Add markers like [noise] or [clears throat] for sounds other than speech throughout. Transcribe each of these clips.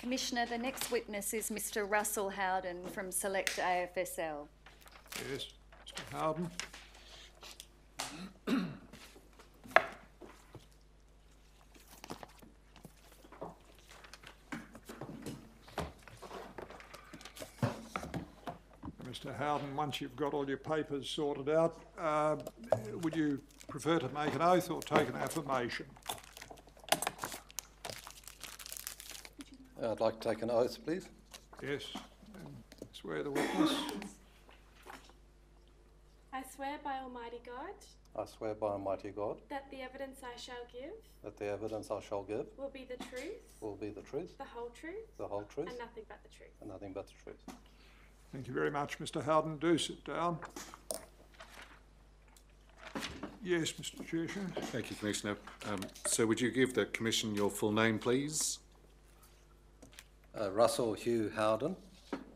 Commissioner, the next witness is Mr Russell Howden from Select AFSL. Yes, Mr Howden. Mr Howden, once you've got all your papers sorted out, uh, would you prefer to make an oath or take an affirmation? I'd like to take an oath, please. Yes, and swear the witness. I swear by Almighty God I swear by Almighty God that the evidence I shall give that the evidence I shall give will be the truth, will be the truth, the whole truth, the whole truth, and nothing but the truth. and nothing but the truth. Thank you very much, Mr Howden. Do sit down. Yes, Mr Cheshire. Thank you, Commissioner. Um, so would you give the Commission your full name, please? Uh, Russell Hugh Howden,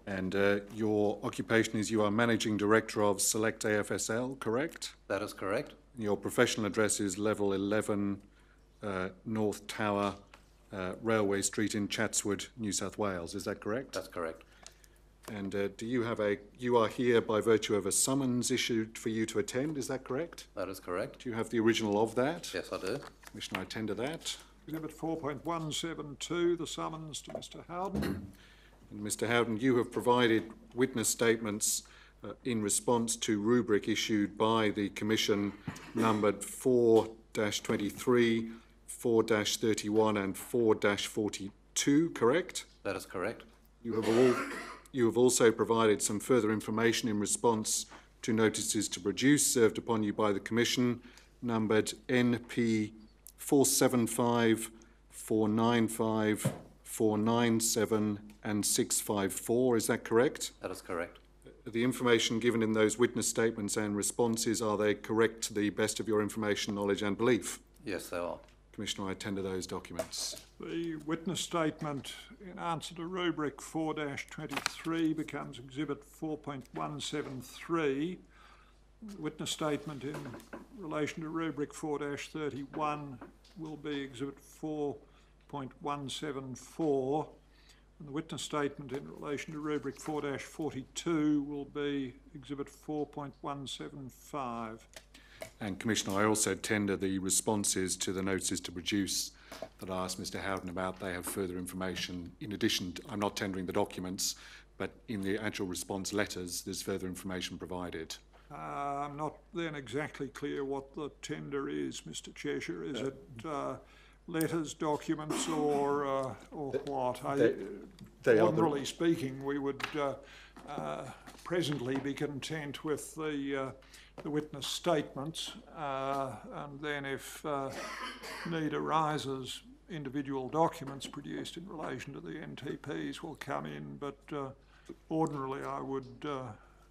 And uh, your occupation is you are Managing Director of Select AFSL, correct? that is correct. Your professional address is level 11 uh, North Tower, uh, Railway Street in Chatswood, New South Wales. Is that correct? That's correct. And uh, do you have a, you are here by virtue of a summons issued for you to attend, is that correct? That is correct. Do you have the original of that? Yes, I do. Commissioner, I attend to that. Exhibit 4.172, the summons to Mr Howden. And Mr Howden, you have provided witness statements uh, in response to rubric issued by the Commission numbered 4-23, 4-31 and 4-42, correct? That is correct. You have, all, you have also provided some further information in response to notices to produce served upon you by the Commission numbered NP 475, 495, 497 and 654. Is that correct? That is correct. The information given in those witness statements and responses, are they correct to the best of your information, knowledge and belief? Yes, they are. Commissioner, I tender those documents. The witness statement in answer to rubric 4-23 becomes exhibit 4.173. Witness statement in relation to rubric 4-31 will be exhibit 4.174. And the witness statement in relation to rubric 4-42 will be exhibit 4.175. And Commissioner, I also tender the responses to the notices to produce that I asked Mr Howden about. They have further information. In addition, to, I'm not tendering the documents, but in the actual response letters, there's further information provided. Uh, I'm not then exactly clear what the tender is, Mr Cheshire. Is it uh, letters, documents, or uh, or what? I, they- are the- ordinarily speaking, we would uh, uh, presently be content with the uh, the witness statements, uh, and then if uh, need arises, individual documents produced in relation to the NTPs will come in. But uh, ordinarily, I would. Uh,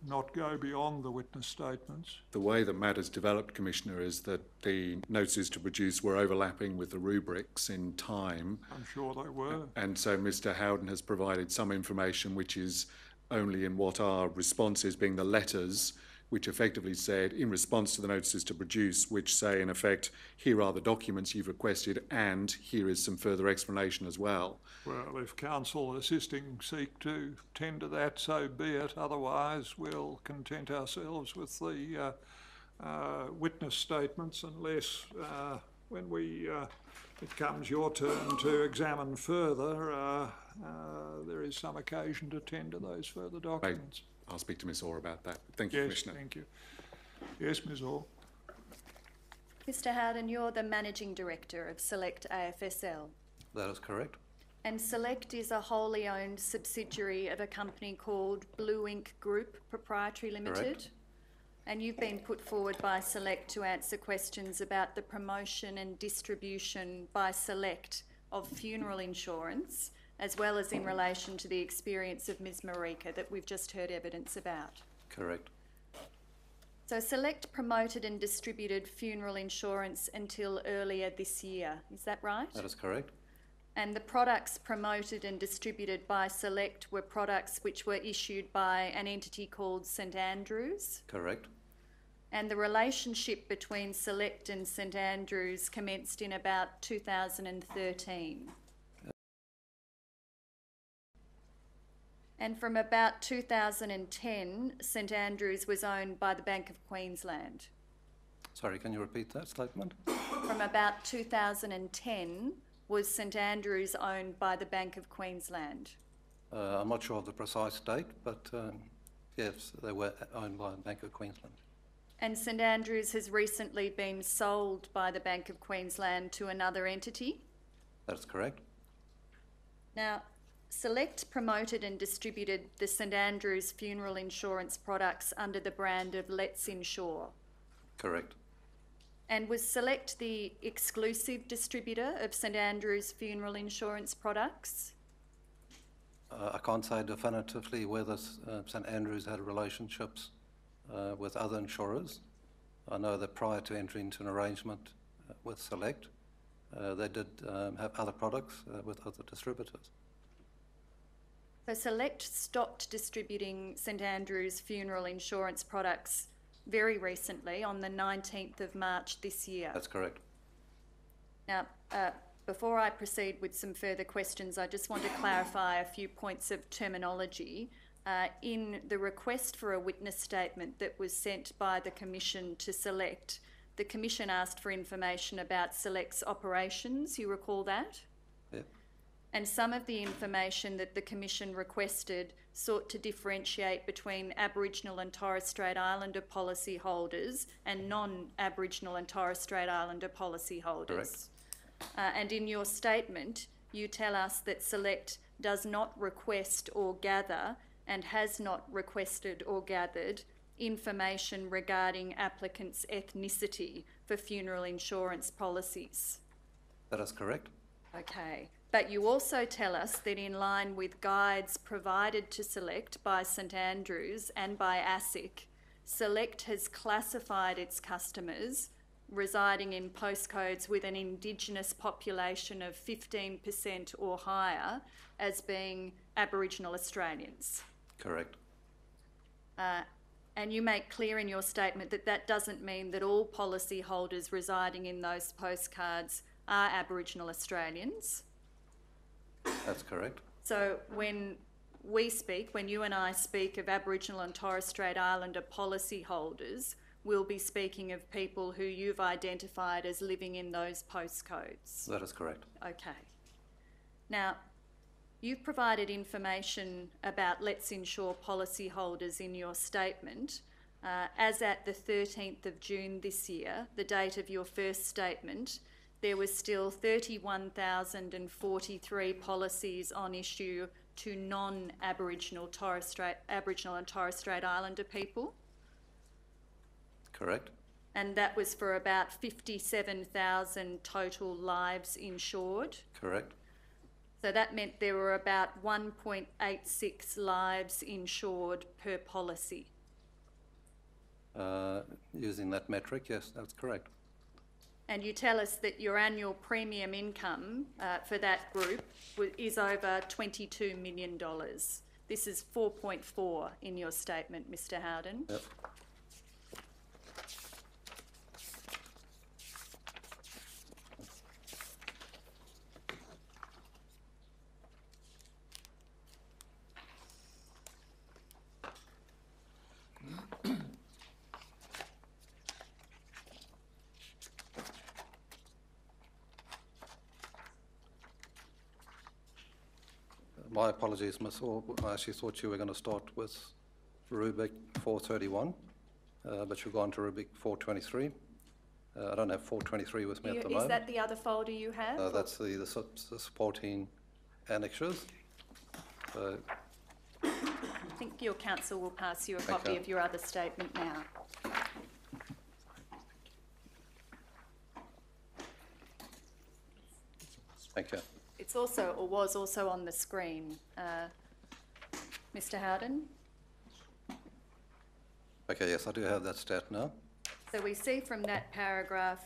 not go beyond the witness statements. The way that matters developed, Commissioner, is that the notices to produce were overlapping with the rubrics in time. I'm sure they were. And so Mr Howden has provided some information which is only in what are responses being the letters which effectively said, in response to the notices to produce, which say, in effect, here are the documents you've requested and here is some further explanation as well. Well, if counsel assisting seek to tender that, so be it. Otherwise, we'll content ourselves with the uh, uh, witness statements unless uh, when we uh, it comes your turn to examine further, uh, uh, there is some occasion to tender those further documents. I'll speak to Ms Orr about that. Thank you, Yes, Commissioner. thank you. Yes, Ms Orr. Mr Howden, you're the Managing Director of Select AFSL. That is correct. And Select is a wholly owned subsidiary of a company called Blue Ink Group Proprietary Limited. Correct. And you've been put forward by Select to answer questions about the promotion and distribution by Select of funeral insurance, as well as in relation to the experience of Ms Marika that we've just heard evidence about. Correct. So Select promoted and distributed funeral insurance until earlier this year, is that right? That is correct. And the products promoted and distributed by Select were products which were issued by an entity called St Andrews. Correct. And the relationship between Select and St Andrews commenced in about 2013. And from about 2010, St Andrews was owned by the Bank of Queensland. Sorry, can you repeat that statement? From about 2010, was St Andrews owned by the Bank of Queensland? Uh, I'm not sure of the precise date, but um, yes, they were owned by the Bank of Queensland. And St Andrews has recently been sold by the Bank of Queensland to another entity? That's correct. Now, Select promoted and distributed the St Andrews funeral insurance products under the brand of Let's Insure. Correct. And was Select the exclusive distributor of St Andrews funeral insurance products? Uh, I can't say definitively whether uh, St Andrews had relationships uh, with other insurers. I know that prior to entering into an arrangement uh, with Select, uh, they did um, have other products uh, with other distributors. So Select stopped distributing St Andrews funeral insurance products very recently on the 19th of March this year. That's correct. Now, uh, before I proceed with some further questions, I just want to clarify a few points of terminology. Uh, in the request for a witness statement that was sent by the Commission to Select, the Commission asked for information about Select's operations. You recall that? And some of the information that the Commission requested sought to differentiate between Aboriginal and Torres Strait Islander policy holders and non Aboriginal and Torres Strait Islander policy holders. Uh, and in your statement, you tell us that Select does not request or gather and has not requested or gathered information regarding applicants' ethnicity for funeral insurance policies. That is correct. Okay. But you also tell us that in line with guides provided to Select by St Andrews and by ASIC, Select has classified its customers residing in postcodes with an Indigenous population of 15% or higher as being Aboriginal Australians. Correct. Uh, and you make clear in your statement that that doesn't mean that all policyholders residing in those postcodes are Aboriginal Australians. That's correct. So when we speak, when you and I speak of Aboriginal and Torres Strait Islander policy holders, we'll be speaking of people who you've identified as living in those postcodes. That is correct. Okay. Now, you've provided information about Let's Insure policyholders in your statement. Uh, as at the 13th of June this year, the date of your first statement, there were still 31,043 policies on issue to non-Aboriginal Torres Strait, Aboriginal and Torres Strait Islander people, Correct. and that was for about 57,000 total lives insured. Correct. So that meant there were about 1.86 lives insured per policy. Uh, using that metric, yes, that's correct. And you tell us that your annual premium income uh, for that group is over $22 million. This is 4.4 in your statement, Mr Howden. Yep. My apologies, Miss Orr. I actually thought you were going to start with rubric 431, uh, but you've gone to rubric 423. Uh, I don't have 423 with me You- at the Is moment. Is that the other folder you have? Uh, that's the, the, the supporting annexures. So, I think your counsel will pass you a copy Okay. of your other statement now. thank you. It's also, or was also on the screen. Uh, Mr Howden? Okay, yes, I do have that stat now. So we see from that paragraph,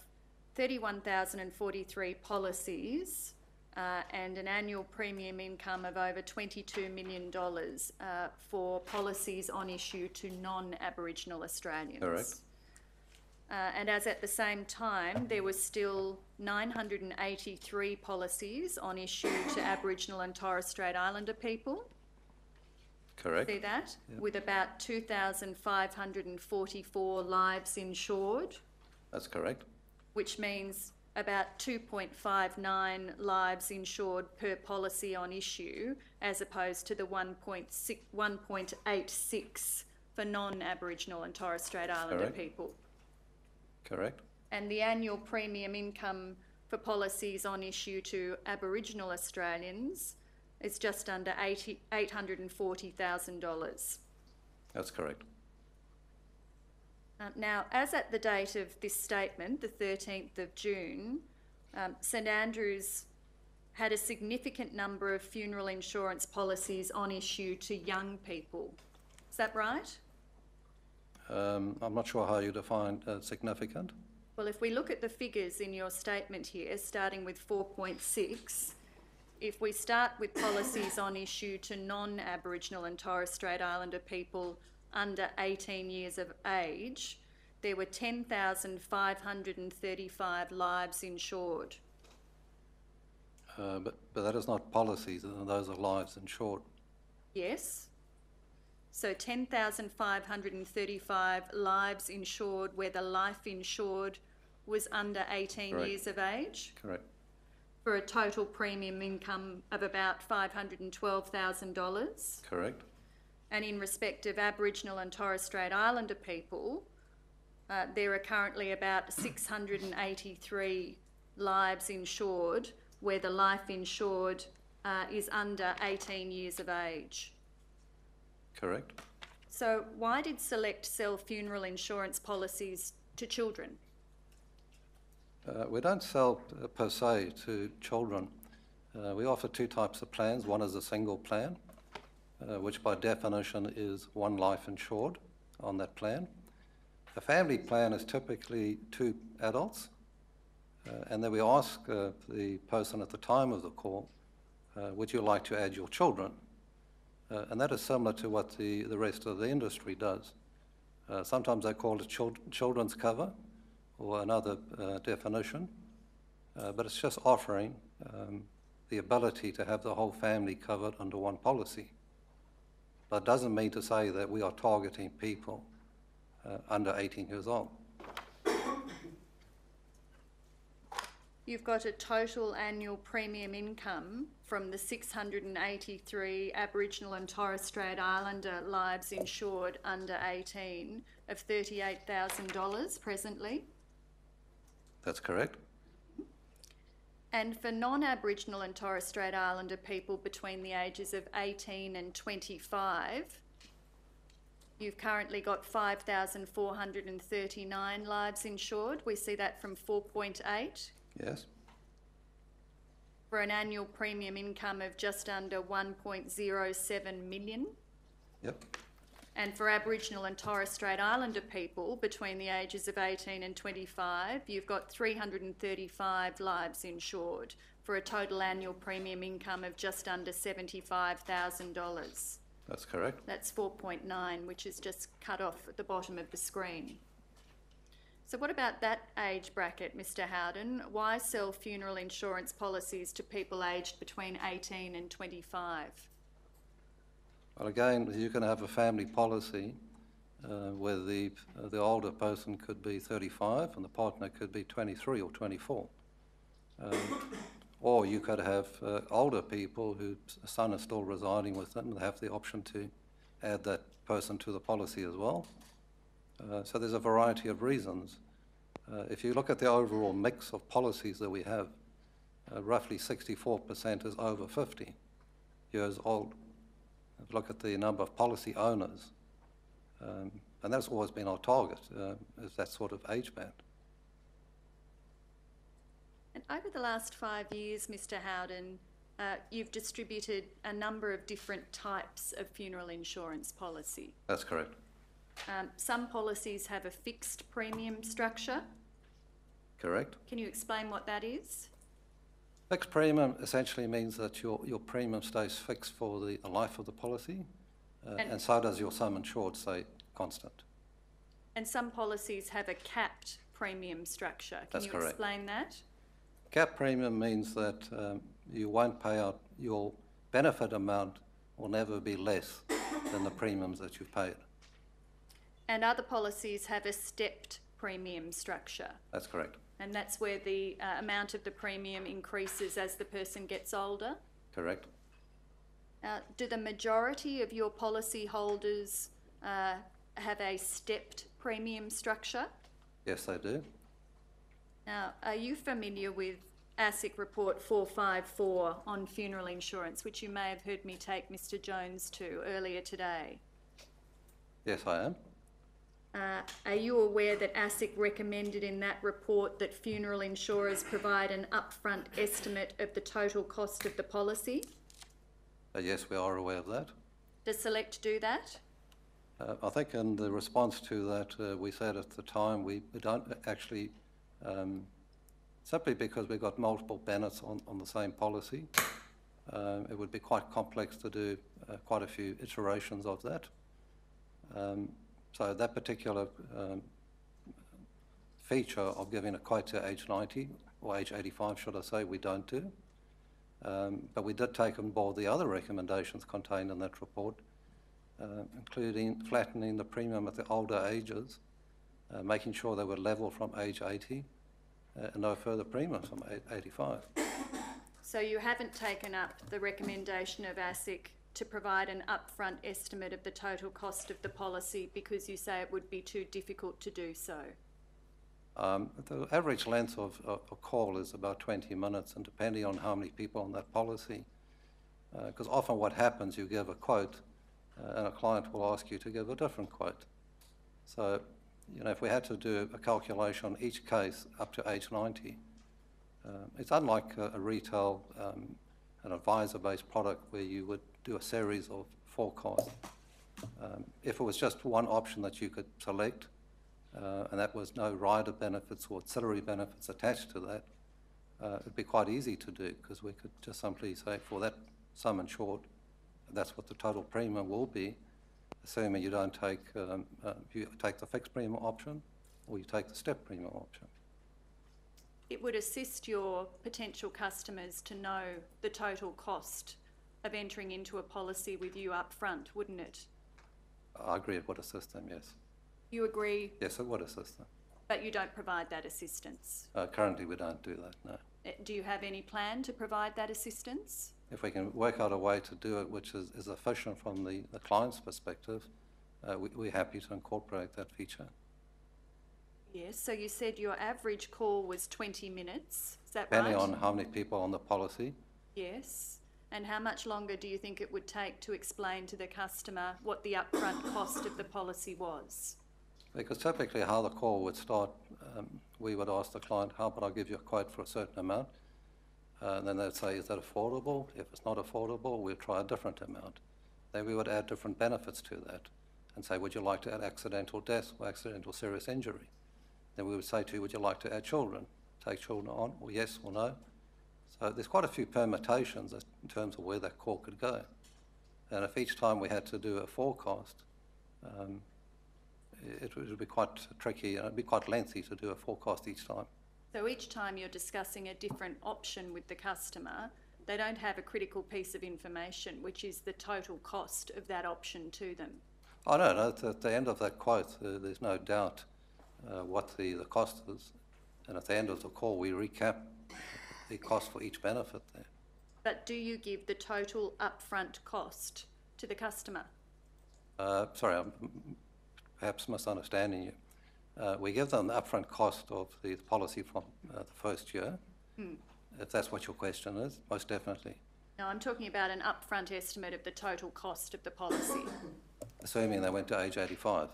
thirty-one thousand and forty-three policies, uh, and an annual premium income of over twenty-two million dollars, uh, for policies on issue to non-Aboriginal Australians. Correct. Uh, and as at the same time, there were still nine hundred and eighty-three policies on issue to [coughs] Aboriginal and Torres Strait Islander people. Correct? See that? With about 2,544 lives insured, That's correct. which means about 2.59 lives insured per policy on issue, as opposed to the 1.6 1.86 for non-Aboriginal and Torres Strait Islander Correct. people. Correct? And the annual premium income for policies on issue to Aboriginal Australians is just under 80 $840,000. That's correct. Um, now, as at the date of this statement, the 13th of June, um, St Andrews had a significant number of funeral insurance policies on issue to young people. Is that right? Um, I'm not sure how you define uh, significant. Well, if we look at the figures in your statement here, starting with 4.6, if we start with policies on issue to non Aboriginal and Torres Strait Islander people under 18 years of age, there were 10,535 lives insured. Uh, but, but that is not policies, those are lives insured. Yes? So 10,535 lives insured where the life insured was under 18 Correct. years of age? Correct. for a total premium income of about $512,000. Correct. And in respect of Aboriginal and Torres Strait Islander people, uh, there are currently about 683 lives insured where the life insured uh, is under 18 years of age. Correct. So, why did Select sell funeral insurance policies to children? Uh, we don't sell uh, per se to children. Uh, we offer two types of plans. One is a single plan, uh, which by definition is one life insured on that plan. A family plan is typically two adults, uh, and then we ask uh, the person at the time of the call, uh, would you like to add your children? Uh, and that is similar to what the, the rest of the industry does. Uh, sometimes they call it chil- children's cover or another uh, definition, uh, but it's just offering um, the ability to have the whole family covered under one policy. That doesn't mean to say that we are targeting people uh, under 18 years old. You've got a total annual premium income from the 683 Aboriginal and Torres Strait Islander lives insured under 18 of $38,000 presently. That's correct. And for non Aboriginal and Torres Strait Islander people between the ages of 18 and 25, you've currently got 5,439 lives insured. We see that from 4.8 Yes. for an annual premium income of just under 1.07 million. Yep. And for Aboriginal and Torres Strait Islander people between the ages of 18 and 25, you've got 335 lives insured for a total annual premium income of just under $75,000. That's correct. That's 4.9, which is just cut off at the bottom of the screen. So, what about that age bracket, Mr. Howden? Why sell funeral insurance policies to people aged between 18 and 25? Well, again, you can have a family policy uh, where the, uh, the older person could be 35 and the partner could be 23 or 24. Um, or you could have uh, older people whose son is still residing with them and have the option to add that person to the policy as well. Uh, so there's a variety of reasons. Uh, if you look at the overall mix of policies that we have, uh, roughly 64% is over 50 years old. If you Look at the number of policy owners, um, and that's always been our target, uh, is that sort of age band. And over the last five years, Mr. Howden, uh, you've distributed a number of different types of funeral insurance policy. That's correct. Um, some policies have a fixed premium structure. Correct. Can you explain what that is? Fixed premium essentially means that your, your premium stays fixed for the, the life of the policy, uh, And- and so does your sum insured stay constant. And some policies have a capped premium structure. Can That's you correct. explain that? Cap premium means that um, you won't pay out your benefit amount will never be less than the premiums that you've paid. And other policies have a stepped premium structure. That's correct. And that's where the uh, amount of the premium increases as the person gets older. Correct. Uh, do the majority of your policyholders uh, have a stepped premium structure? Yes, they do. Now, are you familiar with ASIC report 454 on funeral insurance, which you may have heard me take Mr Jones to earlier today? Yes, I am. Uh, are you aware that ASIC recommended in that report that funeral insurers provide an upfront estimate of the total cost of the policy? Uh, yes, we are aware of that. Does Select do that? Uh, I think in the response to that, uh, we said at the time we, don't actually, um, simply because we've got multiple benefits on, on the same policy, um, it would be quite complex to do uh, quite a few iterations of that. Um, so that particular um, feature of giving a quote to age 90 or age 85, should I say, we don't do. Um, but we did take on board the other recommendations contained in that report, uh, including flattening the premium at the older ages, uh, making sure they were level from age 80, uh, and no further premium from 85. So you haven't taken up the recommendation of ASIC to provide an upfront estimate of the total cost of the policy because you say it would be too difficult to do so? Um, the average length of a, call is about 20 minutes, and depending on how many people on that policy, because often what happens, you give a quote, uh, and a client will ask you to give a different quote. So, you know, if we had to do a calculation on each case up to age 90, uh, it's unlike a, a retail, um, an advisor-based product where you would do a series of forecasts. Um, if it was just one option that you could select, uh, and that was no rider benefits or ancillary benefits attached to that, uh, it'd be quite easy to do because we could just simply say for that sum insured, that's what the total premium will be, assuming you don't take um, uh, you take the fixed premium option or you take the step premium option. It would assist your potential customers to know the total cost of entering into a policy with you up front, wouldn't it? I agree it would assist them, yes. You agree, Yes, it would assist them. but you don't provide that assistance. Uh, currently, we don't do that, no. Uh, Do you have any plan to provide that assistance? If we can work out a way to do it which is, is efficient from the, the client's perspective, uh, we, we're happy to incorporate that feature. Yes, so you said your average call was 20 minutes, is that right? Depending on how many people on the policy, Yes. And how much longer do you think it would take to explain to the customer what the upfront cost of the policy was? Because typically how the call would start, um, we would ask the client, how about I give you a quote for a certain amount? Uh, and then they'd say, is that affordable? If it's not affordable, we'll try a different amount. Then we would add different benefits to that and say, would you like to add accidental death or accidental serious injury? Then we would say to you, would you like to add children? Take children on, or yes or no? So there's quite a few permutations in terms of where that call could go. And if each time we had to do a forecast, um, it would be quite tricky and it'd be quite lengthy to do a forecast each time. So each time you're discussing a different option with the customer, they don't have a critical piece of information, which is the total cost of that option to them. I know, no, at, at the end of that quote, uh, there's no doubt uh, what the, the cost is. And at the end of the call, we recap the cost for each benefit there. But do you give the total upfront cost to the customer? Uh, sorry, I'm perhaps misunderstanding you. Uh, we give them the upfront cost of the policy from uh, the first year, if that's what your question is, most definitely. No, I'm talking about an upfront estimate of the total cost of the policy. Assuming they went to age 85.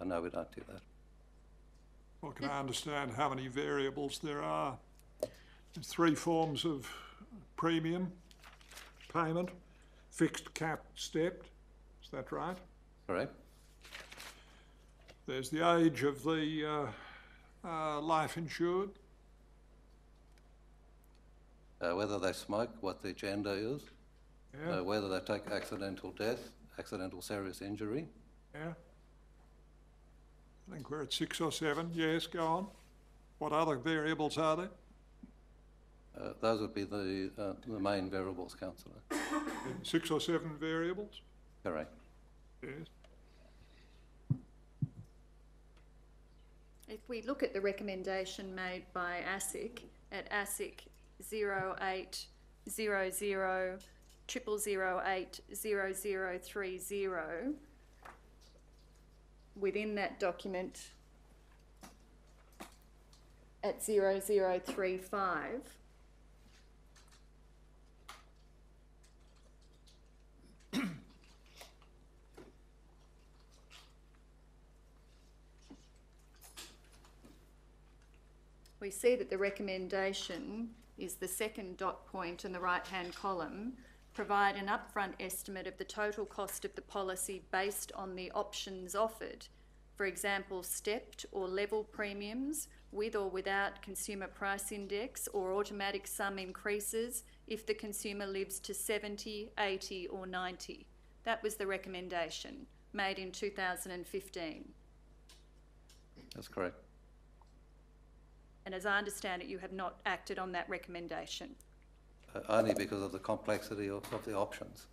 Uh, no, we don't do that. Well, can I understand how many variables there are? There's three forms of premium payment, fixed, capped, stepped. Is that right? All right. There's the age of the uh, uh, life insured. Uh, whether they smoke, what their gender is, Yeah, uh, whether they take accidental death, accidental serious injury. yeah. I think we're at six or seven. Yes, go on. What other variables are there? Uh, those would be the, uh, the main variables, councillor. [coughs] Six or seven variables? Correct. Yes. If we look at the recommendation made by ASIC at ASIC zero eight zero zero triple zero eight zero zero three zero, within that document at zero zero three five, we see that the recommendation is the second dot point in the right-hand column, provide an upfront estimate of the total cost of the policy based on the options offered. For example, stepped or level premiums with or without consumer price index or automatic sum increases if the consumer lives to 70, 80 or 90. That was the recommendation made in 2015. That's correct. And as I understand it, you have not acted on that recommendation. Uh, only because of the complexity of, of the options.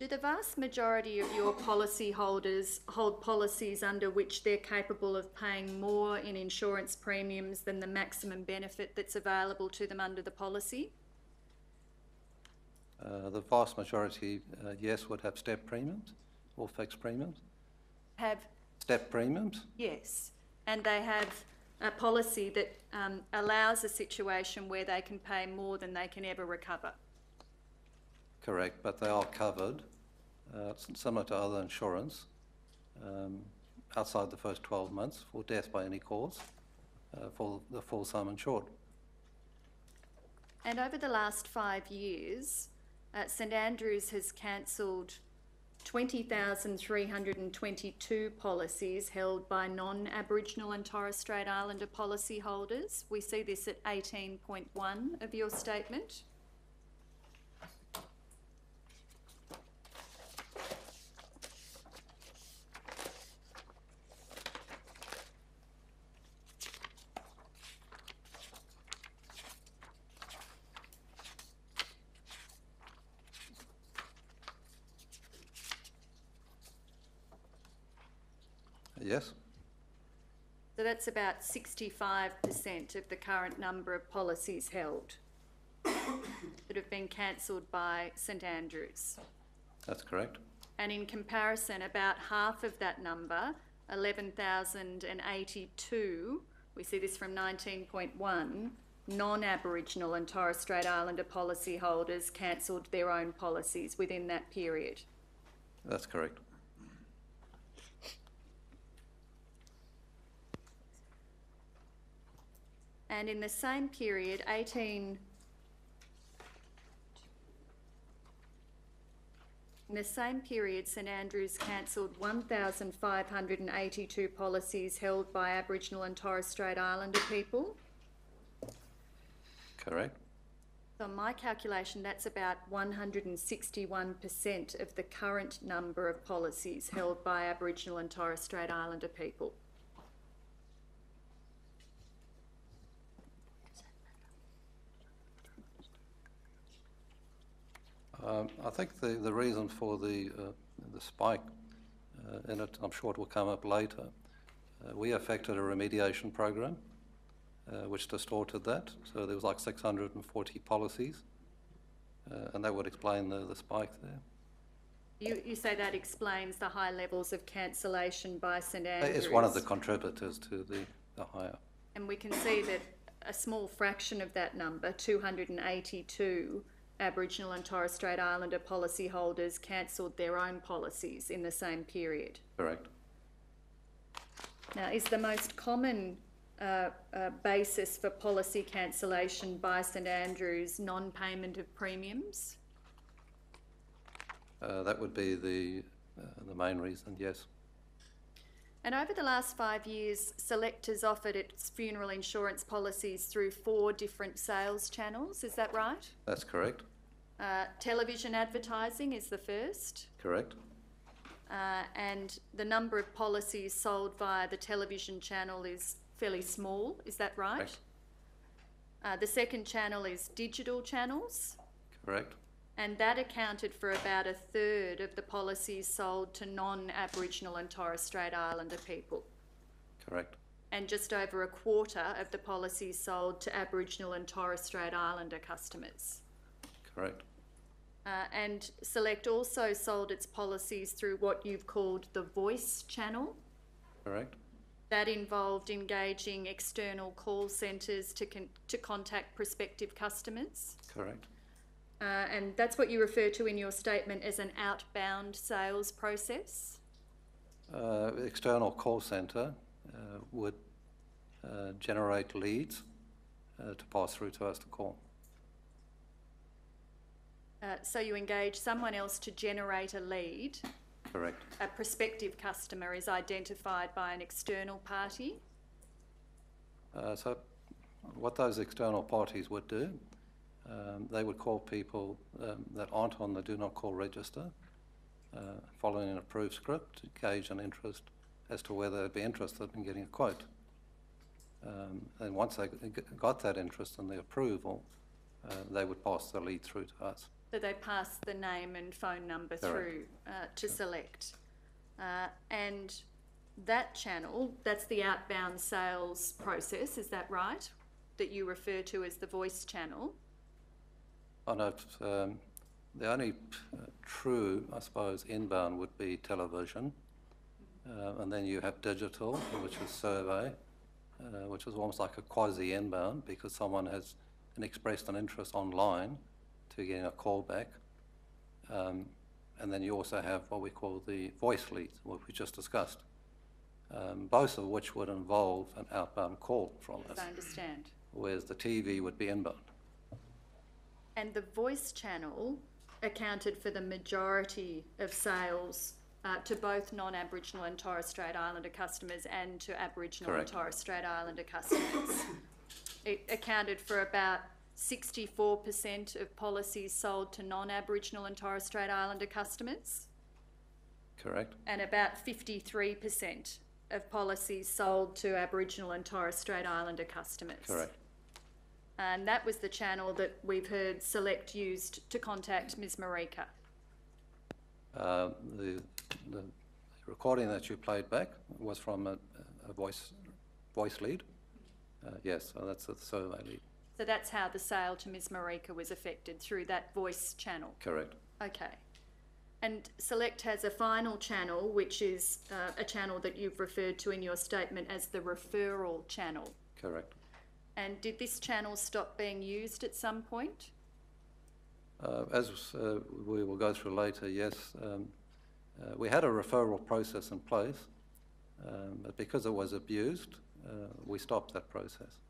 Do the vast majority of your policyholders hold policies under which they're capable of paying more in insurance premiums than the maximum benefit that's available to them under the policy? Uh, the vast majority, uh, yes, would have step premiums or fixed premiums. Have, Step premiums, yes, and they have a policy that um, allows a situation where they can pay more than they can ever recover. correct, but they are covered, uh, similar to other insurance, um, outside the first 12 months for death by any cause, uh, for the full sum insured. And over the last five years, uh, St Andrews has cancelled 20,322 policies held by non Aboriginal and Torres Strait Islander policyholders. We see this at 18.1 of your statement. Yes, So that's about 65% of the current number of policies held that have been cancelled by St Andrews. that's correct. And in comparison, about half of that number, 11,082, we see this from 19.1, non Aboriginal and Torres Strait Islander policyholders cancelled their own policies within that period. That's correct. And in the same period, 18. In the same period, St Andrews cancelled 1,582 policies held by Aboriginal and Torres Strait Islander people. Correct. So, on my calculation, that's about 161% of the current number of policies held by Aboriginal and Torres Strait Islander people. Um, I think the, the reason for the, uh, the spike uh, in it, I'm sure it will come up later, uh, we affected a remediation program uh, which distorted that. So there was like 640 policies, uh, and that would explain the, the spike there. You, you say that explains the high levels of cancellation by St Andrews. It's one of the contributors to the, the higher. And we can see that a small fraction of that number, 282 Aboriginal and Torres Strait Islander policyholders, cancelled their own policies in the same period. Correct. Now, is the most common uh, uh, basis for policy cancellation by St Andrews non payment of premiums? Uh, that would be the, uh, the main reason, yes. And over the last five years, Select has offered its funeral insurance policies through four different sales channels, is that right? That's correct. Uh, television advertising is the first, Correct. uh, and the number of policies sold via the television channel is fairly small, is that right? Correct. Uh, the second channel is digital channels, Correct. and that accounted for about a third of the policies sold to non-Aboriginal and Torres Strait Islander people, Correct. and just over a quarter of the policies sold to Aboriginal and Torres Strait Islander customers. Correct. Uh, and Select also sold its policies through what you've called the voice channel. Correct. That involved engaging external call centres to, con- to contact prospective customers. Correct. Uh, and that's what you refer to in your statement as an outbound sales process. Uh, external call centre uh, would uh, generate leads uh, to pass through to us to call. Uh, so you engage someone else to generate a lead. Correct. A prospective customer is identified by an external party. Uh, so, what those external parties would do, um, they would call people um, that aren't on the do not call register, uh, following an approved script to gauge an interest as to whether they'd be interested in getting a quote. Um, and once they got that interest and the approval, uh, they would pass the lead through to us. So they pass the name and phone number Correct. through uh, to select. Uh, and that channel, that's the outbound sales process, is that right? That you refer to as the voice channel. I know um, the only uh, true, I suppose, inbound would be television. Uh, and then you have digital, which is survey, uh, which is almost like a quasi inbound because someone has an expressed an interest online to getting a call back. Um, and then you also have what we call the voice leads, what we just discussed, um, both of which would involve an outbound call from us, I understand. whereas the TV would be inbound. And the voice channel accounted for the majority of sales uh, to both non-Aboriginal and Torres Strait Islander customers and to Aboriginal Correct. and Torres Strait Islander customers. it accounted for about 64% of policies sold to non-Aboriginal and Torres Strait Islander customers Correct? and about 53% of policies sold to Aboriginal and Torres Strait Islander customers. Correct. And that was the channel that we've heard Select used to contact Ms Marika. Uh, the, the recording that you played back was from a, a voice, voice lead. Uh, yes, so that's a survey lead. So that's how the sale to Ms Marika was affected through that voice channel. Correct. Okay. And Select has a final channel, which is uh, a channel that you've referred to in your statement as the referral channel. Correct. And did this channel stop being used at some point? Uh, as uh, we will go through later, yes, um, uh, we had a referral process in place, um, but because it was abused, uh, we stopped that process.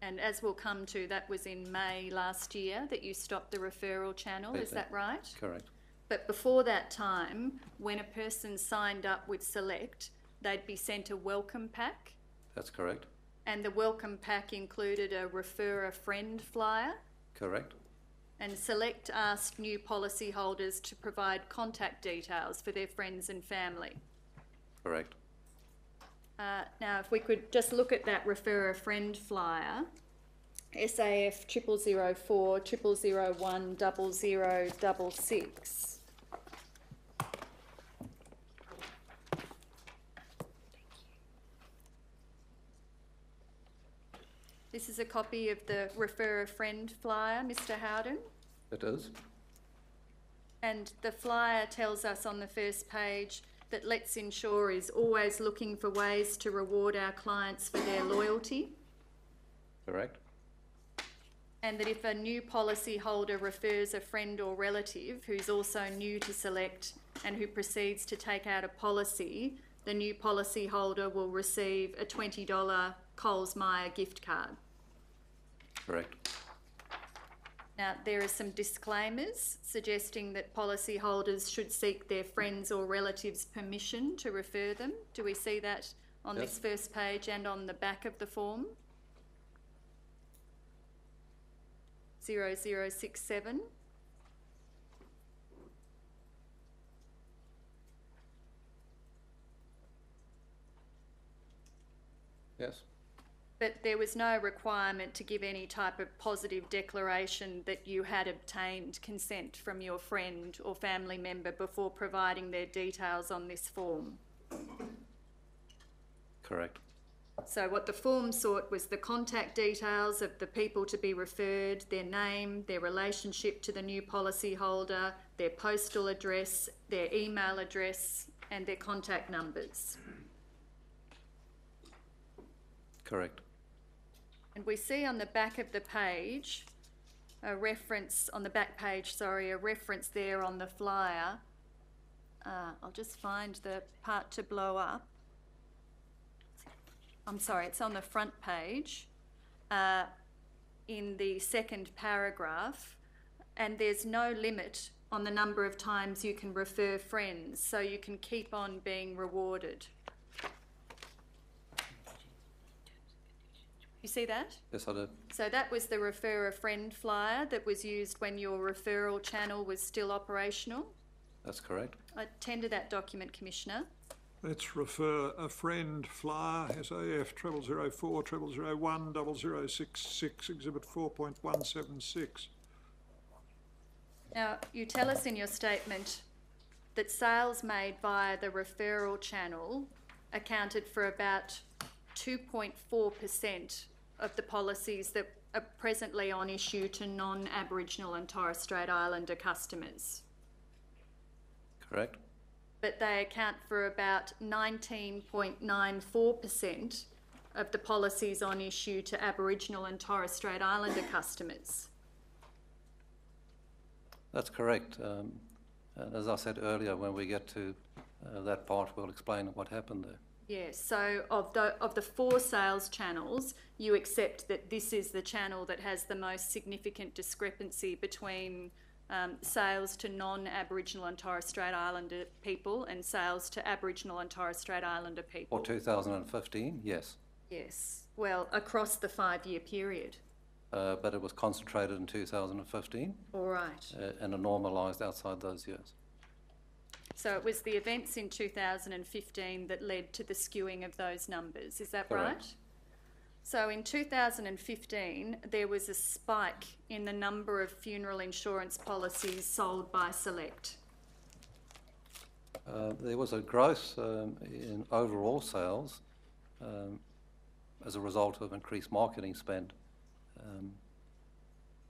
And as we'll come to, that was in May last year that you stopped the referral channel, is that right? Correct. But before that time, when a person signed up with Select, they'd be sent a welcome pack, That's correct. and the welcome pack included a refer a friend flyer. Correct. And Select asked new policyholders to provide contact details for their friends and family. Correct. Uh, now, if we could just look at that refer a friend flyer, SAF triple zero four triple zero one double zero double six. This is a copy of the refer a friend flyer, Mr. Howden. It is. And the flyer tells us on the first page that Let's Insure is always looking for ways to reward our clients for their loyalty. Correct. And that if a new policyholder refers a friend or relative who's also new to Select and who proceeds to take out a policy, the new policyholder will receive a $20 Coles Myer gift card. Correct. Now, there are some disclaimers suggesting that policyholders should seek their friends or relatives' permission to refer them. Do we see that on Yep. this first page and on the back of the form? 0067. Yes. But there was no requirement to give any type of positive declaration that you had obtained consent from your friend or family member before providing their details on this form. Correct. So what the form sought was the contact details of the people to be referred, their name, their relationship to the new policy holder, their postal address, their email address, and their contact numbers. Correct. And we see on the back of the page a reference, on the back page, sorry, a reference there on the flyer. Uh, I'll just find the part to blow up. I'm sorry, it's on the front page uh, in the second paragraph, and there's no limit on the number of times you can refer friends, so you can keep on being rewarded. You see that? Yes, I do. So that was the refer a friend flyer that was used when your referral channel was still operational. That's correct. I tender that document, Commissioner. Let's refer a friend flyer, SAF treble zero four treble zero one double zero six six, exhibit four point one seven six. Now, you tell us in your statement that sales made via the referral channel accounted for about 2.4% of the policies that are presently on issue to non-Aboriginal and Torres Strait Islander customers. Correct. but they account for about 19.94% of the policies on issue to Aboriginal and Torres Strait Islander customers. That's correct. Um, and as I said earlier, when we get to uh, that part, we'll explain what happened there. Yes, so of the, of the four sales channels, you accept that this is the channel that has the most significant discrepancy between um, sales to non-Aboriginal and Torres Strait Islander people and sales to Aboriginal and Torres Strait Islander people. Or 2015, yes, Yes, well, across the five-year period. uh, but it was concentrated in 2015 All right. uh, and it normalised outside those years. So it was the events in 2015 that led to the skewing of those numbers, is that right? So in 2015, there was a spike in the number of funeral insurance policies sold by Select. Uh, there was a growth um, in overall sales um, as a result of increased marketing spend. Um,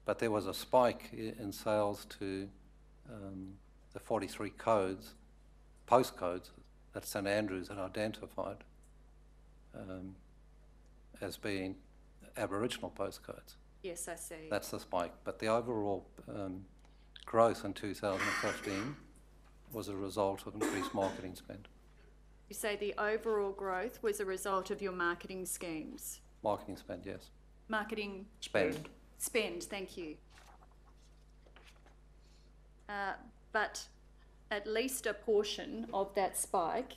but there was a spike in sales to um, the 43 codes, postcodes that St Andrews had identified um, as being Aboriginal postcodes. Yes, I see. That's the spike. But the overall um, growth in 2015 was a result of increased marketing spend. You say the overall growth was a result of your marketing schemes. Marketing spend, yes. Marketing Spend. Spend, thank you. Uh, but at least a portion of that spike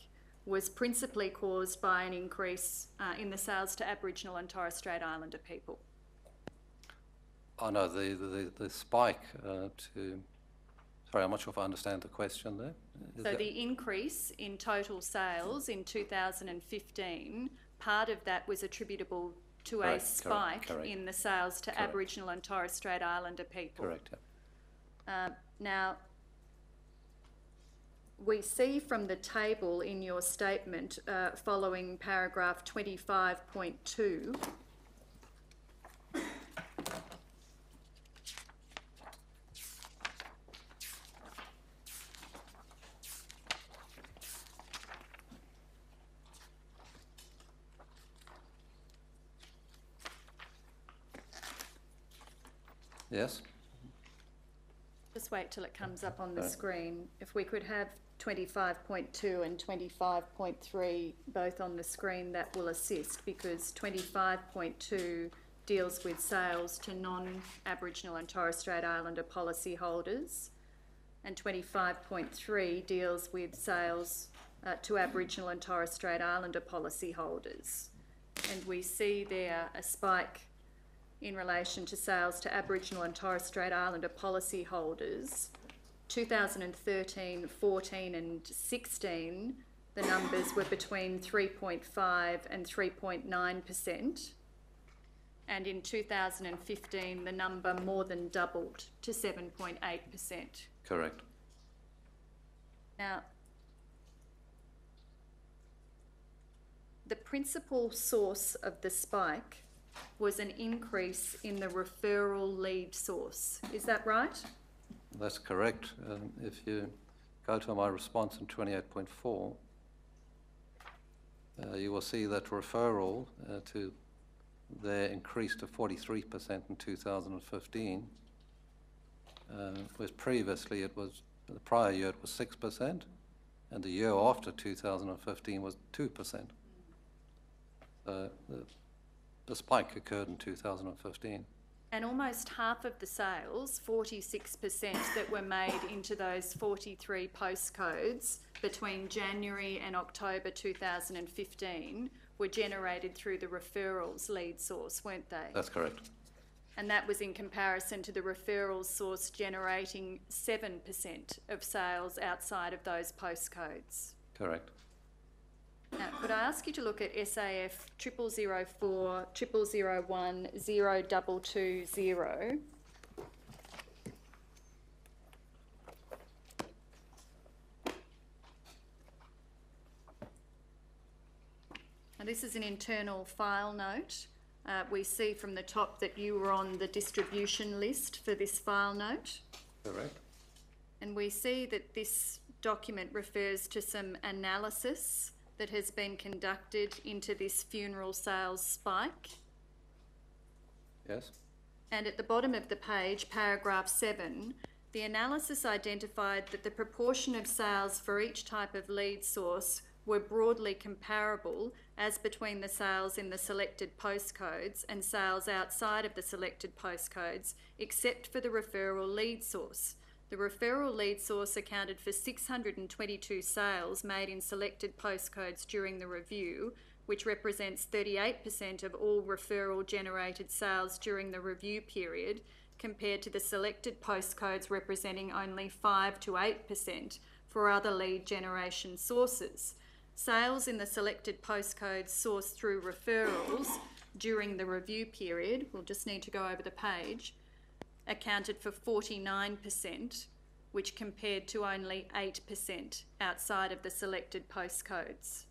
was principally caused by an increase uh, in the sales to Aboriginal and Torres Strait Islander people. I know the, the, the spike uh, to, sorry, I'm not sure if I understand the question there. Is So the increase in total sales in 2015, part of that was attributable to a Correct, correct, spike correct. in the sales to Correct. Aboriginal and Torres Strait Islander people. Correct, yeah. Uh, Now, we see from the table in your statement uh, following paragraph 25.2 Yes, Just wait till it comes up on the screen. If we could have twenty-five point two and twenty-five point three both on the screen, that will assist because twenty-five point two deals with sales to non-Aboriginal and Torres Strait Islander policyholders. And twenty-five point three deals with sales uh, to Aboriginal and Torres Strait Islander policyholders. And we see there a spike in relation to sales to Aboriginal and Torres Strait Islander policyholders. 2013, 14 and 16, the numbers were between 3.5 and 3.9 percent. and in 2015 the number more than doubled to 7.8%. Correct. Now, the principal source of the spike was an increase in the referral lead source. Is that right? That's correct. Um, if you go to my response in 28.4, uh, you will see that referral uh, to there increased to 43% in 2015, uh, whereas previously it was, the prior year it was 6%, and the year after 2015 was 2%. Uh, the, the spike occurred in 2015. And almost half of the sales, 46%, that were made into those 43 postcodes between January and October 2015 were generated through the referrals lead source, weren't they? That's correct. And that was in comparison to the referrals source generating 7% of sales outside of those postcodes. Correct. Now, could I ask you to look at SAF triple zero four triple zero one zero double two zero? Now, this is an internal file note. Uh, we see from the top that you were on the distribution list for this file note. Correct. And we see that this document refers to some analysis that has been conducted into this funeral sales spike. Yes. And at the bottom of the page, paragraph seven, the analysis identified that the proportion of sales for each type of lead source were broadly comparable as between the sales in the selected postcodes and sales outside of the selected postcodes, except for the referral lead source. The referral lead source accounted for 622 sales made in selected postcodes during the review, which represents 38% of all referral generated sales during the review period, compared to the selected postcodes representing only 5 to 8% for other lead generation sources. Sales in the selected postcodes sourced through referrals during the review period, we'll just need to go over the page, accounted for 49%, which compared to only 8% outside of the selected postcodes.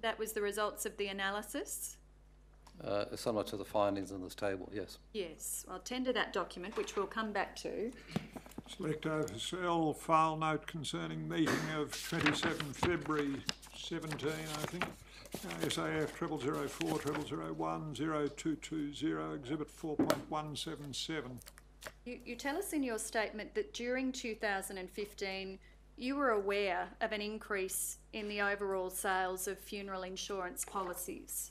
That was the results of the analysis. Uh, similar to the findings in this table, yes. Yes, I'll tender that document, which we'll come back to. Select AFSL file note concerning meeting of 27 February 17, I think. Uh, SAF triple zero four triple zero one zero two two zero exhibit 4.177. You, you tell us in your statement that during 2015 you were aware of an increase in the overall sales of funeral insurance policies.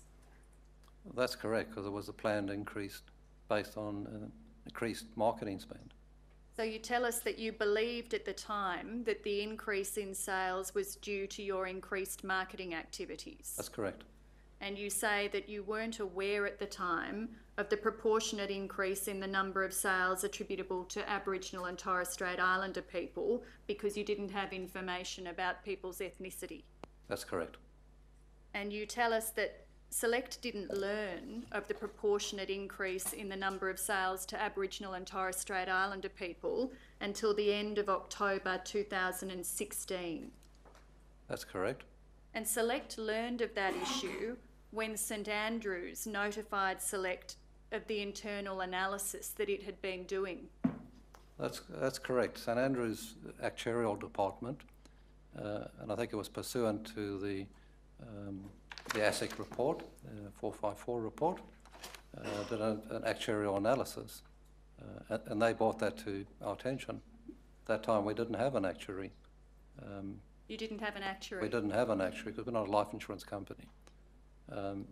That's correct, because there was a planned increase based on uh, increased marketing spend. So you tell us that you believed at the time that the increase in sales was due to your increased marketing activities. That's correct. And you say that you weren't aware at the time of the proportionate increase in the number of sales attributable to Aboriginal and Torres Strait Islander people because you didn't have information about people's ethnicity. That's correct. And you tell us that Select didn't learn of the proportionate increase in the number of sales to Aboriginal and Torres Strait Islander people until the end of October 2016. That's correct. And Select learned of that issue when St Andrews notified Select of the internal analysis that it had been doing. That's, that's correct. St Andrews Actuarial Department, uh, and I think it was pursuant to the, um, the ASIC report, uh, 454 report, uh, did an, an actuarial analysis, uh, and, they brought that to our attention. that time we didn't have an actuary. Um, You didn't have an actuary. we didn't have an actuary because we're not a life insurance company. Um,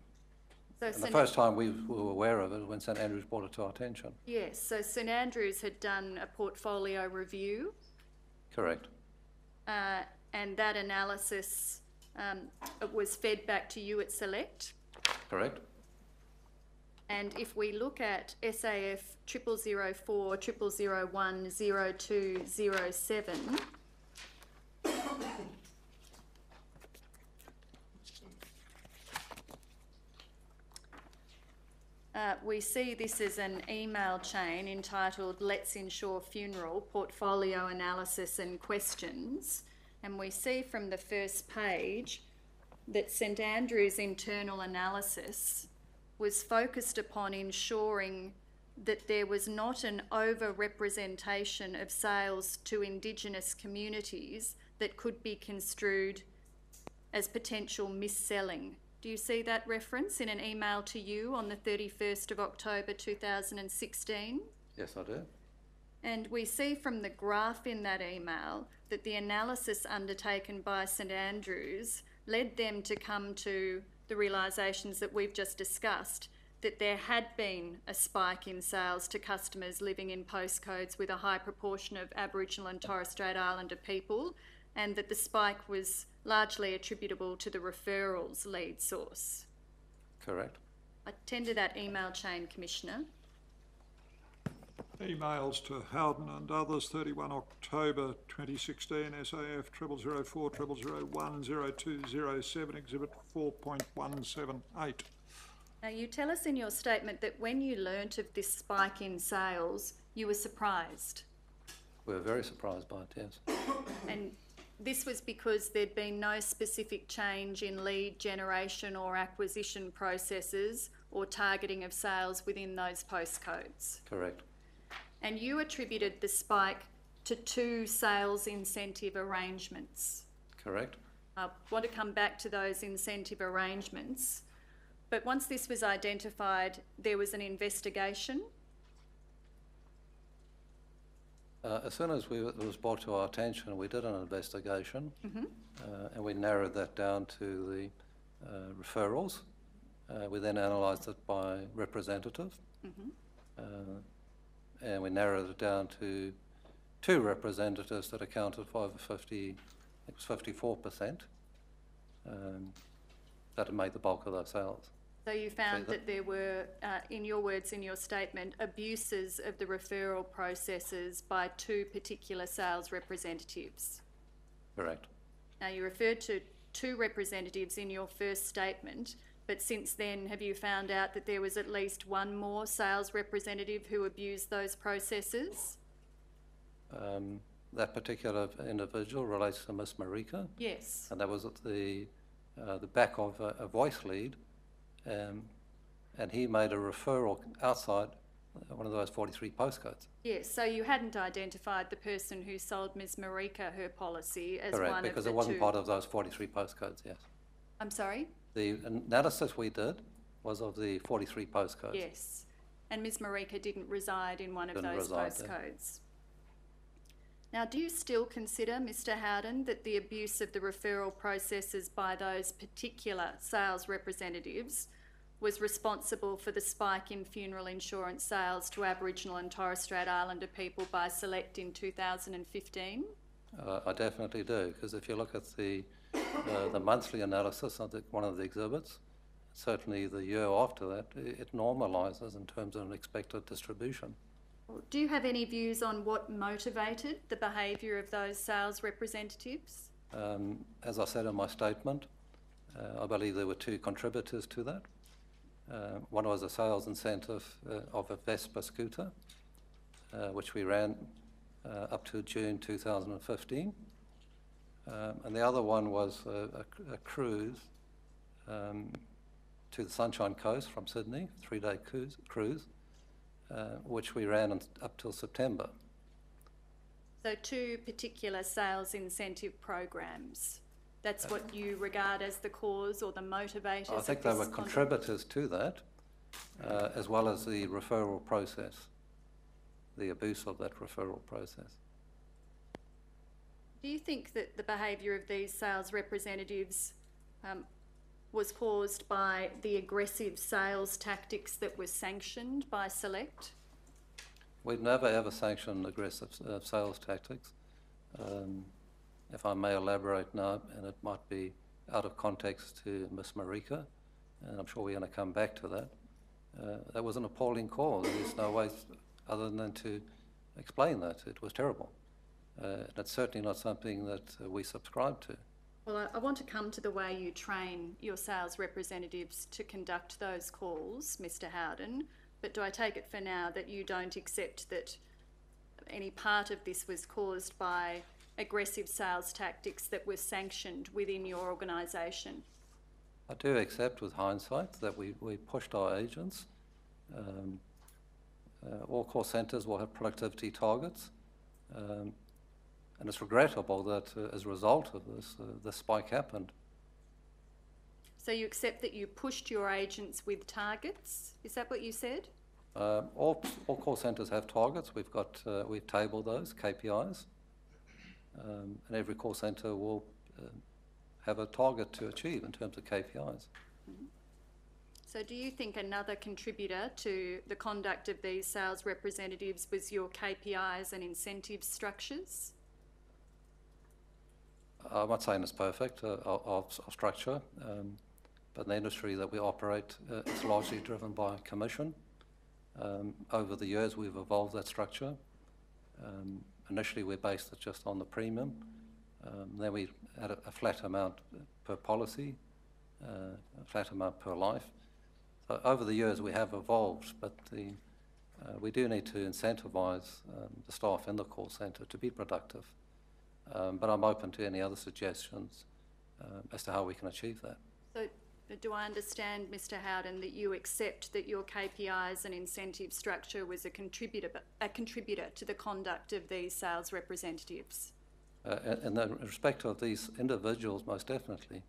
So and the first time we were aware of it was when St Andrews brought it to our attention. Yes, so St Andrews had done a portfolio review, Correct. uh, and that analysis um, it was fed back to you at Select. Correct. And if we look at SAF triple zero four triple zero one zero two zero seven, uh, we see this as an email chain entitled Let's Insure Funeral Portfolio Analysis and Questions. And we see from the first page that St Andrew's internal analysis was focused upon ensuring that there was not an over representation of sales to Indigenous communities that could be construed as potential mis-selling. Do you see that reference in an email to you on the 31st of October 2016? Yes, I do. And we see from the graph in that email that the analysis undertaken by St Andrews led them to come to the realisations that we've just discussed that there had been a spike in sales to customers living in postcodes with a high proportion of Aboriginal and Torres Strait Islander people, and that the spike was largely attributable to the referrals lead source. Correct. I tender that email chain, Commissioner. Emails to Howden and others, 31 October 2016, SAF 0004 0001 0207, Exhibit 4.178. Now, you tell us in your statement that when you learnt of this spike in sales, you were surprised. We were very surprised by it, yes. And this was because there'd been no specific change in lead generation or acquisition processes or targeting of sales within those postcodes. Correct. And you attributed the spike to two sales incentive arrangements. Correct. I want to come back to those incentive arrangements. But once this was identified, there was an investigation. Uh, as soon as we, it was brought to our attention, we did an investigation uh, and we narrowed that down to the uh, referrals. Uh, we then analysed it by representative Uh, and we narrowed it down to two representatives that accounted for over 50, it was 54%. Um, that had made the bulk of those sales. So you found that- that there were, uh, in your words, in your statement, abuses of the referral processes by two particular sales representatives. Correct. Now, you referred to two representatives in your first statement, but since then, have you found out that there was at least one more sales representative who abused those processes? Um, that particular individual relates to Miss Marika. Yes. and that was at the, uh, the back of a, a voice lead, um, and he made a referral outside uh, one of those 43 postcodes. Yes, so you hadn't identified the person who sold Ms Marika her policy as Correct, one of the because it wasn't two- part of those 43 postcodes, yes. I'm sorry? The analysis we did was of the 43 postcodes. Yes. And Ms Marika didn't reside in one of Didn't those reside there. Now, do you still consider, Mr Howden, that the abuse of the referral processes by those particular sales representatives was responsible for the spike in funeral insurance sales to Aboriginal and Torres Strait Islander people by Select in 2015? Uh, I definitely do, because if you look at the, uh, the monthly analysis of the, one of the exhibits, certainly the year after that, i- it normalises in terms of an expected distribution. Do you have any views on what motivated the behaviour of those sales representatives? Um, as I said in my statement, uh, I believe there were two contributors to that. Uh, one was a sales incentive uh, of a Vespa scooter, uh, which we ran uh, up to June 2015. Um, and the other one was a, a, a cruise um, to the Sunshine Coast from Sydney, three-day cruise, cruise uh, which we ran up till September. So, two particular sales incentive programs. That's what you regard as the cause or the motivators I think they were contributors to that, uh, as well as the referral process, the abuse of that referral process. Do you think that the behaviour of these sales representatives um, was caused by the aggressive sales tactics that were sanctioned by Select? We'd never ever sanctioned aggressive uh, sales tactics. Um, if I may elaborate now, and it might be out of context to Ms. Marika, and I'm sure we're going to come back to that. Uh, that was an appalling call. There's no way other than to explain that. It was terrible. Uh, and certainly not something that uh, we subscribe to. Well, I want to come to the way you train your sales representatives to conduct those calls, Mr Howden. But do I take it for now that you don't accept that any part of this was caused by aggressive sales tactics that were sanctioned within your organisation? I do accept with hindsight that we, we pushed our agents. Um, uh, all call centres will have productivity targets. Um, and it's regrettable that uh, as a result of this, uh, this spike happened. So you accept that you pushed your agents with targets? Is that what you said? Uh, all, all call centres have targets. We've got, uh, we've tabled those KPIs. Um, and every call centre will uh, have a target to achieve in terms of KPIs. So do you think another contributor to the conduct of these sales representatives was your KPIs and incentive structures? I'm not saying it's perfect, uh, our, our structure, um, but in the industry that we operate, uh, largely driven by commission. Um, over the years, we've evolved that structure. Um, initially, we based it just on the premium. Um, then we had a, a flat amount per policy, uh, a flat amount per life. So over the years, we have evolved, but the, uh, we do need to incentivise um, the staff in the call centre to be productive. Um, but I'm open to any other suggestions um, as to how we can achieve that. So do I understand, Mr Howden, that you accept that your KPIs and incentive structure was a contributor, a contributor to the conduct of these sales representatives? Uh, in- in the respect of these individuals, most definitely.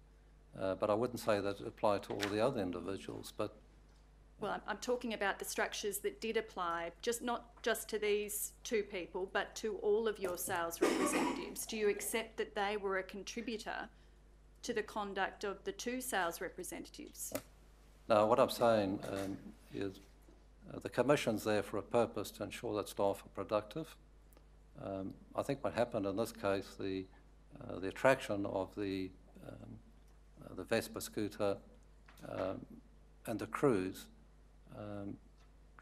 Uh, but I wouldn't say that it applied to all the other individuals. But Well, I'm, talking about the structures that did apply, just not just to these two people, but to all of your sales representatives. Do you accept that they were a contributor to the conduct of the two sales representatives? no, what I'm saying um, is uh, the commission's there for a purpose to ensure that staff are productive. Um, I think what happened in this case, the uh, the attraction of the um, uh, the Vespa scooter um, and the cruise um,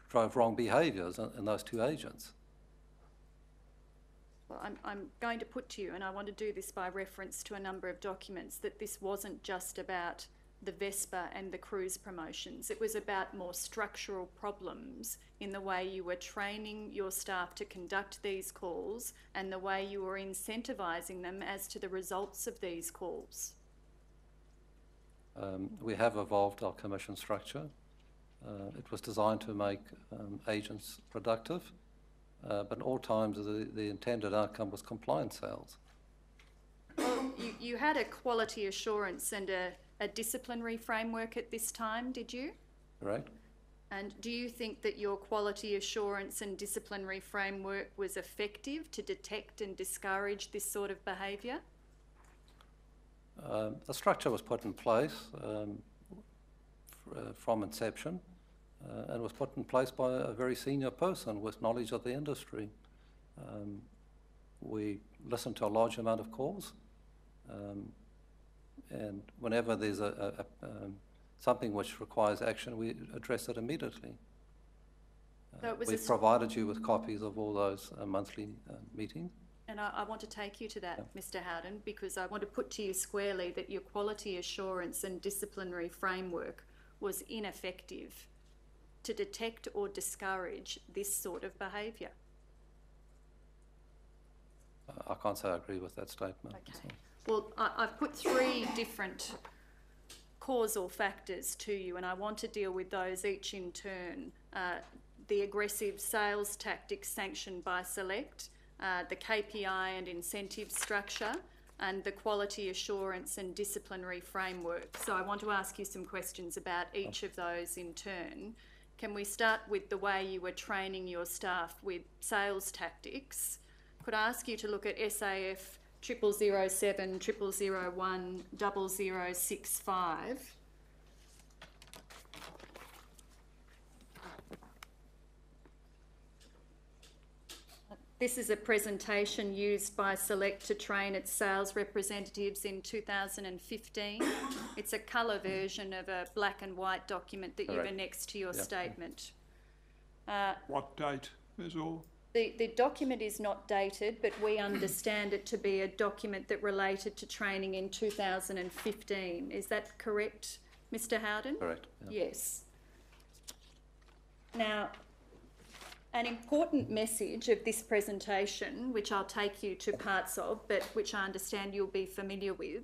drove wrong behaviours in, in those two agents. Well, I'm, I'm going to put to you, and I want to do this by reference to a number of documents, that this wasn't just about the Vespa and the cruise promotions. It was about more structural problems in the way you were training your staff to conduct these calls and the way you were incentivising them as to the results of these calls. Um, we have evolved our commission structure. Uh, it was designed to make um, agents productive, uh, but at all times the, the intended outcome was compliance sales. Well, you, you had a quality assurance and a, a disciplinary framework at this time, did you? Correct? And do you think that your quality assurance and disciplinary framework was effective to detect and discourage this sort of behaviour? Um, the structure was put in place um, uh, from inception uh, and was put in place by a very senior person with knowledge of the industry. Um, we listen to a large amount of calls, um, and whenever there's a, a, a, um, something which requires action, we address it immediately. So it We've provided you with copies of all those uh, monthly uh, meetings. And I, I want to take you to that, Mr Howden, because I want to put to you squarely that your quality assurance and disciplinary framework was ineffective to detect or discourage this sort of behaviour. I can't say I agree with that statement. Okay. so. Well, I, I've put three different causal factors to you, and I want to deal with those each in turn. Uh, the aggressive sales tactics sanctioned by Select, uh, the KPI and incentive structure, and the quality assurance and disciplinary framework. So I want to ask you some questions about each of those in turn. Can we start with the way you were training your staff with sales tactics? Could I ask you to look at SAF 0007, 0001, 0065? This is a presentation used by Select to train its sales representatives in 2015. It's a colour version of a black and white document that you've annexed to your Yeah. statement. Uh, What date is all? The, the document is not dated, but we understand it to be a document that related to training in 2015. Is that correct, Mr Howden? Correct. yeah. Yes. Now, an important message of this presentation, which I'll take you to parts of, but which I understand you'll be familiar with,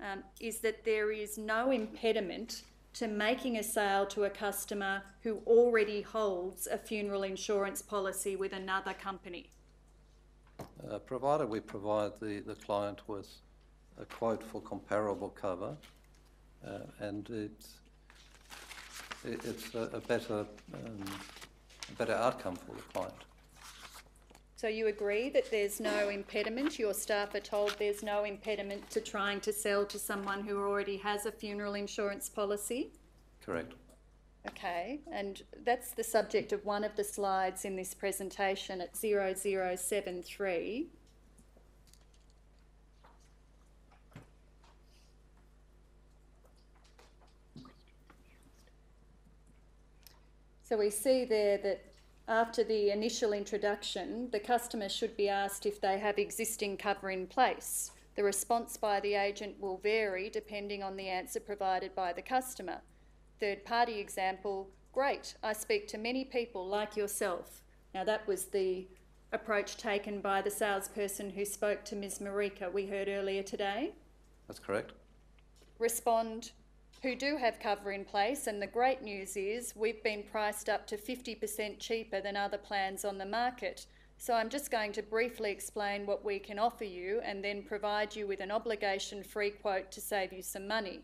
um, is that there is no impediment to making a sale to a customer who already holds a funeral insurance policy with another company. Uh, provided we provide the, the client with a quote for comparable cover, uh, and it's, it, it's a, a better, um, better outcome for the client. So you agree that there's no impediment, your staff are told there's no impediment to trying to sell to someone who already has a funeral insurance policy? Correct. Okay, and that's the subject of one of the slides in this presentation at 0073. So we see there that after the initial introduction, the customer should be asked if they have existing cover in place. The response by the agent will vary depending on the answer provided by the customer. Third party example, great, I speak to many people like yourself. Now that was the approach taken by the salesperson who spoke to Ms. Marika we heard earlier today That's correct. respond who do have cover in place, and the great news is we've been priced up to 50% cheaper than other plans on the market. So I'm just going to briefly explain what we can offer you and then provide you with an obligation free quote to save you some money.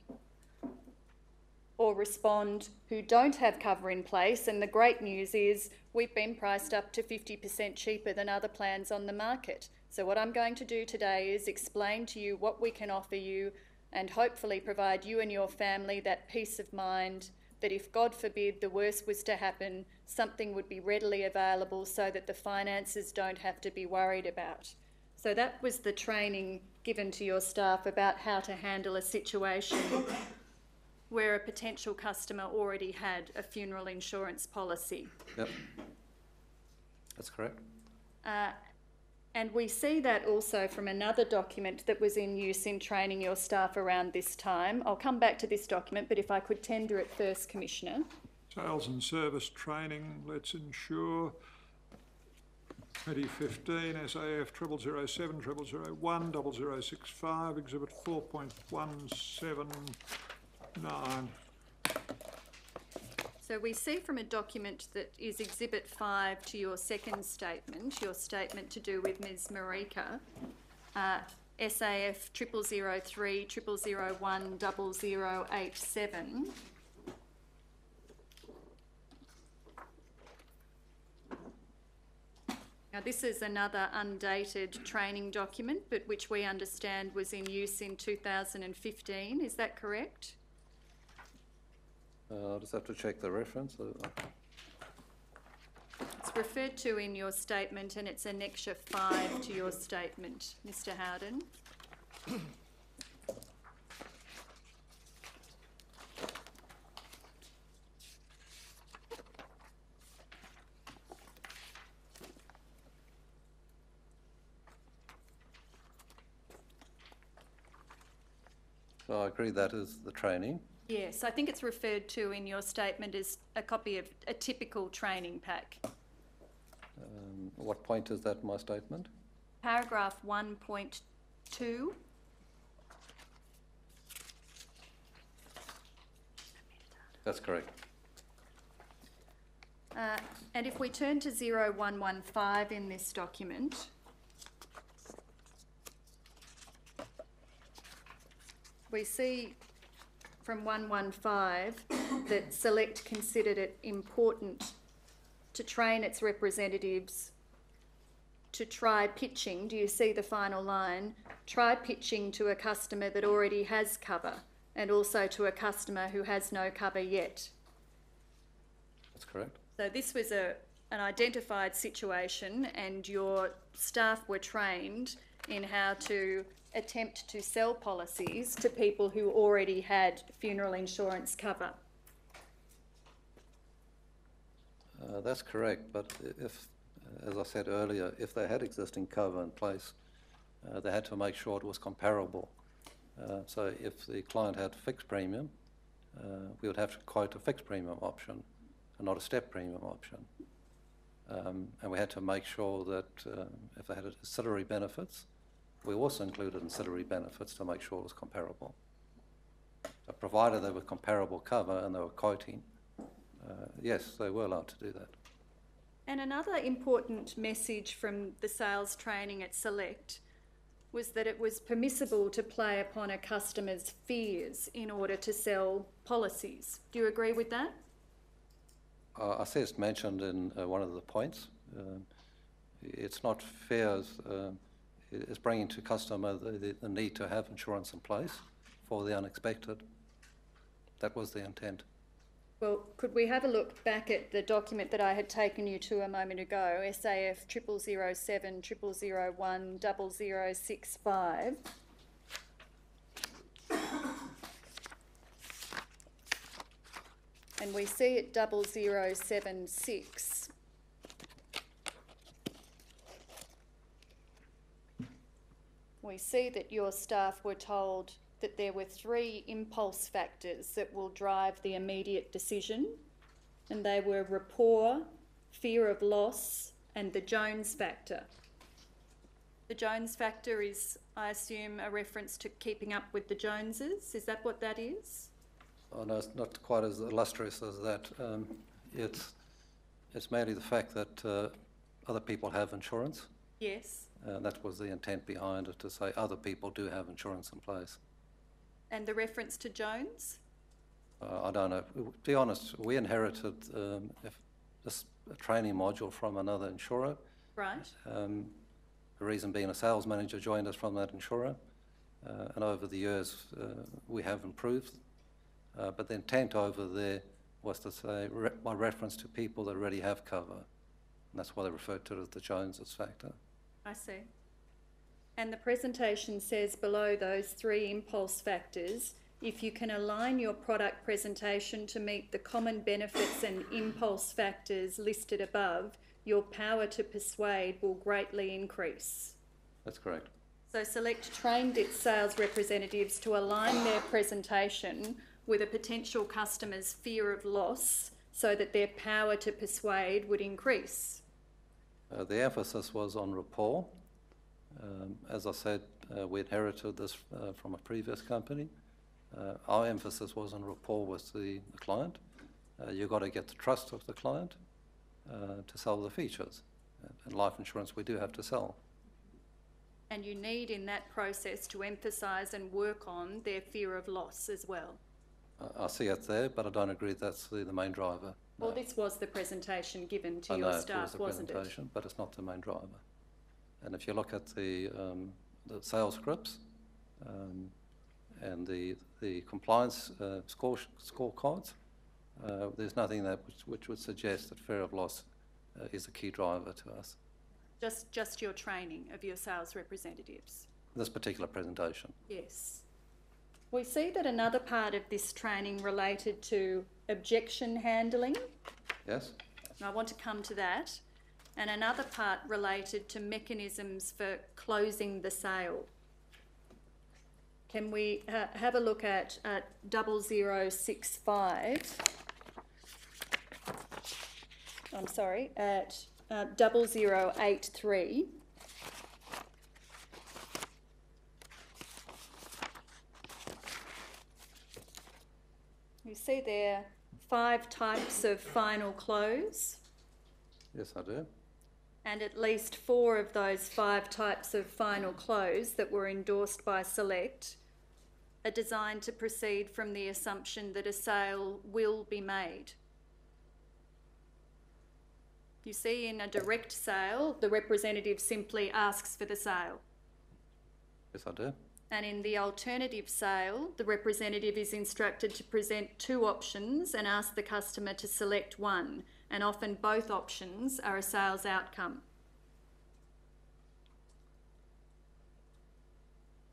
Or respond who don't have cover in place, and the great news is we've been priced up to 50% cheaper than other plans on the market. So, what I'm going to do today is explain to you what we can offer you and hopefully provide you and your family that peace of mind that if God forbid the worst was to happen, something would be readily available so that the finances don't have to be worried about. So that was the training given to your staff about how to handle a situation [coughs] where a potential customer already had a funeral insurance policy. Yep. That's correct. Uh, and we see that also from another document that was in use in training your staff around this time. I'll come back to this document, but if I could tender it first, Commissioner. Sales and service training, let's insure 2015 SAF 0007 0001 0065 Exhibit 4.179. So we see from a document that is Exhibit 5 to your second statement, your statement to do with Ms Marika, uh, SAF 0003 0001 0087. Now, this is another undated training document, but which we understand was in use in 2015. Is that correct? Uh, I'll just have to check the reference. Uh, It's referred to in your statement and it's annexure five to your statement, Mr Howden. So I agree that is the training. Yes, I think it's referred to in your statement as a copy of a typical training pack. Um, what point is that in my statement? Paragraph one point two. That's correct. Uh, and if we turn to zero one one five in this document, we see from one one five that Select considered it important to train its representatives to try pitching, do you see the final line? Try pitching to a customer that already has cover and also to a customer who has no cover yet. That's correct. So this was a, an identified situation and your staff were trained in how to attempt to sell policies to people who already had funeral insurance cover. Uh, that's correct, but if as I said earlier, if they had existing cover in place, uh, they had to make sure it was comparable. Uh, so if the client had fixed premium, uh, we would have to quote a fixed premium option and not a step premium option. Um, and we had to make sure that uh, if they had ancillary benefits, we also included ancillary benefits to make sure it was comparable. So provided they were comparable cover and they were quoting, uh, yes, they were allowed to do that. And another important message from the sales training at Select was that it was permissible to play upon a customer's fears in order to sell policies. Do you agree with that? Uh, I see it's mentioned in uh, one of the points. Um, it's not fair. as, is bringing to customer the, the, the need to have insurance in place for the unexpected. That was the intent. Well, could we have a look back at the document that I had taken you to a moment ago, SAF 0007 0001 0065? and we see it 0076 We see that your staff were told that there were three impulse factors that will drive the immediate decision, and they were rapport, fear of loss, and the Jones factor. The Jones factor is, I assume, a reference to keeping up with the Joneses. Is that what that is? Oh, no, it's not quite as illustrious as that. Um, it's, it's merely the fact that uh, other people have insurance. Yes. Uh, that was the intent behind it, to say other people do have insurance in place. And the reference to Jones? Uh, I don't know. To be honest, we inherited um, if this a training module from another insurer. Right. Um, the reason being a sales manager joined us from that insurer, uh, and over the years uh, we have improved. Uh, but the intent over there was to say, re- by reference to people that already have cover, and that's why they referred to it as the Joneses factor. I see. And the presentation says below those three impulse factors, if you can align your product presentation to meet the common benefits and impulse factors listed above, your power to persuade will greatly increase. That's correct. So Select trained its sales representatives to align their presentation with a potential customer's fear of loss so that their power to persuade would increase. Uh, the emphasis was on rapport. Um, as I said, uh, we inherited this uh, from a previous company. Uh, our emphasis was on rapport with the, the client. Uh, you've got to get the trust of the client uh, to sell the features. And life insurance, we do have to sell. And you need in that process to emphasise and work on their fear of loss as well. I I see it there, but I don't agree that's the, the main driver. Well, No. this was the presentation given to I your know it was staff, a wasn't it? presentation, but it's not the main driver. And if you look at the, um, the sales scripts um, and the, the compliance uh, score scorecards, uh, there's nothing that which, which would suggest that fear of loss uh, is a key driver to us. Just, just your training of your sales representatives. This particular presentation. Yes. We see that another part of this training related to objection handling. Yes. And I want to come to that. And another part related to mechanisms for closing the sale. Can we uh, have a look at uh, 0065? I'm sorry, at uh, 0083. You see there five types of final close, Yes, I do. and at least four of those five types of final close that were endorsed by Select are designed to proceed from the assumption that a sale will be made. You see, in a direct sale, the representative simply asks for the sale. Yes, I do. And in the alternative sale, the representative is instructed to present two options and ask the customer to select one, and often both options are a sales outcome.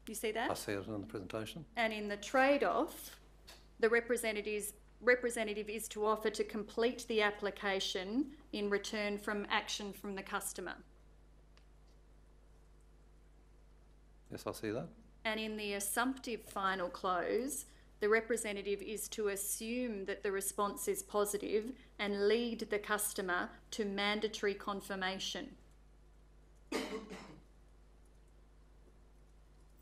You see that? I see it in the presentation. And in the trade off, the representatives, representative is to offer to complete the application in return from action from the customer. Yes, I see that. And in the assumptive final close, the representative is to assume that the response is positive and lead the customer to mandatory confirmation. [coughs]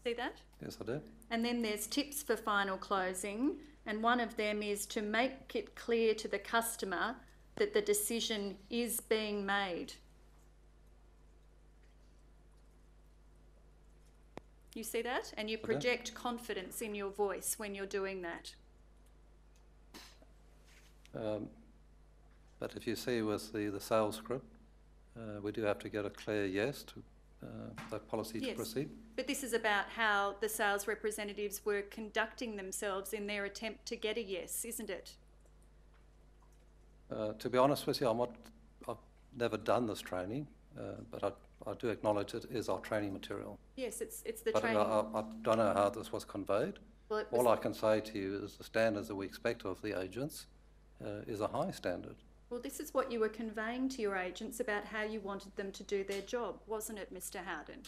See that? Yes, I do. And then there's tips for final closing, and one of them is to make it clear to the customer that the decision is being made. You see that? And you Okay. project confidence in your voice when you're doing that. Um, But if you see with the, the sales script, uh, we do have to get a clear yes to uh, that policy to proceed. But this is about how the sales representatives were conducting themselves in their attempt to get a yes, isn't it? Uh, To be honest with you, I'm not, I've never done this training, uh, but I, I do acknowledge it is our training material. Yes, it's, it's the But I, training. I I don't know how this was conveyed. Well, it was- All I can say to you is the standards that we expect of the agents uh, is a high standard. Well, this is what you were conveying to your agents about how you wanted them to do their job, wasn't it, Mr Howden?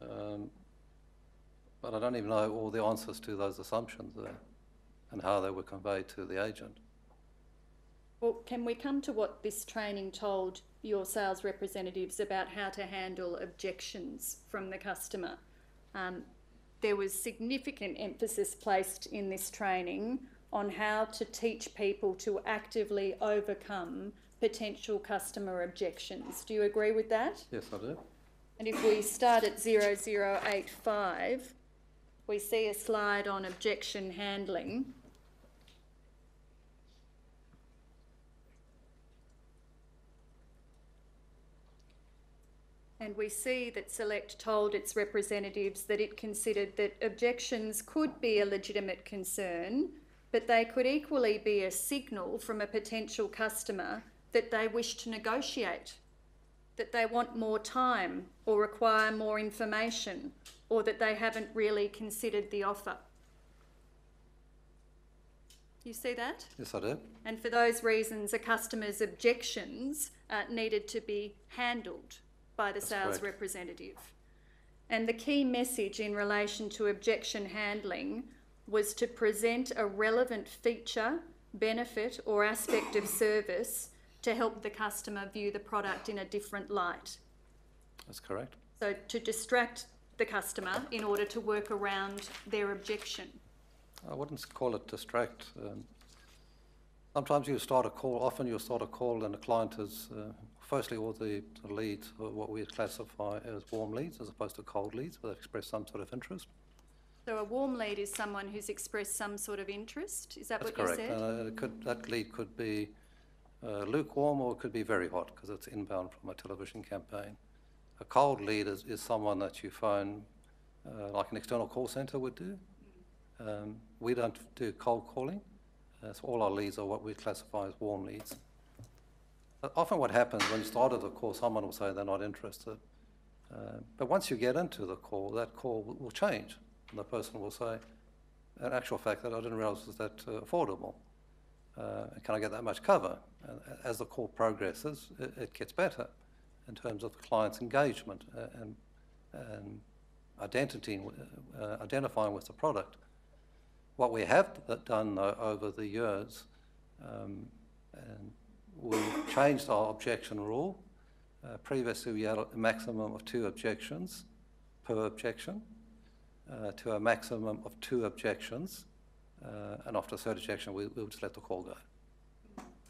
Um, But I don't even know all the answers to those assumptions there and how they were conveyed to the agent. Well, can we come to what this training told your sales representatives about how to handle objections from the customer? Um, there was significant emphasis placed in this training on how to teach people to actively overcome potential customer objections. Do you agree with that? Yes, I do. And if we start at 0085, we see a slide on objection handling. And we see that Select told its representatives that it considered that objections could be a legitimate concern, but they could equally be a signal from a potential customer that they wish to negotiate that they want more time or require more information or that they haven't really considered the offer. You see that? Yes, I do. And for those reasons, a customer's objections uh, needed to be handled by the That's sales correct. representative. And the key message in relation to objection handling was to present a relevant feature, benefit, or aspect of service to help the customer view the product in a different light. That's correct. So to distract the customer in order to work around their objection. I wouldn't call it distract. Um, sometimes you start a call, often you start a call and the client is, uh, firstly, all the leads, what we classify as warm leads as opposed to cold leads, where they've expressed some sort of interest. So a warm lead is someone who's expressed some sort of interest. Is that That's what correct. you said? Uh, it could, that lead could be uh, lukewarm or it could be very hot because it's inbound from a television campaign. A cold lead is, is someone that you phone, uh, like an external call center would do. Um, we don't do cold calling, uh, so all our leads are what we classify as warm leads. Often what happens when you start the call, someone will say they're not interested. Uh, but once you get into the call, that call will, will change. And the person will say, in actual fact, that I didn't realize was that uh, affordable. Uh, can I get that much cover? And as the call progresses, it, it gets better in terms of the client's engagement uh, and, and identity, uh, identifying with the product. What we have done though, over the years, um, and we've changed our objection rule. Uh, previously, we had a maximum of two objections per objection uh, to a maximum of two objections. Uh, and after a third objection, we, we'll just let the call go.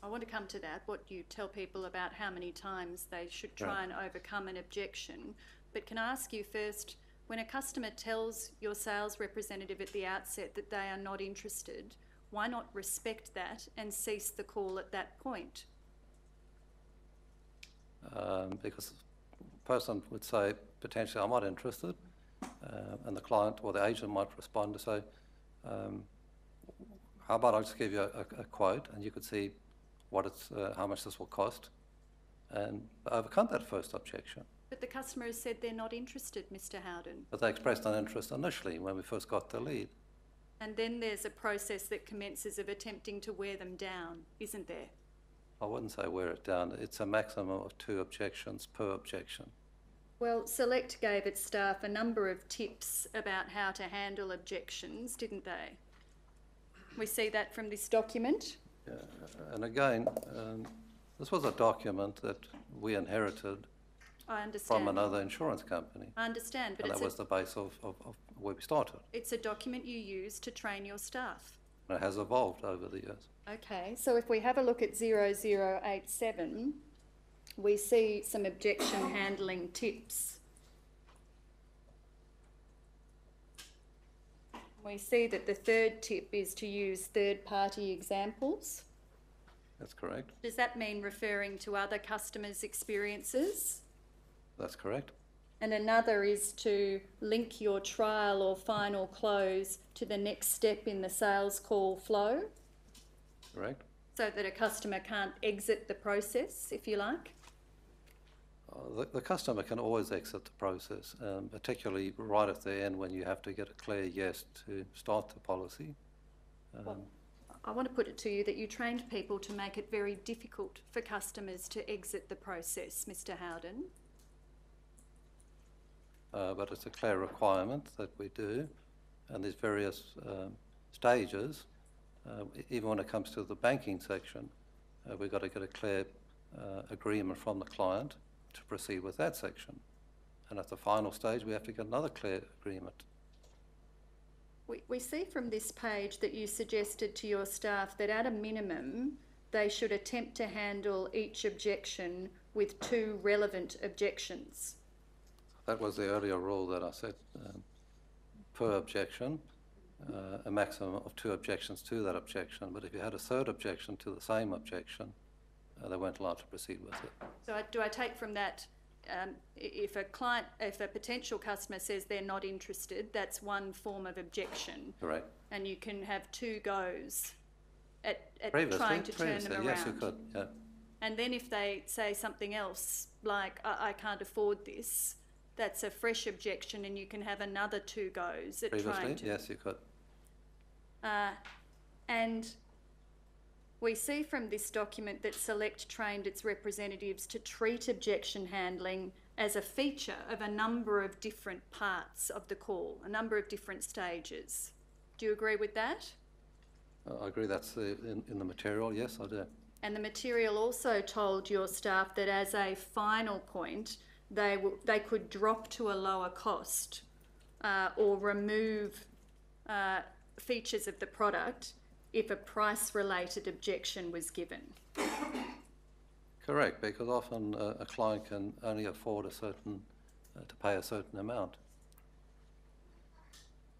I want to come to that. What you tell people about how many times they should try Right. and overcome an objection. But can I ask you first, when a customer tells your sales representative at the outset that they are not interested, why not respect that and cease the call at that point? Um, because the person would say, potentially, I'm not interested, uh, and the client or the agent might respond to say, um, how about I just give you a, a, quote, and you could see what it's, uh, how much this will cost, and overcome that first objection. But the customer has said they're not interested, Mr Howden. But they expressed an interest initially when we first got the lead. And then there's a process that commences of attempting to wear them down, isn't there? I wouldn't say wear it down. It's a maximum of two objections per objection. Well, Select gave its staff a number of tips about how to handle objections, didn't they? We see that from this document. Yeah, and again, um, this was a document that we inherited I from another insurance company. I understand, but And it's that was the base of, of, of where we started. it's a document you use to train your staff. It has evolved over the years. Okay, so if we have a look at 0087, we see some objection handling tips. We see that the third tip is to use third party examples. That's correct. Does that mean referring to other customers' experiences? That's correct. And another is to link your trial or final close to the next step in the sales call flow Correct. so that a customer can't exit the process, if you like. Uh, the, the customer can always exit the process, um, particularly right at the end when you have to get a clear yes to start the policy. Um, I want to put it to you that you trained people to make it very difficult for customers to exit the process, Mr Howden. Uh, but it's a clear requirement that we do, and there's various um, stages. Uh, even when it comes to the banking section, uh, we've got to get a clear uh, agreement from the client to proceed with that section. And at the final stage, we have to get another clear agreement. We, we see from this page that you suggested to your staff that at a minimum, they should attempt to handle each objection with two relevant objections. That was the earlier rule that I said, um, per objection, uh, a maximum of two objections to that objection. But if you had a third objection to the same objection, uh, they weren't allowed to proceed with it. So I, do I take from that, um, if a client, if a potential customer says they're not interested, that's one form of objection, Correct. and you can have two goes at, at Previously, trying to turn them around. yes, you could. Yeah, And then if they say something else, like, I, I can't afford this, that's a fresh objection and you can have another two goes at trying previously, to. yes, you could. Uh, and we see from this document that Select trained its representatives to treat objection handling as a feature of a number of different parts of the call, a number of different stages. Do you agree with that? Uh, I agree. That's the, in, in the material. Yes, I do. And the material also told your staff that as a final point, they, w- they could drop to a lower cost uh, or remove uh, features of the product if a price related objection was given. Correct, because often uh, a client can only afford a certain uh, to pay a certain amount.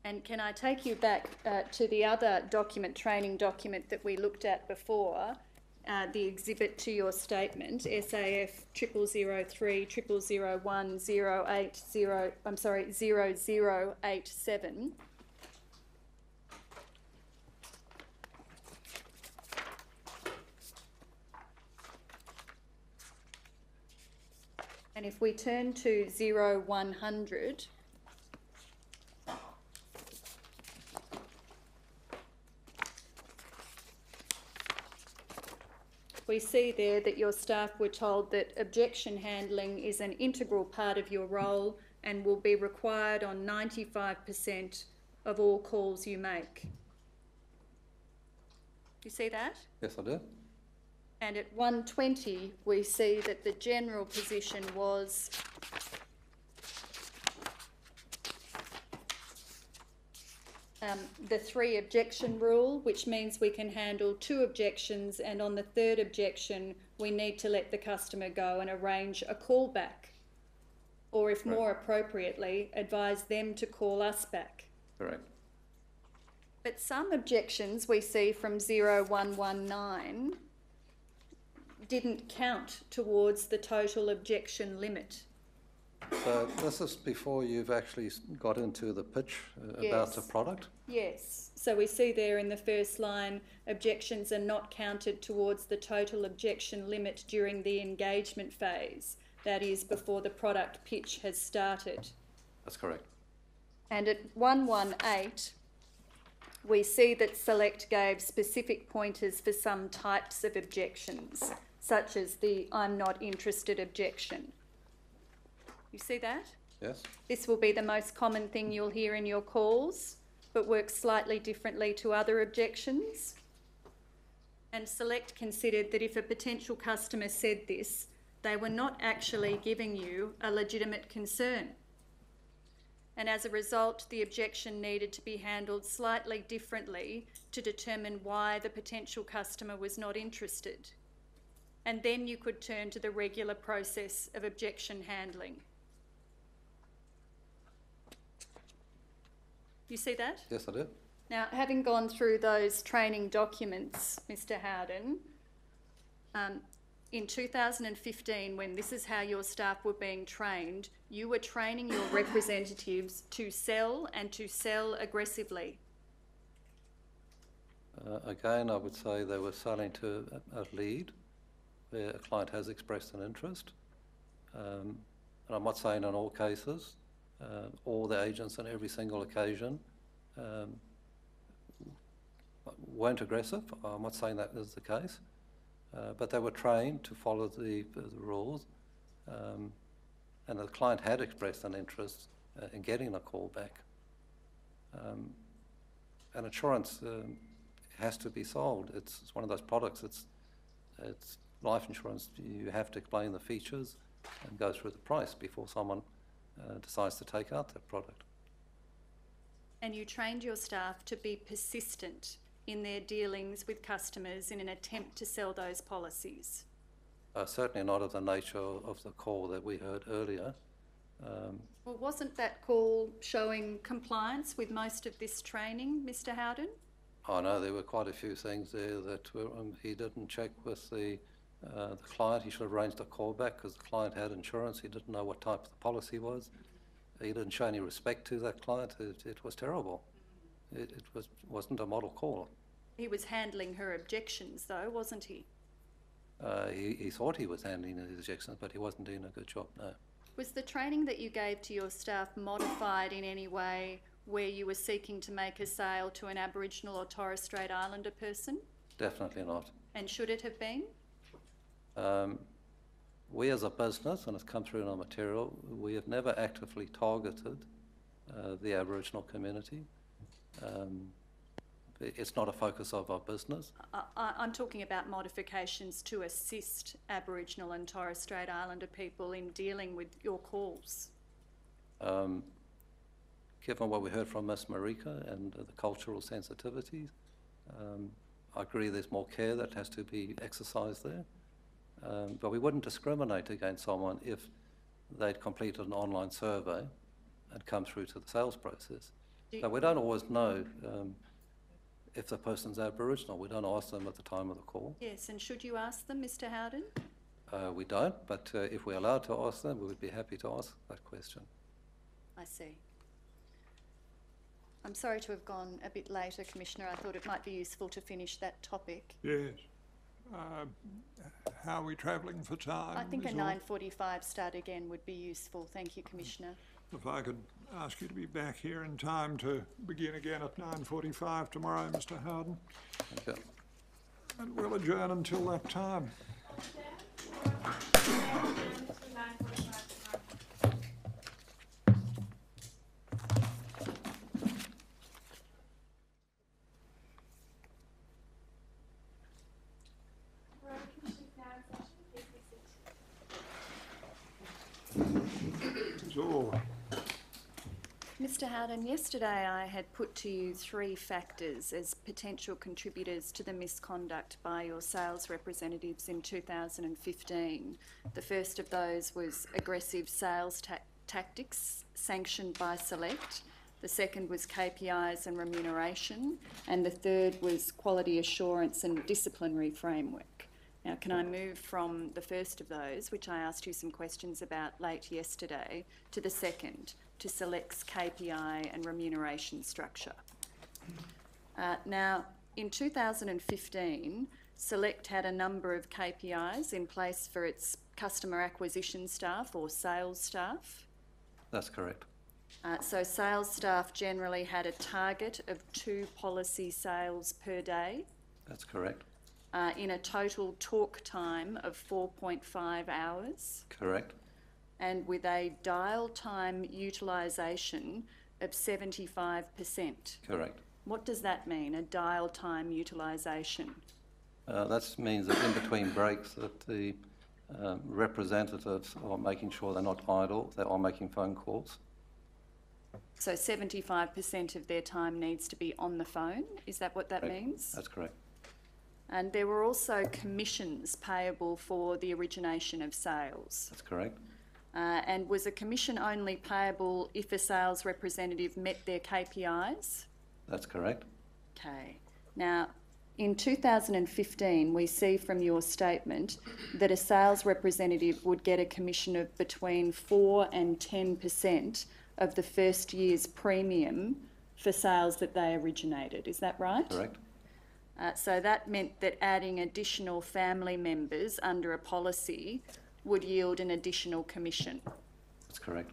And can I take you back uh, to the other document, training document that we looked at before, uh, the exhibit to your statement, SAF triple zero three triple zero one zero eight zero. I'm sorry, zero zero eight seven. And if we turn to zero one hundred. We see there that your staff were told that objection handling is an integral part of your role and will be required on 95% of all calls you make. You see that? Yes, I do. And at 120, we see that the general position was um, the three objection rule, which means we can handle two objections, and on the third objection, we need to let the customer go and arrange a callback. Or, if more appropriately, advise them to call us back. Correct. But some objections we see from 0119 didn't count towards the total objection limit. So this is before you've actually got into the pitch uh, about the product. Yes, so we see there in the first line, objections are not counted towards the total objection limit during the engagement phase, that is, before the product pitch has started. That's correct. And at 118, we see that Select gave specific pointers for some types of objections, such as the I'm not interested objection. You see that? Yes? This will be the most common thing you'll hear in your calls, but works slightly differently to other objections. And Select considered that if a potential customer said this, they were not actually giving you a legitimate concern. And as a result, the objection needed to be handled slightly differently to determine why the potential customer was not interested. And then you could turn to the regular process of objection handling. You see that? Yes, I do. Now, having gone through those training documents, Mr Howden, um, in 2015, when this is how your staff were being trained, you were training your representatives to sell and to sell aggressively. Uh, again, I would say they were selling to a, a lead where a client has expressed an interest. Um, and I'm not saying in all cases, uh, all the agents on every single occasion um, weren't aggressive. I'm not saying that is the case. Uh, but they were trained to follow the, the rules. Um, and the client had expressed an interest uh, in getting a call back. Um, and insurance um, has to be sold. It's, it's one of those products. It's, it's life insurance. You have to explain the features and go through the price before someone uh, decides to take out that product. And you trained your staff to be persistent in their dealings with customers in an attempt to sell those policies. Uh, certainly not of the nature of the call that we heard earlier. Um, Well, wasn't that call showing compliance with most of this training, Mr Howden? I know there were quite a few things there that were, um, he didn't check with the, uh, the client. He should have arranged a call back because the client had insurance. He didn't know what type of the policy was. He didn't show any respect to that client. It, it was terrible. It, it was, wasn't a model call. He was handling her objections, though, wasn't he? Uh, he, he thought he was handling his objections, but he wasn't doing a good job, no. Was the training that you gave to your staff modified in any way where you were seeking to make a sale to an Aboriginal or Torres Strait Islander person? Definitely not. And should it have been? Um, we as a business, and it's come through in our material, we have never actively targeted uh, the Aboriginal community. Um, it's not a focus of our business. I, I'm talking about modifications to assist Aboriginal and Torres Strait Islander people in dealing with your calls. Um, given what we heard from Ms. Marika and uh, the cultural sensitivities, um, I agree there's more care that has to be exercised there. Um, but we wouldn't discriminate against someone if they'd completed an online survey and come through to the sales process. Do- So we don't always know um, if the person's Aboriginal. We don't ask them at the time of the call. Yes, and should you ask them, Mr Howden? Uh, we don't, but uh, if we're allowed to ask them, we would be happy to ask that question. I see. I'm sorry to have gone a bit later, Commissioner. I thought it might be useful to finish that topic. Yes. Uh, How are we travelling for time? I think a 9.45 start again would be useful. Thank you, Commissioner. If I could ask you to be back here in time to begin again at 9.45 tomorrow, Mr Howden, Thank you. and we'll adjourn until that time. Royal Commission is now in session. Please be seated. So, Howden, yesterday I had put to you three factors as potential contributors to the misconduct by your sales representatives in 2015. The first of those was aggressive sales ta- tactics sanctioned by Select. The second was KPIs and remuneration. And the third was quality assurance and disciplinary framework. Now, can I move from the first of those, which I asked you some questions about late yesterday, to the second, to Select's KPI and remuneration structure? Uh, now, in 2015, Select had a number of KPIs in place for its customer acquisition staff or sales staff. That's correct. Uh, so sales staff generally had a target of two policy sales per day That's correct. uh, in a total talk time of 4.5 hours Correct. And with a dial time utilisation of 75%. Correct. What does that mean, a dial time utilisation? Uh, that means that in between breaks that the um, representatives are making sure they're not idle, they are making phone calls. So 75% of their time needs to be on the phone, is that what that Correct. means? That's correct. And there were also commissions payable for the origination of sales. That's correct. Uh, and was a commission only payable if a sales representative met their KPIs? That's correct. Okay. Now, in 2015, we see from your statement that a sales representative would get a commission of between 4 and 10% of the first year's premium for sales that they originated. Is that right? Correct. Uh, so that meant that adding additional family members under a policy would yield an additional commission. That's correct.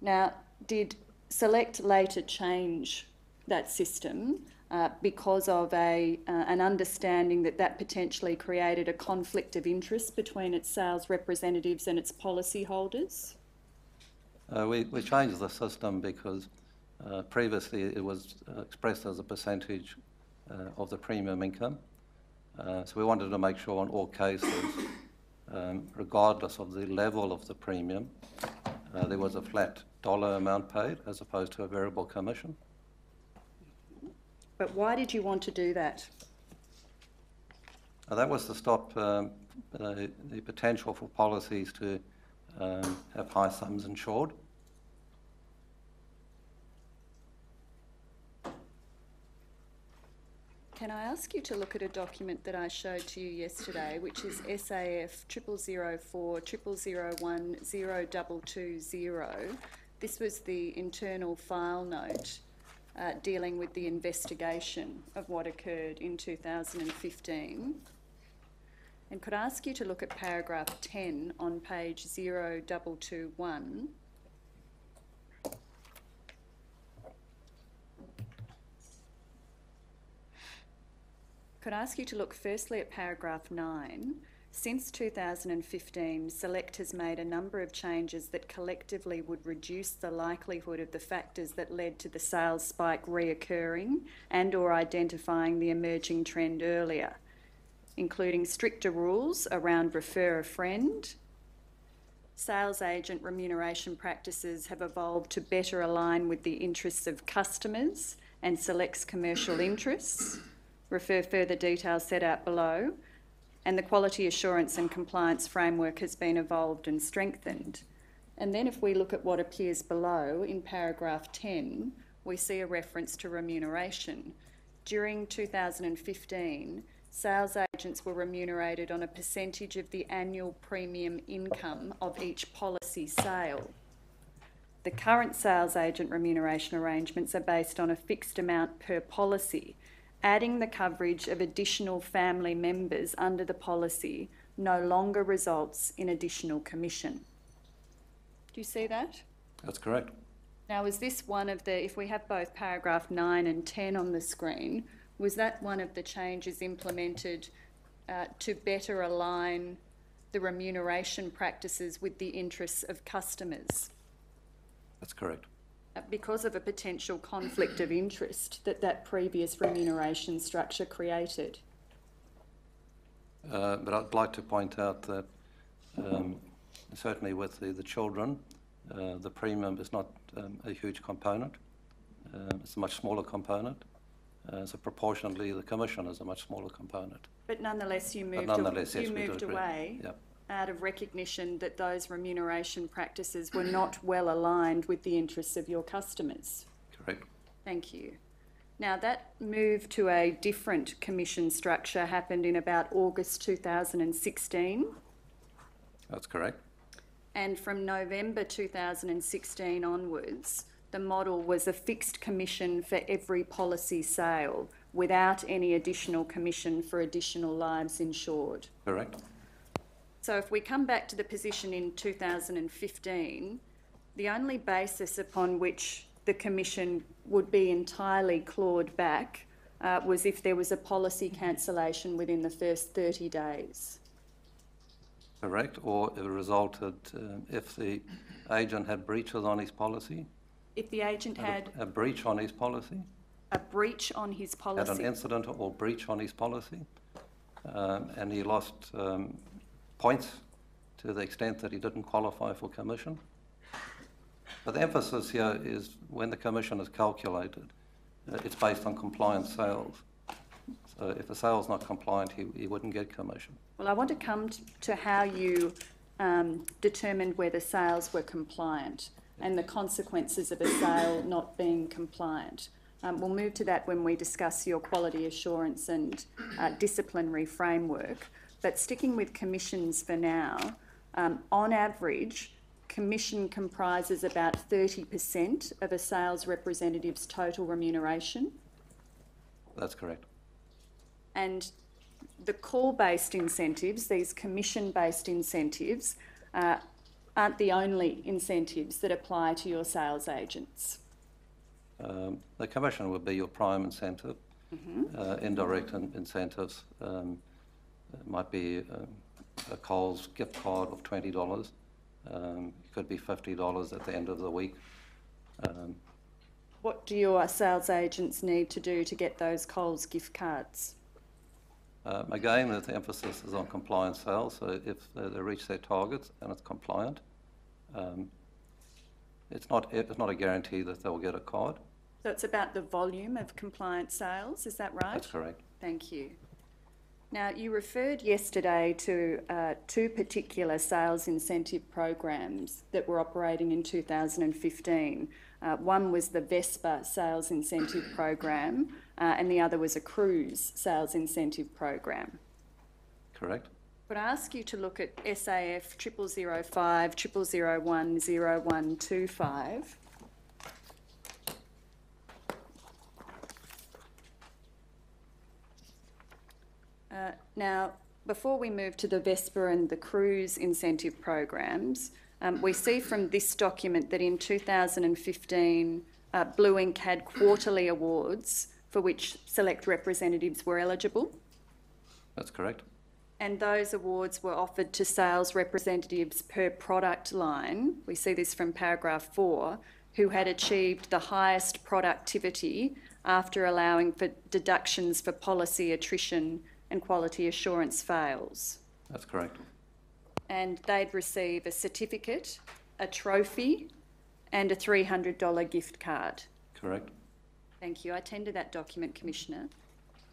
Now, did Select later change that system uh, because of a, uh, an understanding that that potentially created a conflict of interest between its sales representatives and its policyholders? Uh, we, we changed the system because uh, previously it was uh, expressed as a percentage uh, of the premium income. Uh, so we wanted to make sure in all cases, um, regardless of the level of the premium, uh, there was a flat dollar amount paid as opposed to a variable commission. But why did you want to do that? Uh, that was to stop um, the, the potential for policies to um, have high sums insured. Can I ask you to look at a document that I showed to you yesterday, which is SAF triple zero four triple zero one zero double two zero. This was the internal file note uh, dealing with the investigation of what occurred in 2015. And could I ask you to look at paragraph 10 on page 0221? Could ask you to look firstly at paragraph 9? Since 2015, Select has made a number of changes that collectively would reduce the likelihood of the factors that led to the sales spike reoccurring and or identifying the emerging trend earlier, including stricter rules around refer a friend, Sales agent remuneration practices have evolved to better align with the interests of customers and selects commercial interests. Refer further details set out below. And the quality assurance and compliance framework has been evolved and strengthened. And then if we look at what appears below in paragraph 10, we see a reference to remuneration. During 2015, sales agents were remunerated on a percentage of the annual premium income of each policy sale. The current sales agent remuneration arrangements are based on a fixed amount per policy. Adding the coverage of additional family members under the policy no longer results in additional commission. Do you see that? That's correct. Now, is this one of the, if we have both paragraph 9 and 10 on the screen, was that one of the changes implemented uh, to better align the remuneration practices with the interests of customers? That's correct. Uh, Because of a potential conflict of interest that that previous remuneration structure created? Uh, but I'd like to point out that um, certainly with the, the children, uh, the premium is not um, a huge component. Um, it's a much smaller component. Uh, so proportionately, the commission is a much smaller component. But nonetheless, you moved, nonetheless, yes, moved away Yep. Out of recognition that those remuneration practices were not well aligned with the interests of your customers. Correct. Thank you. Now, that move to a different commission structure happened in about August 2016, That's correct. and from November 2016 onwards, the model was a fixed commission for every policy sale without any additional commission for additional lives insured. Correct. So if we come back to the position in 2015, The only basis upon which the Commission would be entirely clawed back uh, was if there was a policy cancellation within the first 30 days. Correct, or it resulted, um, if the agent had breaches on his policy, If the agent had a breach on his policy, a breach on his policy. had an incident or breach on his policy, um, and he lost um, points to the extent that he didn't qualify for commission. But the emphasis here is when the commission is calculated, uh, it's based on compliant sales. So if the sale's not compliant, he, he wouldn't get commission. well, I want to come to how you um, determined whether sales were compliant and the consequences of a sale not being compliant. Um, we'll move to that when we discuss your quality assurance and uh, disciplinary framework. But sticking with commissions for now, um, on average, commission comprises about 30% of a sales representative's total remuneration. That's correct. And the call-based incentives, these commission-based incentives, uh, aren't the only incentives that apply to your sales agents. Um, the commission would be your prime incentive. Uh, indirect in- incentives um, it might be um, a Coles gift card of twenty dollars. Um, it could be fifty dollars at the end of the week. Um, What do your sales agents need to do to get those Coles gift cards? um, again, the emphasis is on compliant sales. So if they, they reach their targets and it's compliant, um, it's not it's not a guarantee that they'll get a card. So it's about the volume of compliant sales, is that right? That's correct. Thank you. Now, you referred yesterday to uh, two particular sales incentive programs that were operating in 2015. Uh, one was the Vespa Sales Incentive Program, uh, and the other was a cruise sales incentive program. Correct. Could I ask you to look at SAF 0005, 0001, 0125? Uh, Now, before we move to the Vespa and the cruise incentive programs, um, we see from this document that in 2015, uh, Blue Ink had quarterly awards for which select representatives were eligible. That's correct. And those awards were offered to sales representatives per product line. We see this from paragraph four, who had achieved the highest productivity after allowing for deductions for policy attrition and quality assurance fails. That's correct. And they'd receive a certificate, a trophy, and a $300 gift card. Correct. Thank you. I tender that document, Commissioner.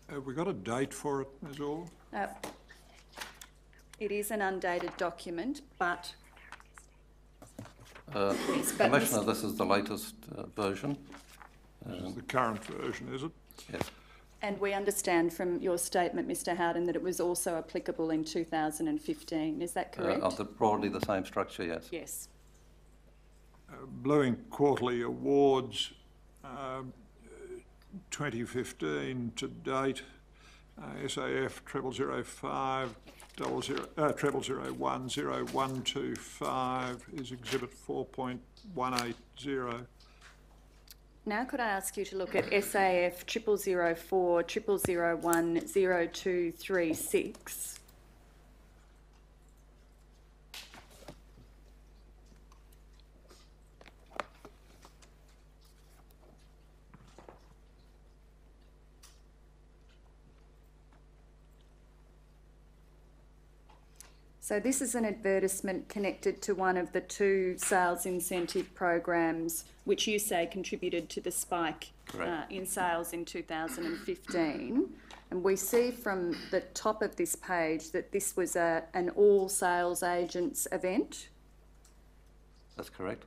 Have we got a date for it, is all? Uh, It is an undated document, but Uh, Yes, but Commissioner, this is the latest uh, version. This is the current version, is it? Yes. And we understand from your statement, Mr Howden, that it was also applicable in 2015. Is that Uh, correct? Of the, broadly the same structure, yes. Yes. Blue Ink Quarterly Awards, um, 2015 to date, uh, SAF 0005, double zero, uh, treble zero one, zero one two five is exhibit 4.180. Now could I ask you to look at SAF 0004, 0001, 0236? So this is an advertisement connected to one of the two sales incentive programs which you say contributed to the spike uh, in sales in 2015. And we see from the top of this page that this was a, an all sales agents event. That's correct.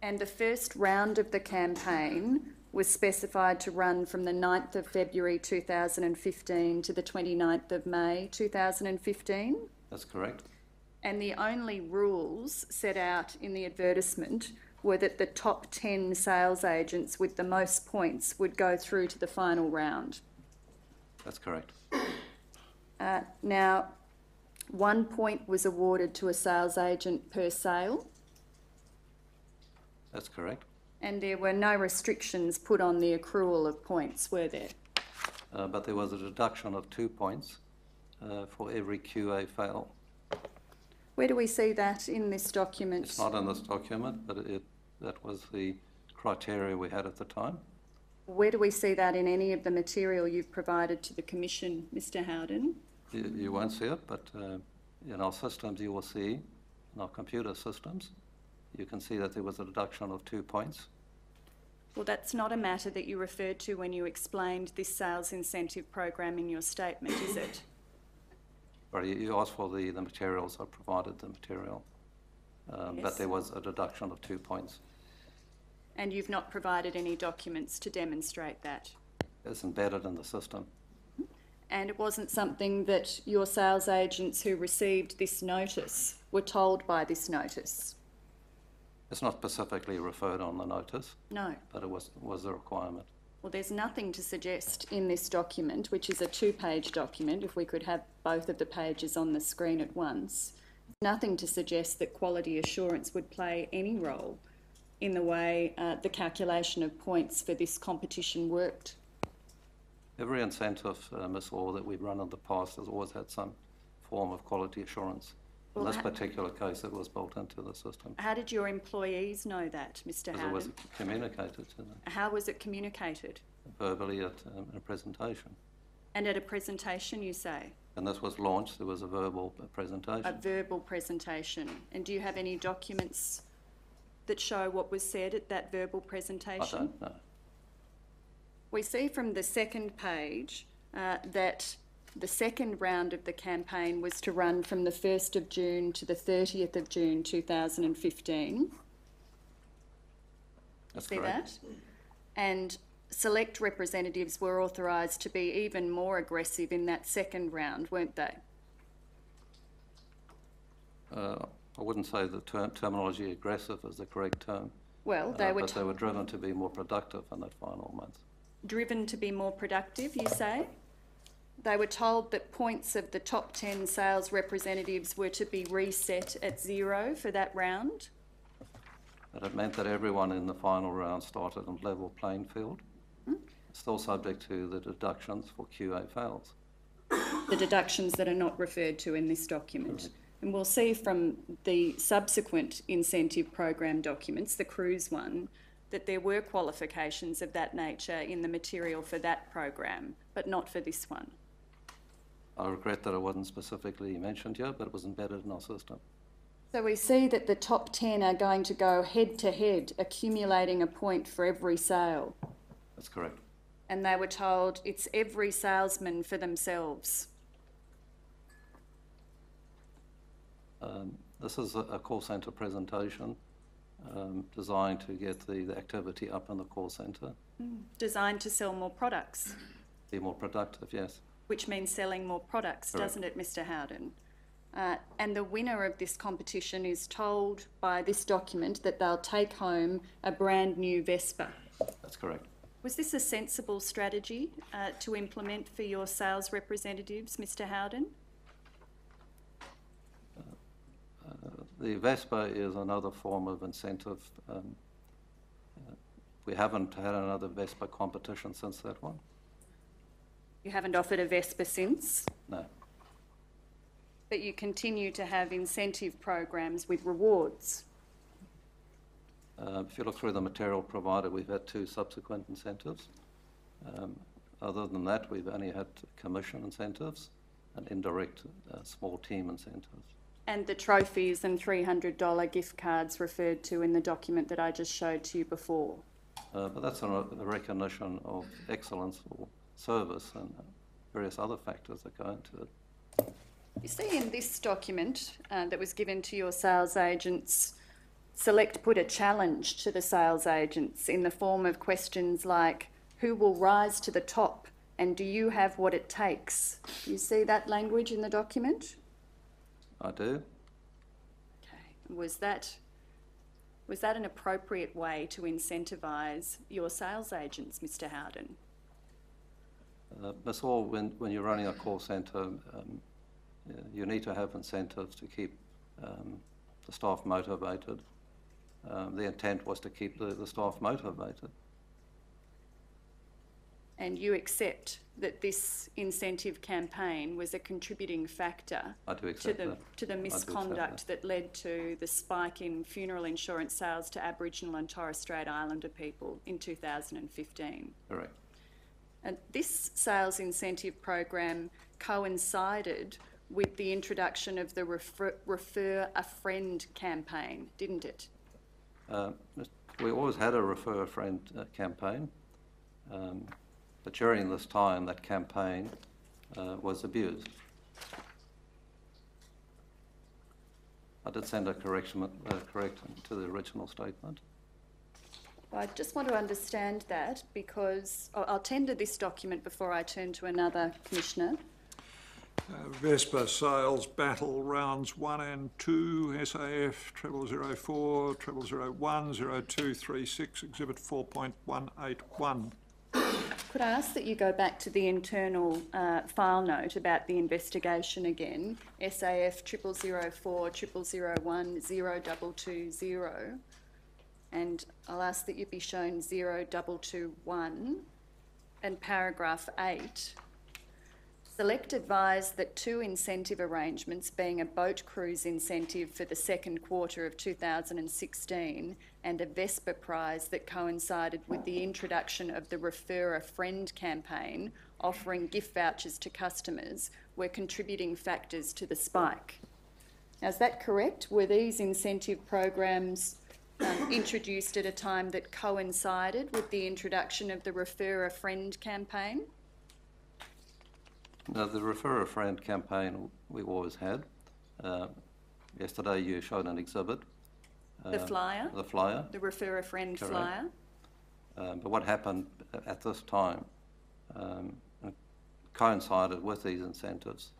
And the first round of the campaign was specified to run from the 9th of February 2015 to the 29th of May 2015. That's correct. And the only rules set out in the advertisement were that the top 10 sales agents with the most points would go through to the final round. That's correct. Uh, now, one point was awarded to a sales agent per sale. That's correct. And there were no restrictions put on the accrual of points, were there? Uh, but there was a deduction of two points uh, for every QA fail. Where do we see that in this document? It's not in this document, but it, that was the criteria we had at the time. Where do we see that in any of the material you've provided to the Commission, Mr Howden? You, you won't see it, but uh, in our systems you will see, in our computer systems, you can see that there was a deduction of two points. Well, that's not a matter that you referred to when you explained this sales incentive program in your statement, is it? Or you, asked for the, the materials, I provided the material. Um, Yes. But there was a deduction of two points. And you've not provided any documents to demonstrate that? It's embedded in the system. And it wasn't something that your sales agents who received this notice were told by this notice? It's not specifically referred on the notice, No. but it was, was a requirement. Well, there's nothing to suggest in this document, which is a two-page document, if we could have both of the pages on the screen at once, nothing to suggest that quality assurance would play any role in the way uh, the calculation of points for this competition worked. Every incentive, uh, Ms. Orr, that we've run in the past has always had some form of quality assurance. In Well, this particular case, it was built into the system How did your employees know that, Mr because it was communicated to them How was it communicated? verbally at um, a presentation. And at a presentation, you say? And this was launched, there was a verbal presentation. A verbal presentation. And do you have any documents that show what was said at that verbal presentation? I don't know. We see from the second page uh, that the second round of the campaign was to run from the 1st of June to the 30th of June 2015. That's See correct. that? And select representatives were authorised to be even more aggressive in that second round, weren't they? Uh, I wouldn't say the term, terminology aggressive is the correct term. Well, uh, they were But they were driven to be more productive in that final month. driven to be more productive, you say? They were told that points of the top 10 sales representatives were to be reset at zero for that round. But it meant that everyone in the final round started on level playing field, hmm? still subject to the deductions for QA fails. the deductions that are not referred to in this document. And we'll see from the subsequent incentive program documents, the cruise one, that there were qualifications of that nature in the material for that program, but not for this one. I regret that it wasn't specifically mentioned here, but it was embedded in our system. So we see that the top 10 are going to go head to head, accumulating a point for every sale. That's correct. And they were told it's every salesman for themselves. Um, This is a a call centre presentation um, designed to get the, the activity up in the call centre, Designed to sell more products, be more productive, yes. Which means selling more products, Correct. doesn't it, Mr. Howden? Uh, and the winner of this competition is told by this document that they'll take home a brand new Vespa. That's correct. Was this a sensible strategy uh, to implement for your sales representatives, Mr. Howden? The Vespa is another form of incentive. um, uh, We haven't had another Vespa competition since that one, You haven't offered a Vespa since, no. but you continue to have incentive programs with rewards. Uh, If you look through the material provided, we've had two subsequent incentives. Um, Other than that, we've only had commission incentives and indirect uh, small team incentives. And the trophies and $300 gift cards referred to in the document that I just showed to you before. Uh, But that's a a recognition of excellence or service and various other factors that go into it. You see in this document uh, that was given to your sales agents, Select put a challenge to the sales agents in the form of questions like, who will rise to the top and do you have what it takes? Do you see that language in the document? I do. Okay. Was that, was that an appropriate way to incentivise your sales agents, Mr Howden? Uh, Ms. Orr, when, when you're running a call centre, um, you need to have incentives to keep um, the staff motivated um, the intent was to keep the, the staff motivated. And you accept that this incentive campaign was a contributing factor to the, that. to the misconduct that led to the spike in funeral insurance sales to Aboriginal and Torres Strait Islander people in 2015. Correct. And this sales incentive program coincided with the introduction of the refer, refer a friend campaign, didn't it? Uh, we always had a refer a friend uh, campaign, um, but during this time, that campaign uh, was abused. I did send a correction, uh, correction to the original statement. I just want to understand that because I'll, tender this document before I turn to another commissioner. Uh, Vespa sales battle rounds one and two, SAF treble zero four, treble zero one, zero two three six, exhibit four point one eight one. Could I ask that you go back to the internal uh, file note about the investigation again? SAF triple zero four triple zero one zero double two zero. And I'll ask that you be shown zero double two one and paragraph eight. Select advised that two incentive arrangements, being a boat cruise incentive for the second quarter of 2016 and a Vespa prize that coincided with the introduction of the Refer a Friend campaign, offering gift vouchers to customers, were contributing factors to the spike. Now, is that correct? Were these incentive programs um, introduced at a time that coincided with the introduction of the Refer a Friend campaign? Now, the refer a friend campaign we've always had. Uh, yesterday, you showed an exhibit. The uh, flyer? The flyer. The Refer a Friend Correct. flyer? Um, but what happened at this time um, coincided with these incentives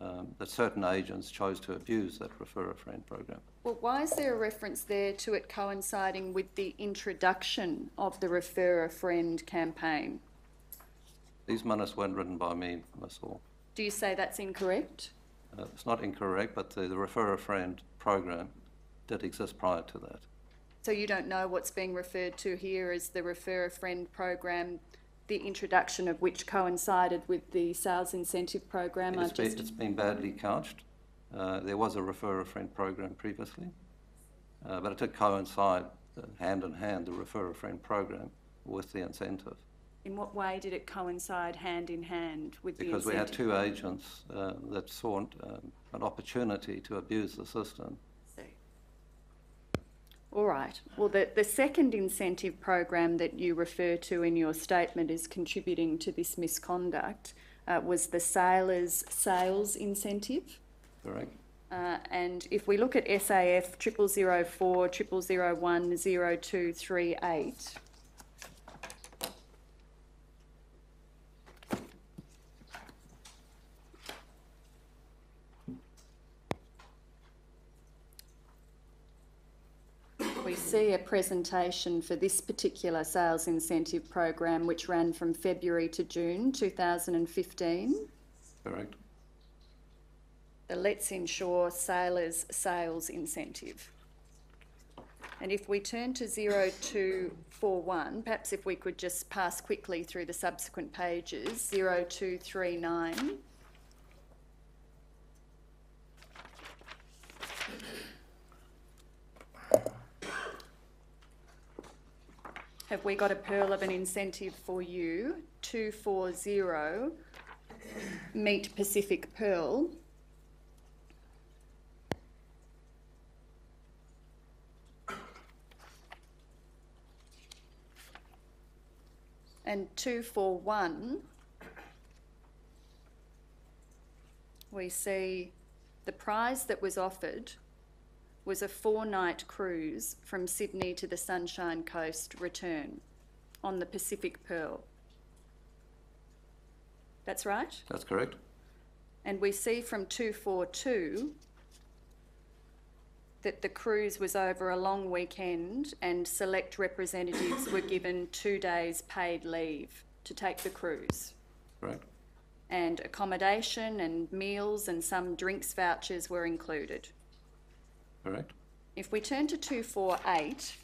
um, that certain agents chose to abuse that refer a friend program. Well, why is there a reference there to it coinciding with the introduction of the Refer a Friend campaign? These minutes weren't written by me, Ms. Orr. Do you say that's incorrect? Uh, it's not incorrect, but the, the refer a friend program did exist prior to that. So you don't know what's being referred to here as the Refer a Friend program, the introduction of which coincided with the sales incentive program? I It's been, just, it's been badly couched. Uh, there was a refer a friend program previously, uh, but it did coincide uh, hand in hand, the refer a friend program with the incentive. in what way did it coincide hand in hand with the Because we had two agents uh, that saw um, an opportunity to abuse the system. All right. Well, the, the second incentive program that you refer to in your statement as contributing to this misconduct uh, was the sailors' sales incentive. Correct? Uh, and if we look at SAF triple zero four triple zero one zero two three eight, we see a presentation for this particular sales incentive program which ran from February to June two thousand and fifteen. Correct? The Let's Insure Sailors Sales Incentive. And if we turn to 0241, perhaps if we could just pass quickly through the subsequent pages, 0239. Have we got a pearl of an incentive for you? 240, Meet Pacific Pearl. And 241, we see the prize that was offered was a four night cruise from Sydney to the Sunshine Coast return on the Pacific Pearl. That's right? That's correct? And we see from 242 that the cruise was over a long weekend and select representatives were given two days paid leave to take the cruise. Correct? And accommodation and meals and some drinks vouchers were included. Correct? If we turn to 248,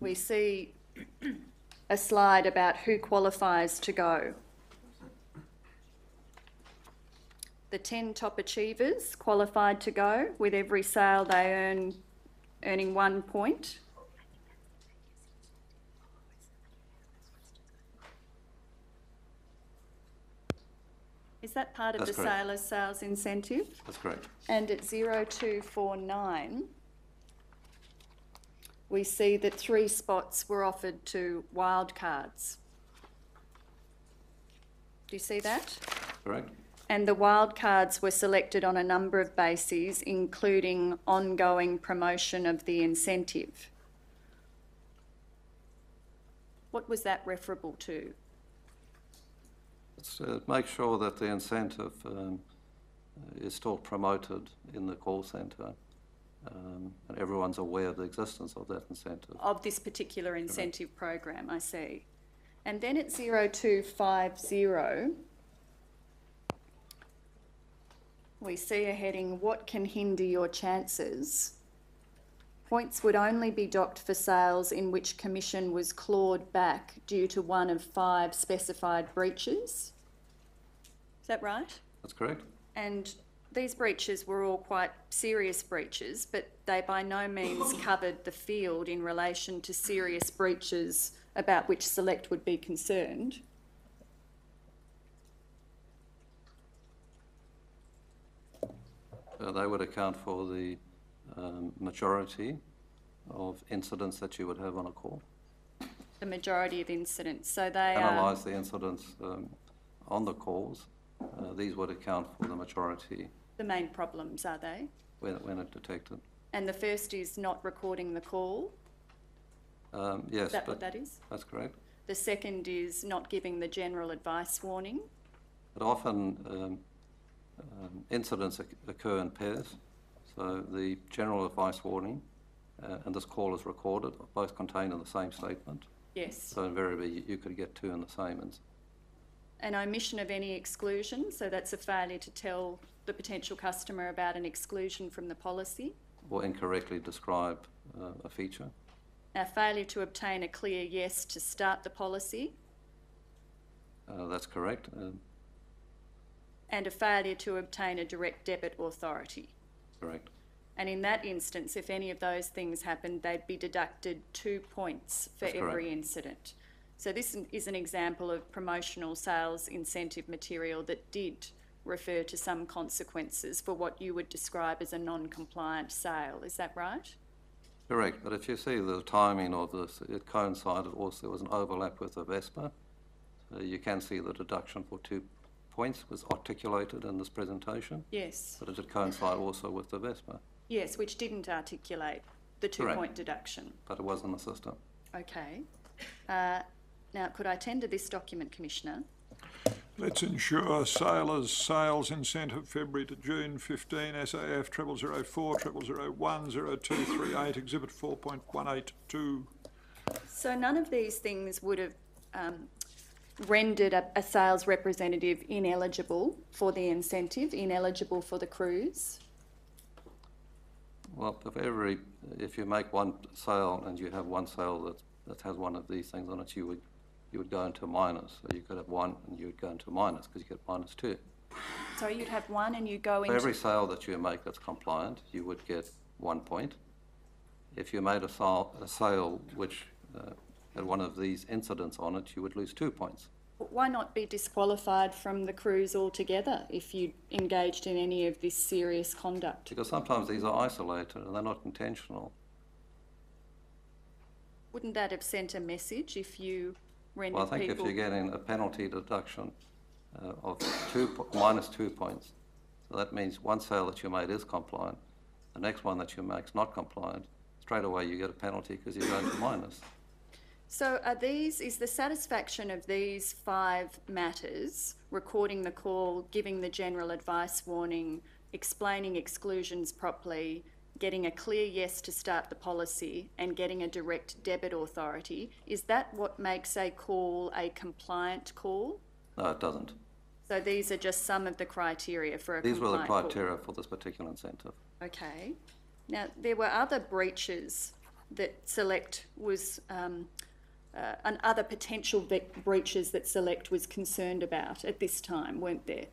we see a slide about who qualifies to go. The 10 top achievers qualified to go. With every sale, they earn earning one point. Is that part of That's the correct. sailor's sales incentive? That's correct. And at 0249, we see that three spots were offered to wildcards. Do you see that? Correct? And the wildcards were selected on a number of bases, including ongoing promotion of the incentive. What was that referable to? It's to make sure that the incentive um, is still promoted in the call centre um, and everyone's aware of the existence of that incentive. of this particular incentive program, I see. And then at 0250, we see a heading, what can hinder your chances? Points would only be docked for sales in which commission was clawed back due to one of five specified breaches. Is that right? That's correct? And these breaches were all quite serious breaches, but they by no means [coughs] covered the field in relation to serious breaches about which Select would be concerned. Uh, they would account for the um, majority of incidents that you would have on a call. The majority of incidents, so they Analyse the incidents um, on the calls. Uh, these would account for the majority the main problems, are they? when, when it detected. And the first is not recording the call, Um, yes, is that what that is? that's correct. The second is not giving the general advice warning. But often um, incidents occur in pairs. So the general advice warning uh, and this call is recorded, both contained in the same statement. Yes. So invariably you- could get two in the same. An omission of any exclusion, so that's a failure to tell the potential customer about an exclusion from the policy. or incorrectly describe uh, a feature. A failure to obtain a clear yes to start the policy, Uh, that's correct. Um, and a failure to obtain a direct debit authority. correct. And in that instance, if any of those things happened, they'd be deducted two points for That's correct. every incident. So this is an example of promotional sales incentive material that did refer to some consequences for what you would describe as a non-compliant sale. Is that right? Correct. But if you see the timing of this, it coincided also, there was an overlap with the VESPA. So you can see the deduction for two points was articulated in this presentation, Yes. but it did coincide also with the VESPA, Yes, which didn't articulate the two-point deduction. but it was in the system. Okay. Uh, now, could I tender this document, Commissioner? Let's Insure sailors' sales incentive February to June 15, SAF 0004, 0001, 0238, Exhibit 4.182. So none of these things would have um, rendered a, a sales representative ineligible for the incentive, ineligible for the cruise. Well, if every, if you make one sale and you have one sale that, that has one of these things on it, you would, you would go into minus. So you could have one and you would go into minus because you get minus two. So you'd have one and you go For into. every sale that you make that's compliant, you would get one point. If you made a sale, a sale which uh, had one of these incidents on it, you would lose two points. Why not be disqualified from the cruise altogether if you engaged in any of this serious conduct? Because sometimes these are isolated and they're not intentional. Wouldn't that have sent a message if you rendered Well, I think if people? you're getting a penalty deduction uh, of two, po- minus two points, so that means one sale that you made is compliant, the next one that you make is not compliant, straight away you get a penalty because you're going to minus. So are these, is the satisfaction of these five matters, recording the call, giving the general advice warning, explaining exclusions properly, getting a clear yes to start the policy, and getting a direct debit authority, is that what makes a call a compliant call? No, it doesn't. So these are just some of the criteria for a These were the compliant book. criteria for this particular incentive. Okay. Now, there were other breaches that Select was, um, uh, and other potential breaches that Select was concerned about at this time, weren't there?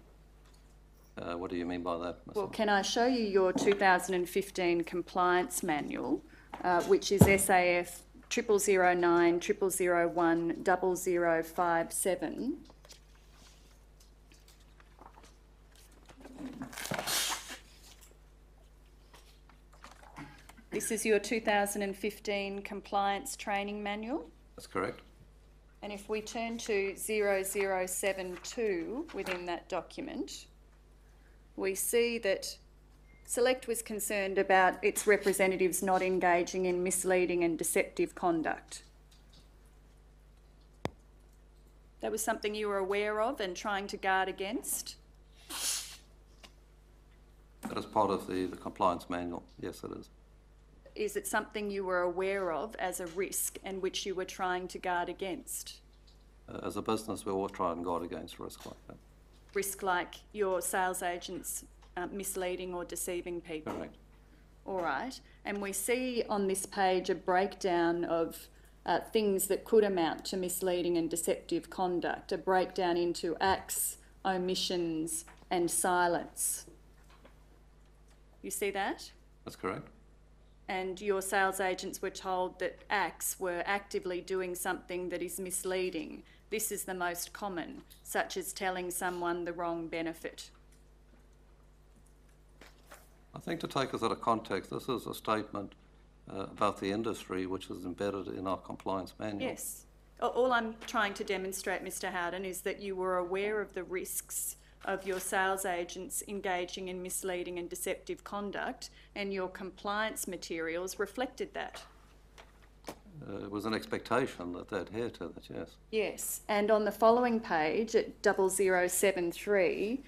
Uh, what do you mean by that, Ms. Well, can I show you your 2015 compliance manual, uh, which is SAF triple zero nine triple zero one double zero five seven. This is your 2015 compliance training manual. That's correct. And if we turn to 0072 within that document, we see that Select was concerned about its representatives not engaging in misleading and deceptive conduct. That was something you were aware of and trying to guard against? That is part of the, the compliance manual. Yes, it is. Is it something you were aware of as a risk and which you were trying to guard against? As a business, we always try and guard against risk like that. Risk like your sales agents uh, misleading or deceiving people? Correct. All right. And we see on this page a breakdown of uh, things that could amount to misleading and deceptive conduct, a breakdown into acts, omissions, and silence. You see that? That's correct. And your sales agents were told that acts were actively doing something that is misleading. This is the most common, such as telling someone the wrong benefit. I think to take us out of context, this is a statement uh, about the industry which is embedded in our compliance manual. Yes. All I'm trying to demonstrate, Mr Howden, is that you were aware of the risks of your sales agents engaging in misleading and deceptive conduct, and your compliance materials reflected that. Uh, it was an expectation that they'd adhere to that, yes. Yes, and on the following page at double zero seven three,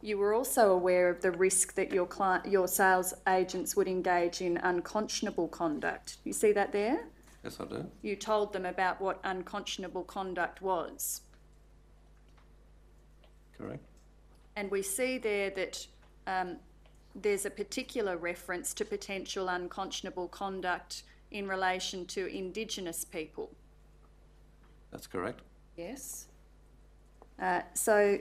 you were also aware of the risk that your client, your sales agents would engage in unconscionable conduct. You see that there? Yes, I do. You told them about what unconscionable conduct was. Correct. And we see there that um, there's a particular reference to potential unconscionable conduct in relation to Indigenous people. That's correct. Yes. Uh, so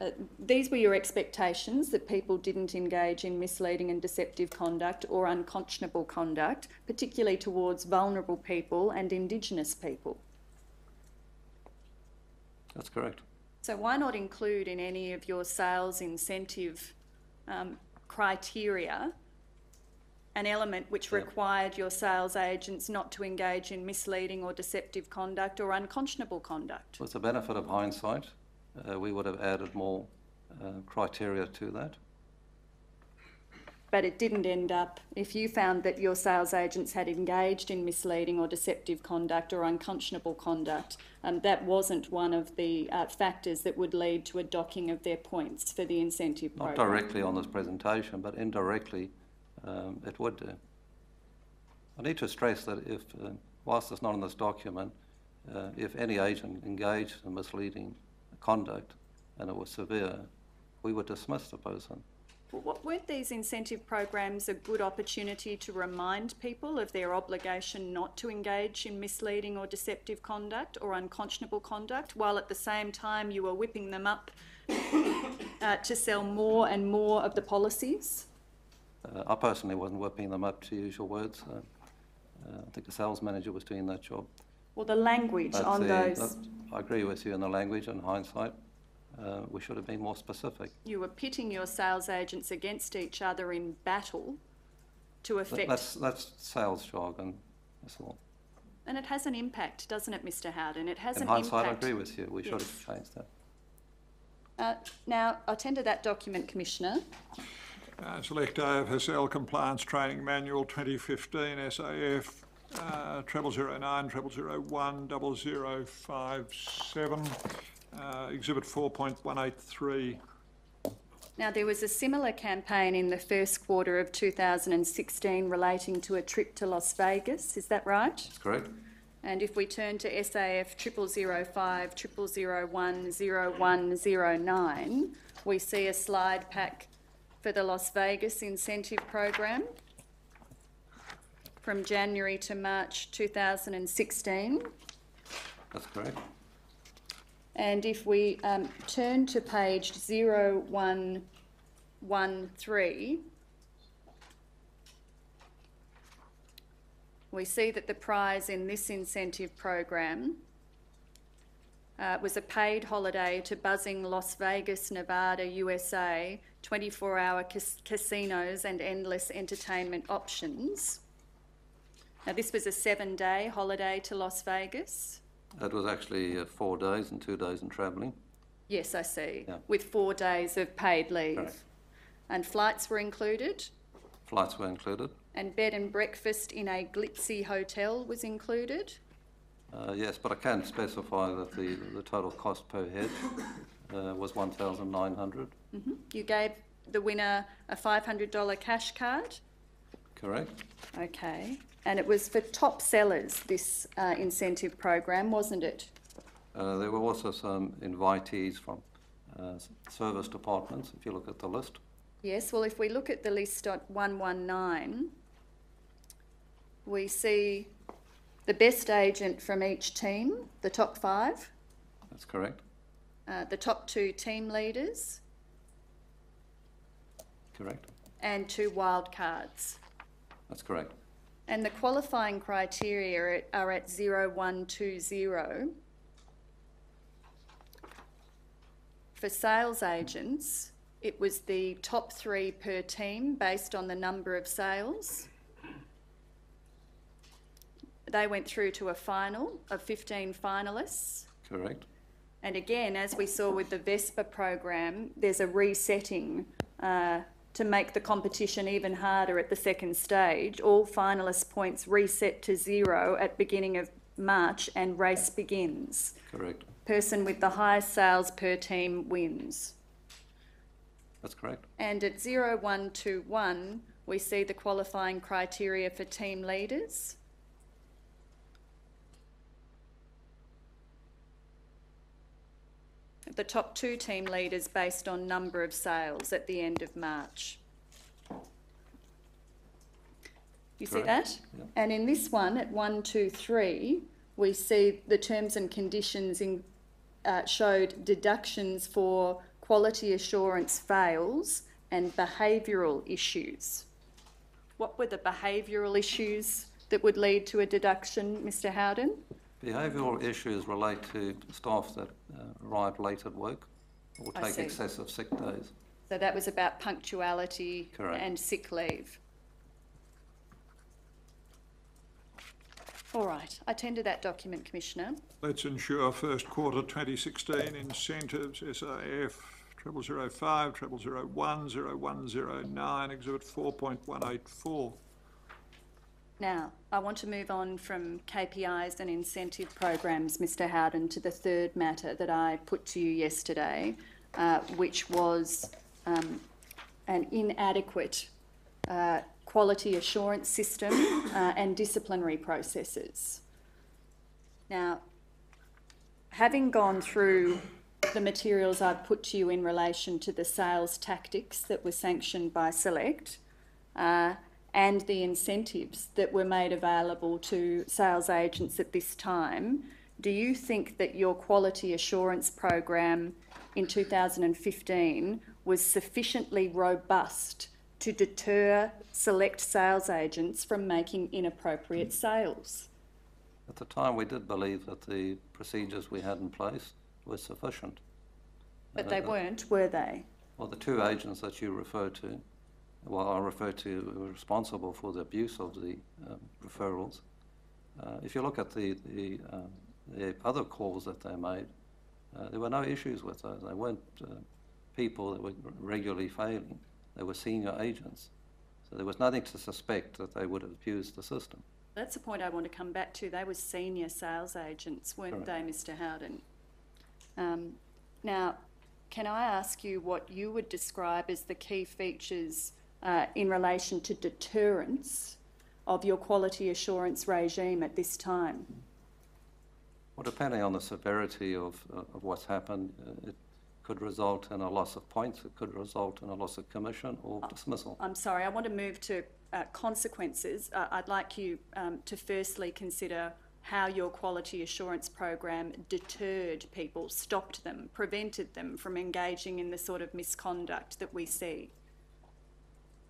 uh, these were your expectations that people didn't engage in misleading and deceptive conduct or unconscionable conduct, particularly towards vulnerable people and Indigenous people. That's correct. So why not include in any of your sales incentive um, criteria an element which Yeah. required your sales agents not to engage in misleading or deceptive conduct or unconscionable conduct? With the benefit of hindsight, uh, we would have added more uh, criteria to that. But it didn't end up, if you found that your sales agents had engaged in misleading or deceptive conduct or unconscionable conduct, um, that wasn't one of the uh, factors that would lead to a docking of their points for the incentive Not program. directly on this presentation, but indirectly, um, it would do. I need to stress that if, uh, whilst it's not in this document, uh, if any agent engaged in misleading conduct and it was severe, we would dismiss the person. What- Weren't these incentive programs a good opportunity to remind people of their obligation not to engage in misleading or deceptive conduct or unconscionable conduct, while at the same time you were whipping them up [coughs] uh, to sell more and more of the policies? Uh, I personally wasn't whipping them up, to use your words. Uh, uh, I think the sales manager was doing that job. Well, the language But on the- those? that- I agree with you on the language and hindsight. Uh, we should have been more specific. You were pitting your sales agents against each other in battle to affect. That's, that's sales jargon, that's all. And it has an impact, doesn't it, Mr. Howden? It has In an impact. I agree with you. We should have changed that. Uh, now, I'll tender that document, Commissioner. Uh, Select AFSL Compliance Training Manual 2015 SAF uh, 009 001 0057 uh, Exhibit 4.183. Now, there was a similar campaign in the first quarter of 2016 relating to a trip to Las Vegas, is that right? That's correct? And if we turn to SAF 0005, 0001, 0109, we see a slide pack for the Las Vegas incentive program from January to March 2016. That's correct. And if we um, turn to page 0113, we see that the prize in this incentive program uh, was a paid holiday to buzzing Las Vegas, Nevada, USA, 24 hour cas- casinos and endless entertainment options. Now, this was a seven day holiday to Las Vegas. That was actually uh, four days and two days in travelling. Yes, I see. Yeah. With four days of paid leave. Correct. And flights were included, Flights were included. and bed and breakfast in a glitzy hotel was included. Uh, yes, but I can specify that the, the total cost per head uh, was 1,900. You gave the winner a $500 cash card. Correct. Okay. And it was for top sellers, this uh, incentive program, wasn't it? Uh, there were also some invitees from uh, service departments, if you look at the list. Yes, well, if we look at the list at 119, we see the best agent from each team, the top five, That's correct. uh, the top two team leaders, Correct. and two wild cards. That's correct. And the qualifying criteria are at, are 0120. For sales agents, it was the top three per team based on the number of sales. They went through to a final of 15 finalists. Correct. And again, as we saw with the Vespa program, there's a resetting uh, to make the competition even harder at the second stage. All finalist points reset to zero at beginning of March and race begins. Correct. Person with the highest sales per team wins. That's correct. And at 0121, we see the qualifying criteria for team leaders. The top two team leaders based on number of sales at the end of March. You see that? Yeah. And in this one, at 123, we see the terms and conditions in, uh, showed deductions for quality assurance fails and behavioural issues. What were the behavioural issues that would lead to a deduction, Mr Howden? Behavioural issues relate to staff that uh, arrive late at work or I take see. excessive sick days. So that was about punctuality Correct. and sick leave. All right, I tender that document, Commissioner. Let's Insure first quarter 2016 incentives, SAF 0005, 0001, 0109, Exhibit 4.184. Now, I want to move on from KPIs and incentive programs, Mr Howden, to the third matter that I put to you yesterday, uh, which was um, an inadequate uh, quality assurance system uh, and disciplinary processes. Now, having gone through the materials I've put to you in relation to the sales tactics that were sanctioned by Select, uh, and the incentives that were made available to sales agents at this time, do you think that your quality assurance program in 2015 was sufficiently robust to deter select sales agents from making inappropriate sales? At the time, we did believe that the procedures we had in place were sufficient. But Uh, they uh, weren't, were they? Well, the two agents that you refer to, well, I refer to responsible for the abuse of the um, referrals. Uh, if you look at the the, um, the other calls that they made, uh, there were no issues with those. They weren't uh, people that were regularly failing. They were senior agents, so there was nothing to suspect that they would have abused the system. That's the point I want to come back to. They were senior sales agents, weren't they, Mr Howden? Um, now, can I ask you what you would describe as the key features uh, in relation to deterrence of your quality assurance regime at this time? Well, depending on the severity of, uh, of what's happened, uh, it could result in a loss of points, it could result in a loss of commission or dismissal. I'm sorry, I want to move to uh, consequences. Uh, I'd like you um, to firstly consider how your quality assurance program deterred people, stopped them, prevented them from engaging in the sort of misconduct that we see.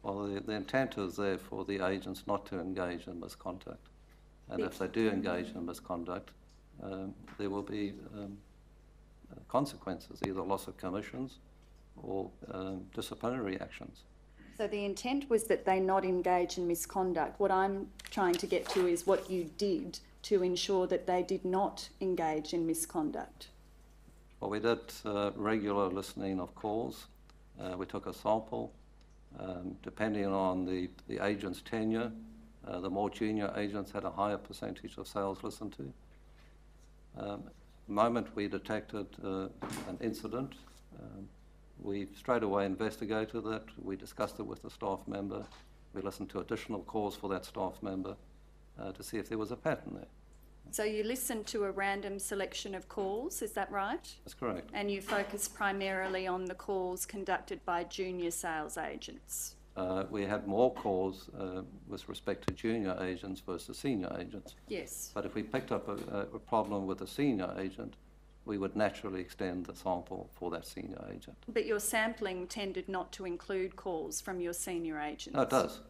Well, the, the intent is there for the agents not to engage in misconduct. And if they do engage in misconduct, um, there will be um, consequences, either loss of commissions or um, disciplinary actions. So the intent was that they not engage in misconduct. What I'm trying to get to is what you did to ensure that they did not engage in misconduct. Well, we did uh, regular listening of calls. Uh, we took a sample. Um, depending on the, the agent's tenure, uh, the more junior agents had a higher percentage of sales listened to. Um, the moment we detected uh, an incident, um, we straight away investigated it. We discussed it with the staff member. We listened to additional calls for that staff member uh, to see if there was a pattern there. So you listened to a random selection of calls, is that right? That's correct. And you focused primarily on the calls conducted by junior sales agents. Uh, we had more calls uh, with respect to junior agents versus senior agents. Yes. But if we picked up a, a problem with a senior agent, we would naturally extend the sample for that senior agent. But your sampling tended not to include calls from your senior agents. No, it does.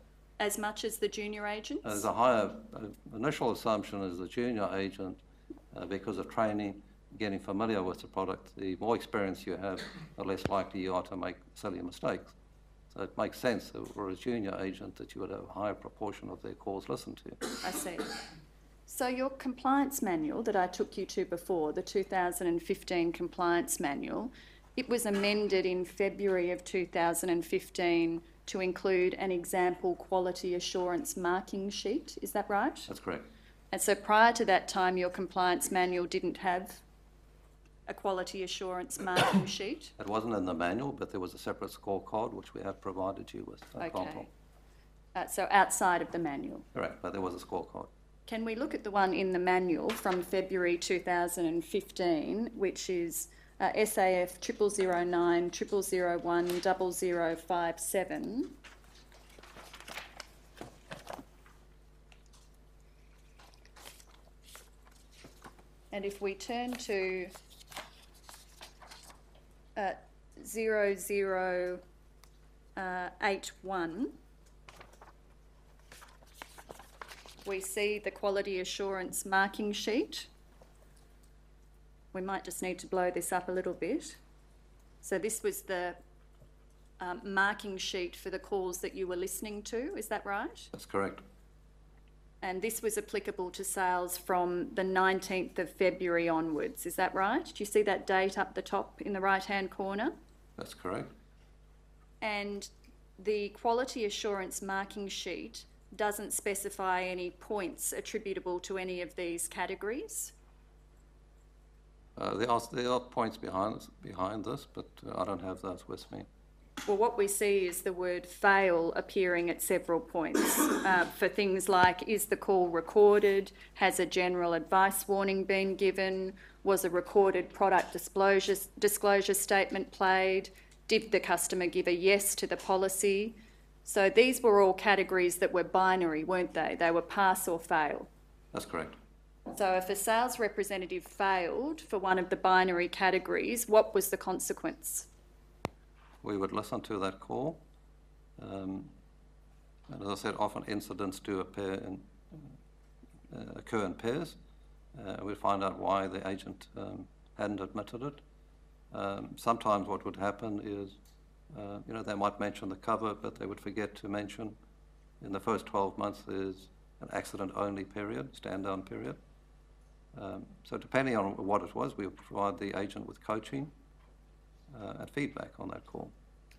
As much as the junior agents? There's a higher uh, initial assumption is the junior agent, uh, because of training, getting familiar with the product. The more experience you have, the less likely you are to make silly mistakes. So it makes sense that for a junior agent that you would have a higher proportion of their calls listened to. I see. So your compliance manual that I took you to before, the 2015 compliance manual, it was amended in February of 2015 to include an example quality assurance marking sheet. Is that right? That's correct. And so prior to that time, your compliance manual didn't have a quality assurance marking [coughs] sheet? It wasn't in the manual, but there was a separate scorecard which we have provided you with. uh, Control. Okay. Uh, so outside of the manual. Correct, but there was a scorecard. Can we look at the one in the manual from February 2015, which is uh, SAF 0009 0001 0057? And if we turn to uh, 0081, we see the quality assurance marking sheet. We might just need to blow this up a little bit. So this was the um, marking sheet for the calls that you were listening to, is that right? That's correct. And this was applicable to sales from the 19th of February onwards, is that right? Do you see that date up the top in the right-hand corner? That's correct. And the quality assurance marking sheet doesn't specify any points attributable to any of these categories. Uh, there, are, there are points behind, this- behind this, but uh, I don't have those with me. Well, what we see is the word fail appearing at several points [coughs] uh, for things like is the call recorded? Has a general advice warning been given? Was a recorded product disclosure, disclosure statement played? Did the customer give a yes to the policy? So these were all categories that were binary, weren't they? They were pass or fail. That's correct. So if a sales representative failed for one of the binary categories, what was the consequence? We would listen to that call. Um, and as I said, often incidents do appear in, uh, occur in pairs. Uh, we'd find out why the agent um, hadn't admitted it. Um, sometimes what would happen is, uh, you know, they might mention the cover, but they would forget to mention in the first 12 months there's an accident-only period, stand-down period. Um, so depending on what it was, we would provide the agent with coaching uh, and feedback on that call.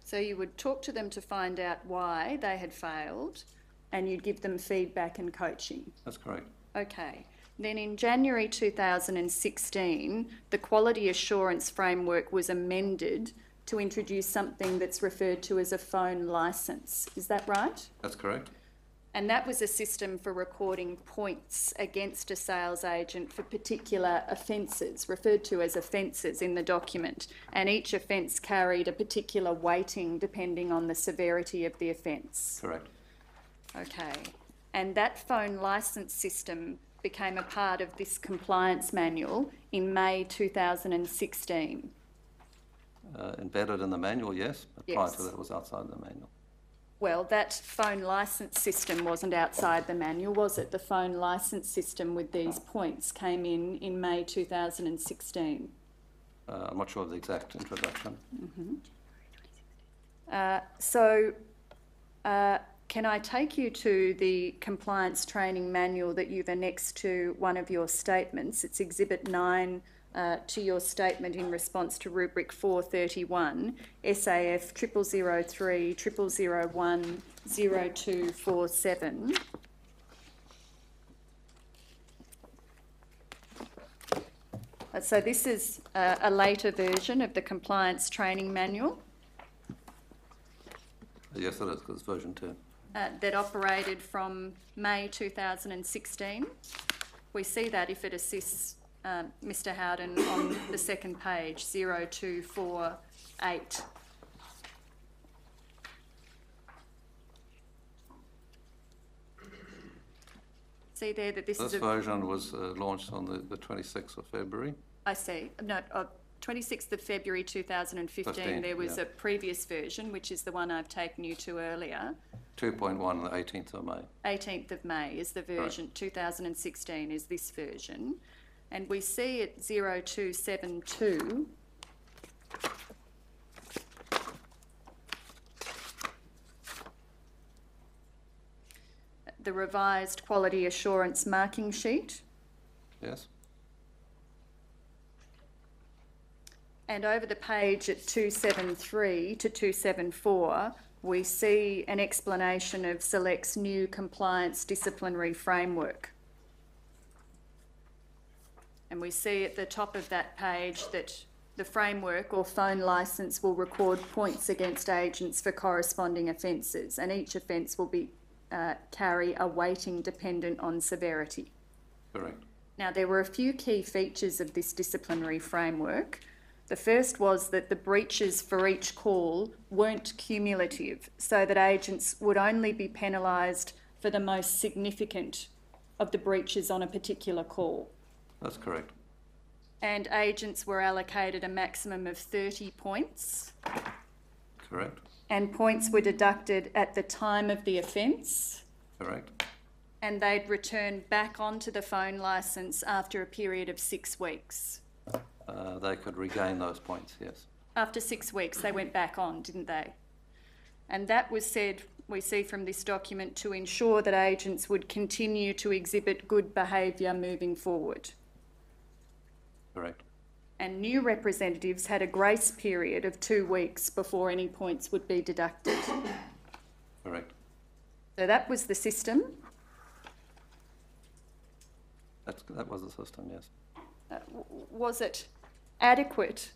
So you would talk to them to find out why they had failed and you'd give them feedback and coaching. That's correct. Okay. Then in January 2016, the quality assurance framework was amended to introduce something that's referred to as a phone license. Is that right? That's correct. And that was a system for recording points against a sales agent for particular offences, referred to as offences in the document. And each offence carried a particular weighting depending on the severity of the offence. Correct. Okay. And that phone licence system became a part of this compliance manual in May 2016. Uh, embedded in the manual, yes, but prior to that it was outside the manual. Well, that phone licence system wasn't outside the manual, was it? The phone licence system with these points came in in May 2016. Uh, I'm not sure of the exact introduction. Uh, so, uh, can I take you to the compliance training manual that you've annexed to one of your statements? It's Exhibit 9 uh, to your statement in response to Rubric 431, SAF 0003 0001 0247. Uh, So this is uh, a later version of the compliance training manual. Yes, it is, because it's version two. uh, that operated from May 2016. We see that if it assists um, Mr Howden on the second page, 0248. See there that this This is a, version was uh, launched on the, the 26th of February. I see, no, uh, 26th of February 2015, 15, there was yeah. a previous version, which is the one I've taken you to earlier. 2.1 on the 18th of May. 18th of May is the version, 2016 is this version. And we see at 0272, the revised quality assurance marking sheet. Yes? And over the page at 273 to 274, we see an explanation of Select's new compliance disciplinary framework. And we see at the top of that page that the framework or phone licence will record points against agents for corresponding offences, and each offence will be uh, carry a weighting dependent on severity. Correct. Now, there were a few key features of this disciplinary framework. The first was that the breaches for each call weren't cumulative, so that agents would only be penalised for the most significant of the breaches on a particular call. That's correct. And agents were allocated a maximum of 30 points, Correct. and points were deducted at the time of the offence, Correct. and they'd return back onto the phone licence after a period of six weeks. Uh, they could regain those points, yes. After six weeks, they went back on, didn't they? And that was said, we see from this document, to ensure that agents would continue to exhibit good behaviour moving forward. Correct. And new representatives had a grace period of two weeks before any points would be deducted. Correct. So that was the system. That's, that was the system, yes. Uh, was it adequate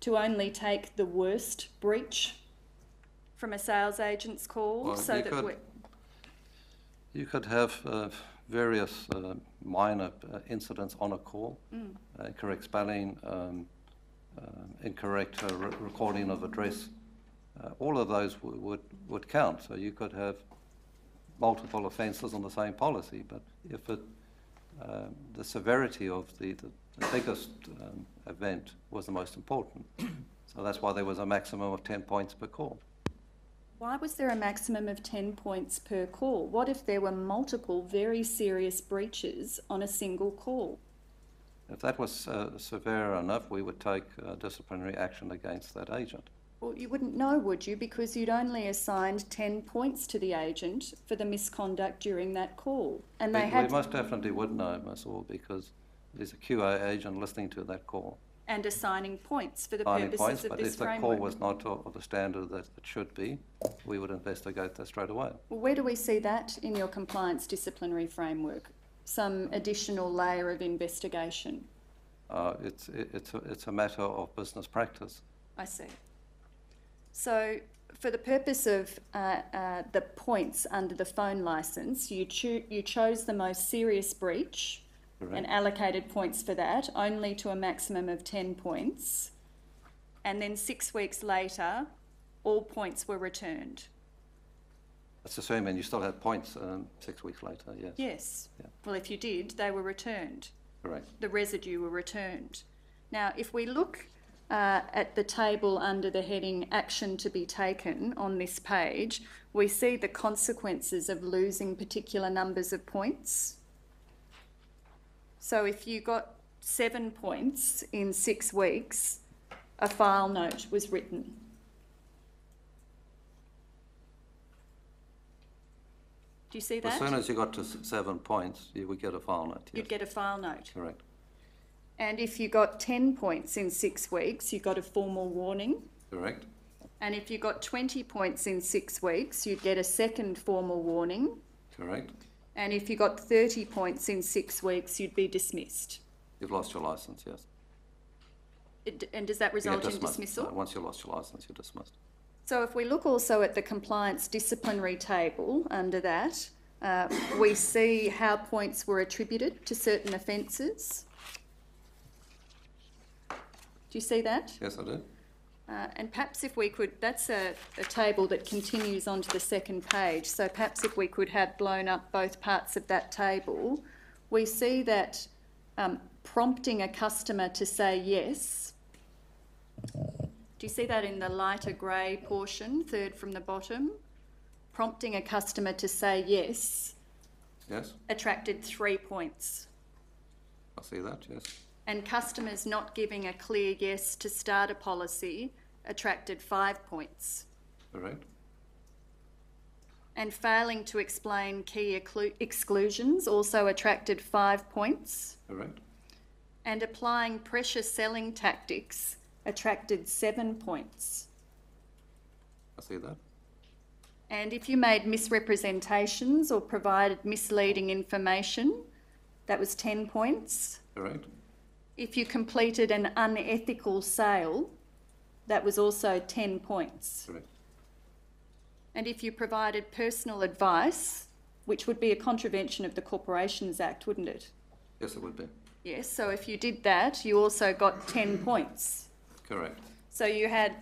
to only take the worst breach from a sales agent's call Well, so that could- we You could have uh, various uh, minor uh, incidents on a call, uh, incorrect spelling, um, uh, incorrect uh, re- recording of address. Uh, all of those w- would, would count. So you could have multiple offences on the same policy, but if it, um, the severity of the, the, the biggest um, event was the most important. so that's why there was a maximum of 10 points per call. Why was there a maximum of 10 points per call? What if there were multiple very serious breaches on a single call? If that was uh, severe enough, we would take uh, disciplinary action against that agent. Well, you wouldn't know, would you? Because you'd only assigned 10 points to the agent for the misconduct during that call. And they we, had we most definitely would know, Ms. Orr, because there's a QA agent listening to that call, and assigning points for the finding purposes points. of But this if the call was not of the standard that it should be, we would investigate that straight away. Well, where do we see that in your compliance disciplinary framework? Some additional layer of investigation. Uh, it's it, it's a, it's a matter of business practice. I see. So for the purpose of uh, uh, the points under the phone licence, you, choo- you chose the most serious breach and allocated points for that, only to a maximum of 10 points. And then six weeks later, all points were returned. That's assuming you still had points um, six weeks later, yes. Yes. Yeah. Well, if you did, they were returned. Correct. the residue were returned. Now, if we look uh, at the table under the heading Action to be Taken on this page, we see the consequences of losing particular numbers of points. So, if you got seven points in six weeks, a file note was written. Do you see that? As soon as you got to seven points, you would get a file note, yes. You'd get a file note. Correct. And if you got 10 points in six weeks, you got a formal warning. Correct. And if you got 20 points in six weeks, you'd get a second formal warning. Correct. And if you got 30 points in six weeks, you'd be dismissed. You've lost your license, yes. It, and does that result in dismissal? Uh, Once you've lost your license, you're dismissed. So if we look also at the compliance disciplinary table under that, uh, we see how points were attributed to certain offences. Do you see that? Yes, I do. Uh, and perhaps if we could, that's a, a table that continues onto the second page. So perhaps if we could have blown up both parts of that table, we see that um, prompting a customer to say yes. Do you see that in the lighter grey portion, third from the bottom? Prompting a customer to say yes Yes, attracted three points. I see that, yes. And customers not giving a clear yes to start a policy attracted five points. Correct. And failing to explain key exclu- exclusions also attracted five points. Correct. And applying pressure selling tactics attracted seven points. I see that. And if you made misrepresentations or provided misleading information, that was 10 points. Correct. If you completed an unethical sale, that was also 10 points. Correct. And if you provided personal advice, which would be a contravention of the Corporations Act, wouldn't it? Yes, it would be. Yes, so if you did that, you also got 10 points. Correct. So you had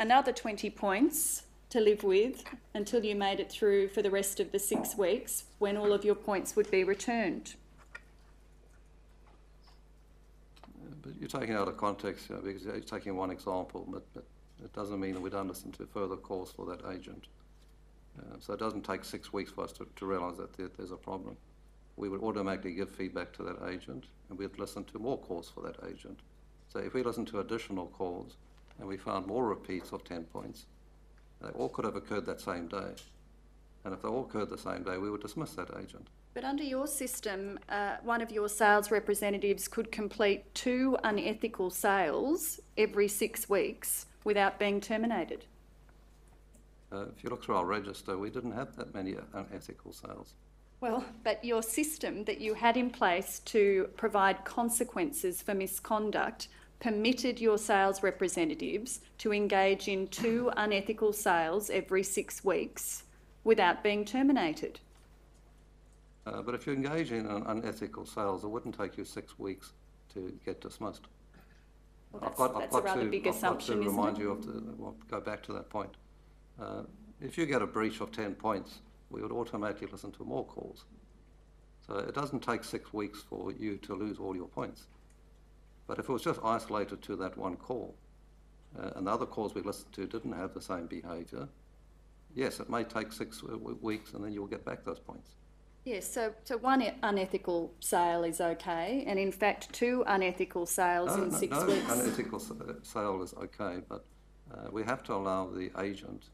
another 20 points to live with until you made it through for the rest of the six weeks when all of your points would be returned. Uh, But you're taking out of context here because you're taking one example, but, but it doesn't mean that we don't listen to further calls for that agent. Uh, so it doesn't take six weeks for us to, to realise that there, there's a problem. We would automatically give feedback to that agent and we'd listen to more calls for that agent. So if we listen to additional calls and we found more repeats of 10 points, they all could have occurred that same day. And if they all occurred the same day, we would dismiss that agent. But under your system, uh, one of your sales representatives could complete two unethical sales every six weeks without being terminated. Uh, if you look through our register, we didn't have that many unethical sales. Well, but your system that you had in place to provide consequences for misconduct permitted your sales representatives to engage in two unethical sales every six weeks without being terminated. Uh, but if you engage in an unethical sales, it wouldn't take you six weeks to get dismissed. Well, I've that's, got, I've that's a got rather to, big I've got assumption, to isn't remind it? you of the, well, go back to that point. Uh, if you get a breach of 10 points, we would automatically listen to more calls. So it doesn't take six weeks for you to lose all your points. But if it was just isolated to that one call, uh, and the other calls we listened to didn't have the same behaviour, yes, it may take six uh, w- weeks and then you'll get back those points. Yes, so, so one unethical sale is okay, and in fact, two unethical sales No, in no, six no weeks. unethical uh, sale is okay, but uh, we have to allow the agent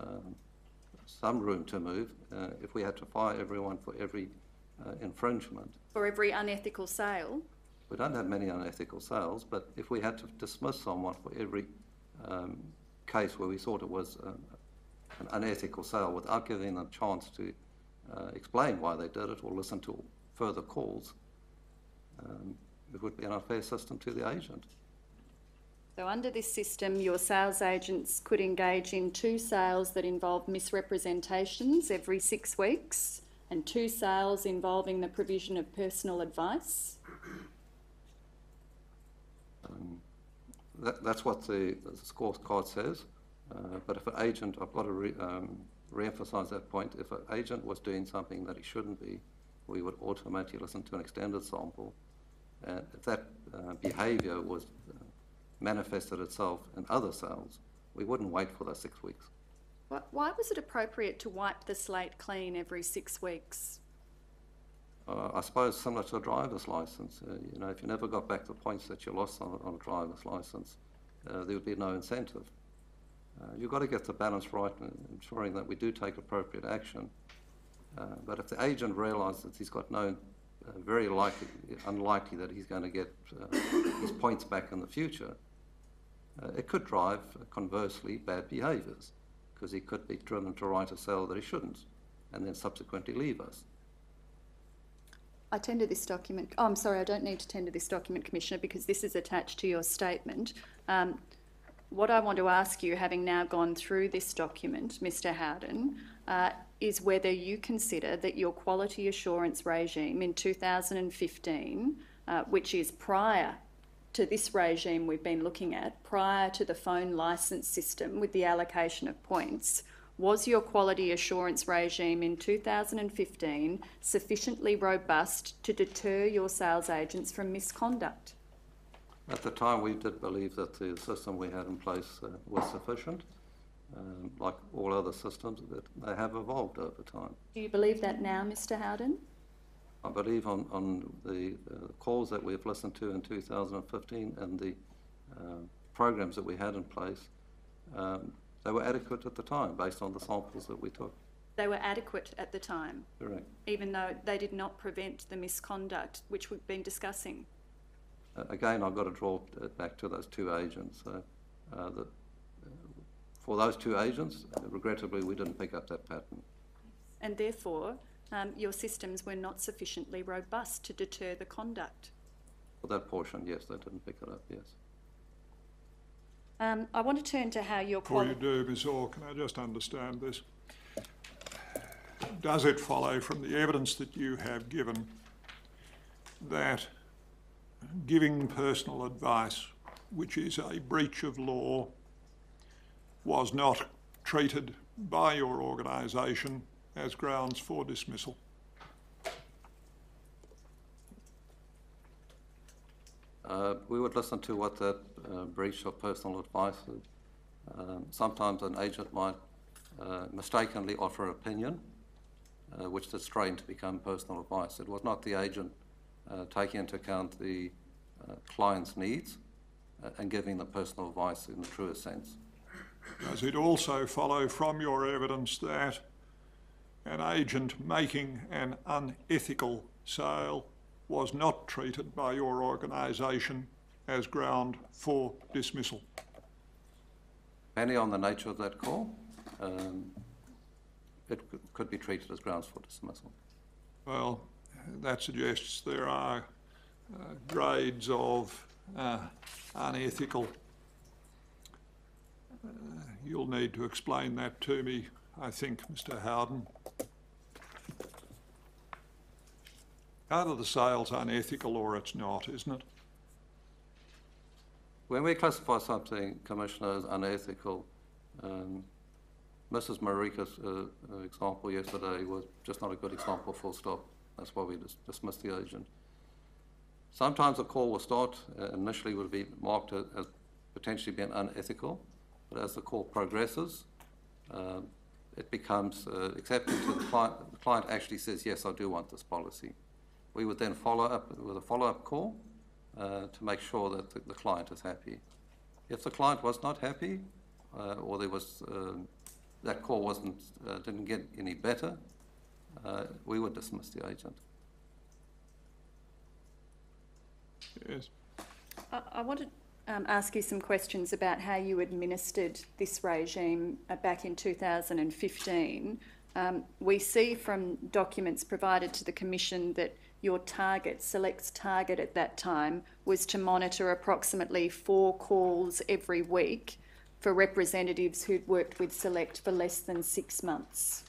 um, some room to move. Uh, If we had to fire everyone for every uh, infringement, For every unethical sale, we don't have many unethical sales, but if we had to dismiss someone for every um, case where we thought it was um, an unethical sale without giving them a chance to uh, explain why they did it or listen to further calls, um, it would be an unfair system to the agent. So under this system, your sales agents could engage in two sales that involve misrepresentations every six weeks and two sales involving the provision of personal advice. That, that's what the, the scorecard says. Uh, but if an agent, I've got to re, um, re-emphasise that point, if an agent was doing something that he shouldn't be, we would automatically listen to an extended sample. And if that uh, behaviour was uh, manifested itself in other cells, we wouldn't wait for those six weeks. Why, why was it appropriate to wipe the slate clean every six weeks? Uh, I suppose similar to a driver's license. Uh, you know, if you never got back the points that you lost on, on a driver's license, uh, there would be no incentive. Uh, you've got to get the balance right in ensuring that we do take appropriate action. Uh, but if the agent realises that he's got no, uh, very likely, unlikely that he's going to get uh, his points back in the future, uh, it could drive, uh, conversely, bad behaviours because he could be driven to write a sale that he shouldn't and then subsequently leave us. I tender this document. Oh, I'm sorry, I don't need to tender this document, Commissioner, because this is attached to your statement. Um, what I want to ask you, having now gone through this document, Mr. Howden, uh, is whether you consider that your quality assurance regime in 2015, uh, which is prior to this regime we've been looking at, prior to the phone licence system with the allocation of points, was your quality assurance regime in 2015 sufficiently robust to deter your sales agents from misconduct? At the time, we did believe that the system we had in place uh, was sufficient. Um, like all other systems, that they have evolved over time. Do you believe that now, Mr. Howden? I believe on, on the uh, calls that we've listened to in 2015 and the uh, programs that we had in place, um, they were adequate at the time based on the samples that we took. They were adequate at the time, Correct. even though they did not prevent the misconduct which we've been discussing. Uh, again, I've got to draw it back to those two agents. So, uh, that, uh, for those two agents, uh, regrettably, we didn't pick up that pattern. And therefore, um, your systems were not sufficiently robust to deter the conduct. For that portion, yes, they didn't pick it up, yes. Um, I want to turn to how your Before you do, Ms Orr, can I just understand this? Does it follow from the evidence that you have given that giving personal advice, which is a breach of law, was not treated by your organisation as grounds for dismissal? Uh, we would listen to what that uh, breach of personal advice is. Um, sometimes an agent might uh, mistakenly offer an opinion, uh, which is strained to become personal advice. It was not the agent taking into account the uh, client's needs uh, and giving the personal advice in the truest sense. Does it also follow from your evidence that an agent making an unethical sale was not treated by your organisation as ground for dismissal? Depending on the nature of that call, um, it could- could be treated as grounds for dismissal. Well, that suggests there are uh, grades of uh, unethical. Uh, You'll need to explain that to me, I think, Mr Howden. Either the sale's unethical or it's not, isn't it? When we classify something, Commissioner, as unethical, um, Mrs. Marika's uh, uh, example yesterday was just not a good example, full stop. That's why we dis- dismissed the agent. Sometimes a call will start, uh, initially will be marked as, potentially being unethical, but as the call progresses, um, it becomes uh, accepted to the client. The client actually says, yes, I do want this policy. We would then follow up with a follow-up call uh, to make sure that the, the client is happy. If the client was not happy, uh, or there was um, that call wasn't uh, didn't get any better, uh, we would dismiss the agent. Yes. I, I want to um, ask you some questions about how you administered this regime uh, back in 2015. Um, we see from documents provided to the Commission that your target, Select's target at that time, was to monitor approximately four calls every week for representatives who'd worked with Select for less than six months.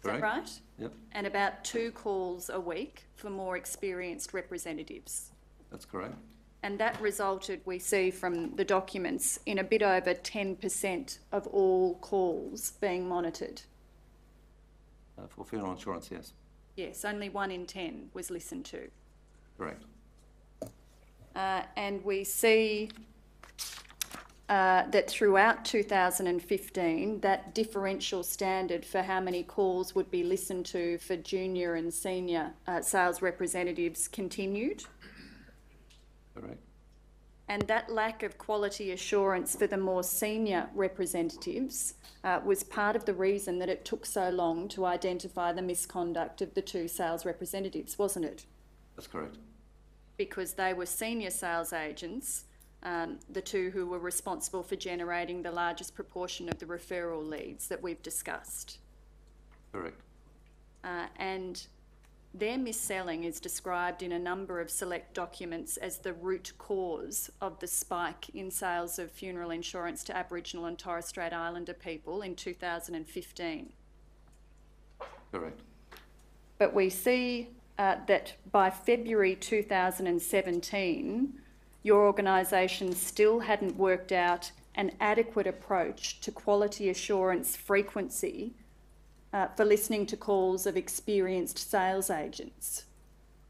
Is that right? Yep, And about two calls a week for more experienced representatives. that's correct. And that resulted, we see from the documents, in a bit over 10% of all calls being monitored. Uh, For funeral insurance, yes, Yes, only one in 10 was listened to. correct. Uh, and we see uh, that throughout 2015, that differential standard for how many calls would be listened to for junior and senior uh, sales representatives continued. Correct. And that lack of quality assurance for the more senior representatives uh, was part of the reason that it took so long to identify the misconduct of the two sales representatives, wasn't it? That's correct. Because they were senior sales agents, um, the two who were responsible for generating the largest proportion of the referral leads that we've discussed. Correct. Uh, and their mis-selling is described in a number of select documents as the root cause of the spike in sales of funeral insurance to Aboriginal and Torres Strait Islander people in 2015. Correct. But we see uh, that by February 2017, your organisation still hadn't worked out an adequate approach to quality assurance frequency uh, for listening to calls of experienced sales agents.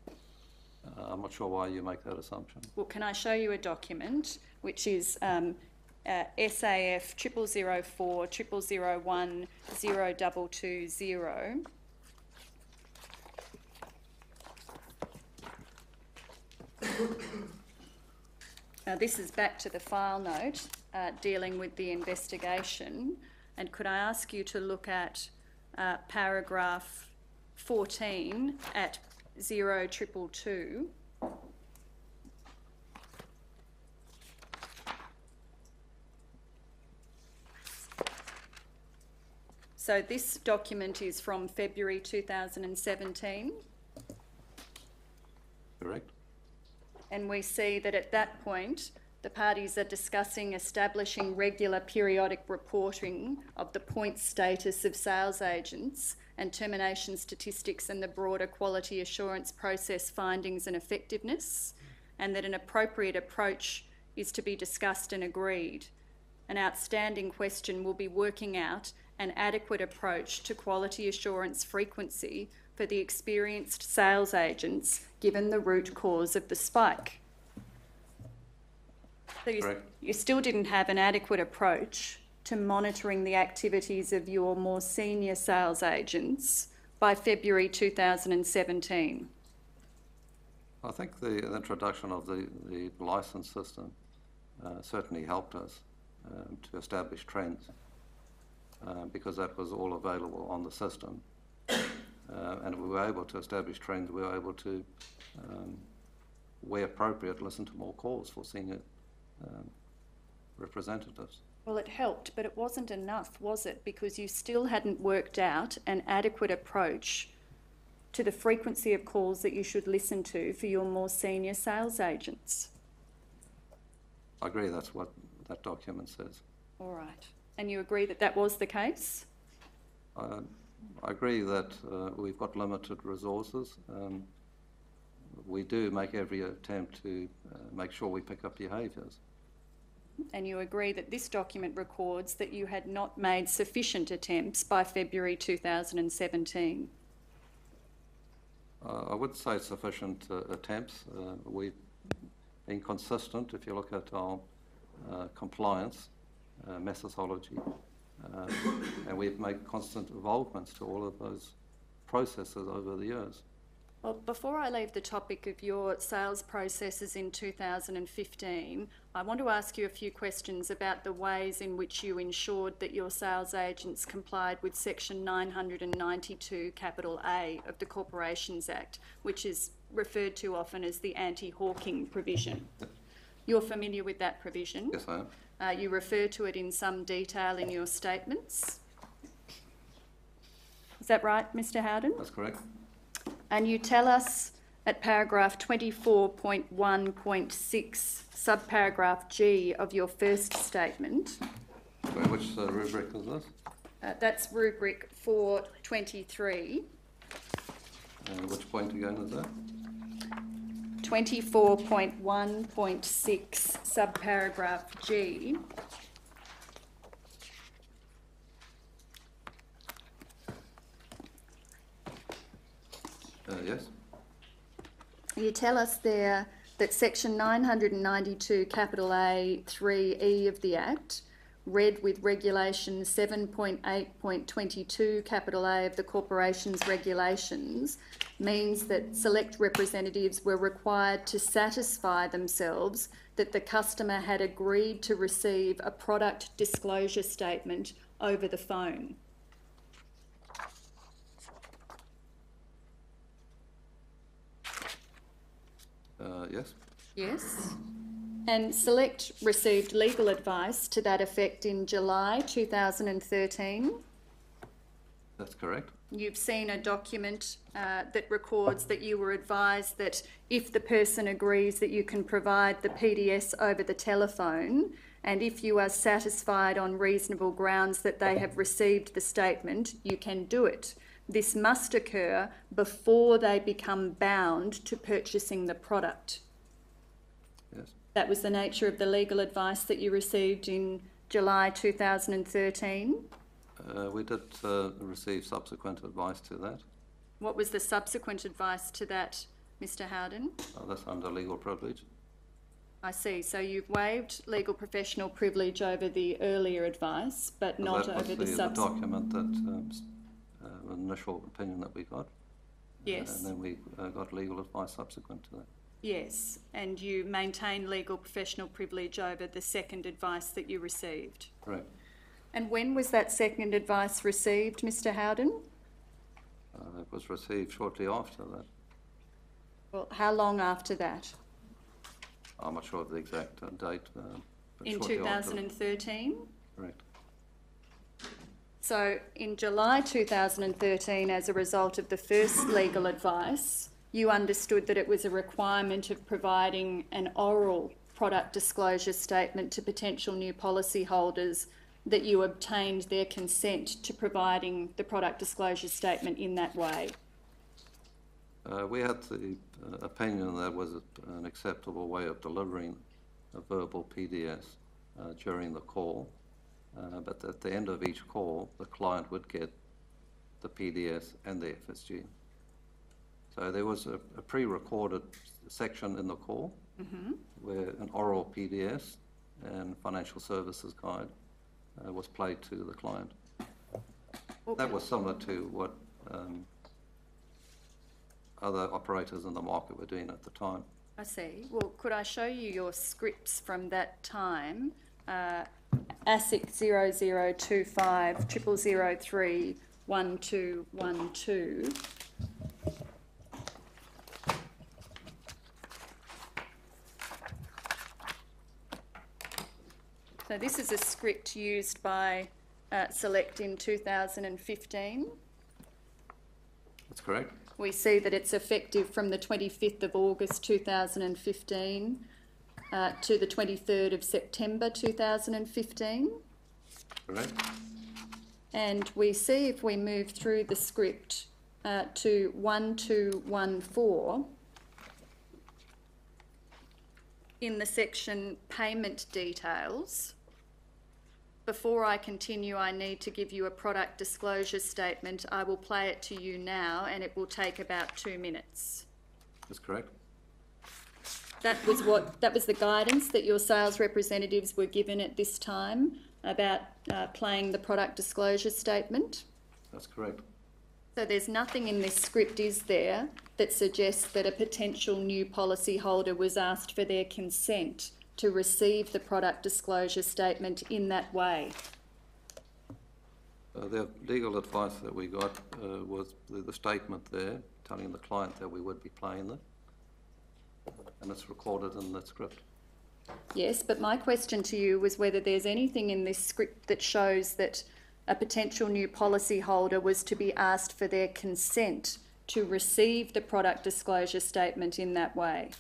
Uh, I'm not sure why you make that assumption. Well, can I show you a document which is um, uh, SAF triple zero four triple zero one zero double two zero. [coughs] [coughs] Now, this is back to the file note uh, dealing with the investigation. And could I ask you to look at uh, paragraph 14 at zero triple two? So this document is from February 2017, Correct. And we see that at that point, the parties are discussing establishing regular periodic reporting of the point status of sales agents and termination statistics and the broader quality assurance process findings and effectiveness, and that an appropriate approach is to be discussed and agreed. An outstanding question will be working out an adequate approach to quality assurance frequency for the experienced sales agents given the root cause of the spike. So you, you still didn't have an adequate approach to monitoring the activities of your more senior sales agents by February 2017. I think the introduction of the, the license system uh, certainly helped us um, to establish trends uh, because that was all available on the system. Uh, and we were able to establish trends, we were able to, um, where appropriate, listen to more calls for senior um, representatives. Well, it helped, but it wasn't enough, was it? Because you still hadn't worked out an adequate approach to the frequency of calls that you should listen to for your more senior sales agents. I agree that's what that document says. All right. And you agree that that was the case? Uh, I agree that uh, we've got limited resources. Um, we do make every attempt to uh, make sure we pick up behaviours. And you agree that this document records that you had not made sufficient attempts by February 2017? Uh, I would say sufficient uh, attempts. Uh, we've been consistent if you look at our uh, compliance uh, methodology, Um, and we've made constant involvements to all of those processes over the years. Well, before I leave the topic of your sales processes in 2015, I want to ask you a few questions about the ways in which you ensured that your sales agents complied with Section 992, capital A of the Corporations Act, which is referred to often as the anti-hawking provision. [laughs] You're familiar with that provision? Yes, I am. Uh, you refer to it in some detail in your statements. Is that right, Mr Howden? That's correct. And you tell us at paragraph twenty-four point one point six, subparagraph G of your first statement, Sorry, which uh, rubric is this? uh, that's rubric four twenty-three, Uh, which point again is that? Twenty-four point one point six, subparagraph G. Uh, yes? You tell us there that section nine hundred and ninety-two, capital A, three E of the Act, read with regulation seven point eight point twenty-two, capital A of the Corporations Regulations, means that select representatives were required to satisfy themselves that the customer had agreed to receive a product disclosure statement over the phone. Uh, yes? Yes. And Select received legal advice to that effect in July 2013. That's correct. You've seen a document uh, that records that you were advised that if the person agrees that you can provide the PDS over the telephone, and if you are satisfied on reasonable grounds that they have received the statement, you can do it. This must occur before they become bound to purchasing the product. That was the nature of the legal advice that you received in July 2013. Uh, we did uh, receive subsequent advice to that. What was the subsequent advice to that, Mr Howden? Uh, that's under legal privilege. I see. So you've waived legal professional privilege over the earlier advice, but And not over the, the the subsequent. document that um, uh, initial opinion that we got. Yes, And then we uh, got legal advice subsequent to that. Yes. And you maintain legal professional privilege over the second advice that you received. Correct. And when was that second advice received, Mr Howden? Uh, it was received shortly after that. Well, how long after that? I'm not sure of the exact uh, date. Uh, In 2013? Correct. So in July 2013, as a result of the first legal advice, you understood that it was a requirement of providing an oral product disclosure statement to potential new policyholders that you obtained their consent to providing the product disclosure statement in that way. Uh, we had the uh, opinion that was an acceptable way of delivering a verbal PDS uh, during the call. Uh, but at the end of each call, the client would get the PDS and the FSG. So there was a, a pre-recorded section in the call where an oral PDS and financial services guide uh, was played to the client. That was similar to what um, other operators in the market were doing at the time. I see. Well, could I show you your scripts from that time? Uh, ASIC 0025 0003 1212. So this is a script used by uh, Select in 2015. That's correct? We see that it's effective from the 25th of August 2015 uh, to the 23rd of September 2015. Correct? And we see if we move through the script uh, to 1214 in the section payment details. Before I continue, I need to give you a product disclosure statement. I will play it to you now and it will take about two minutes. That's correct? That was what, that was the guidance that your sales representatives were given at this time about uh, playing the product disclosure statement? That's correct. So there's nothing in this script, is there, that suggests that a potential new policyholder was asked for their consent to receive the product disclosure statement in that way? Uh, the legal advice that we got uh, was the, the statement there telling the client that we would be playing them. And it's recorded in the script. Yes, but my question to you was whether there's anything in this script that shows that a potential new policyholder was to be asked for their consent to receive the product disclosure statement in that way.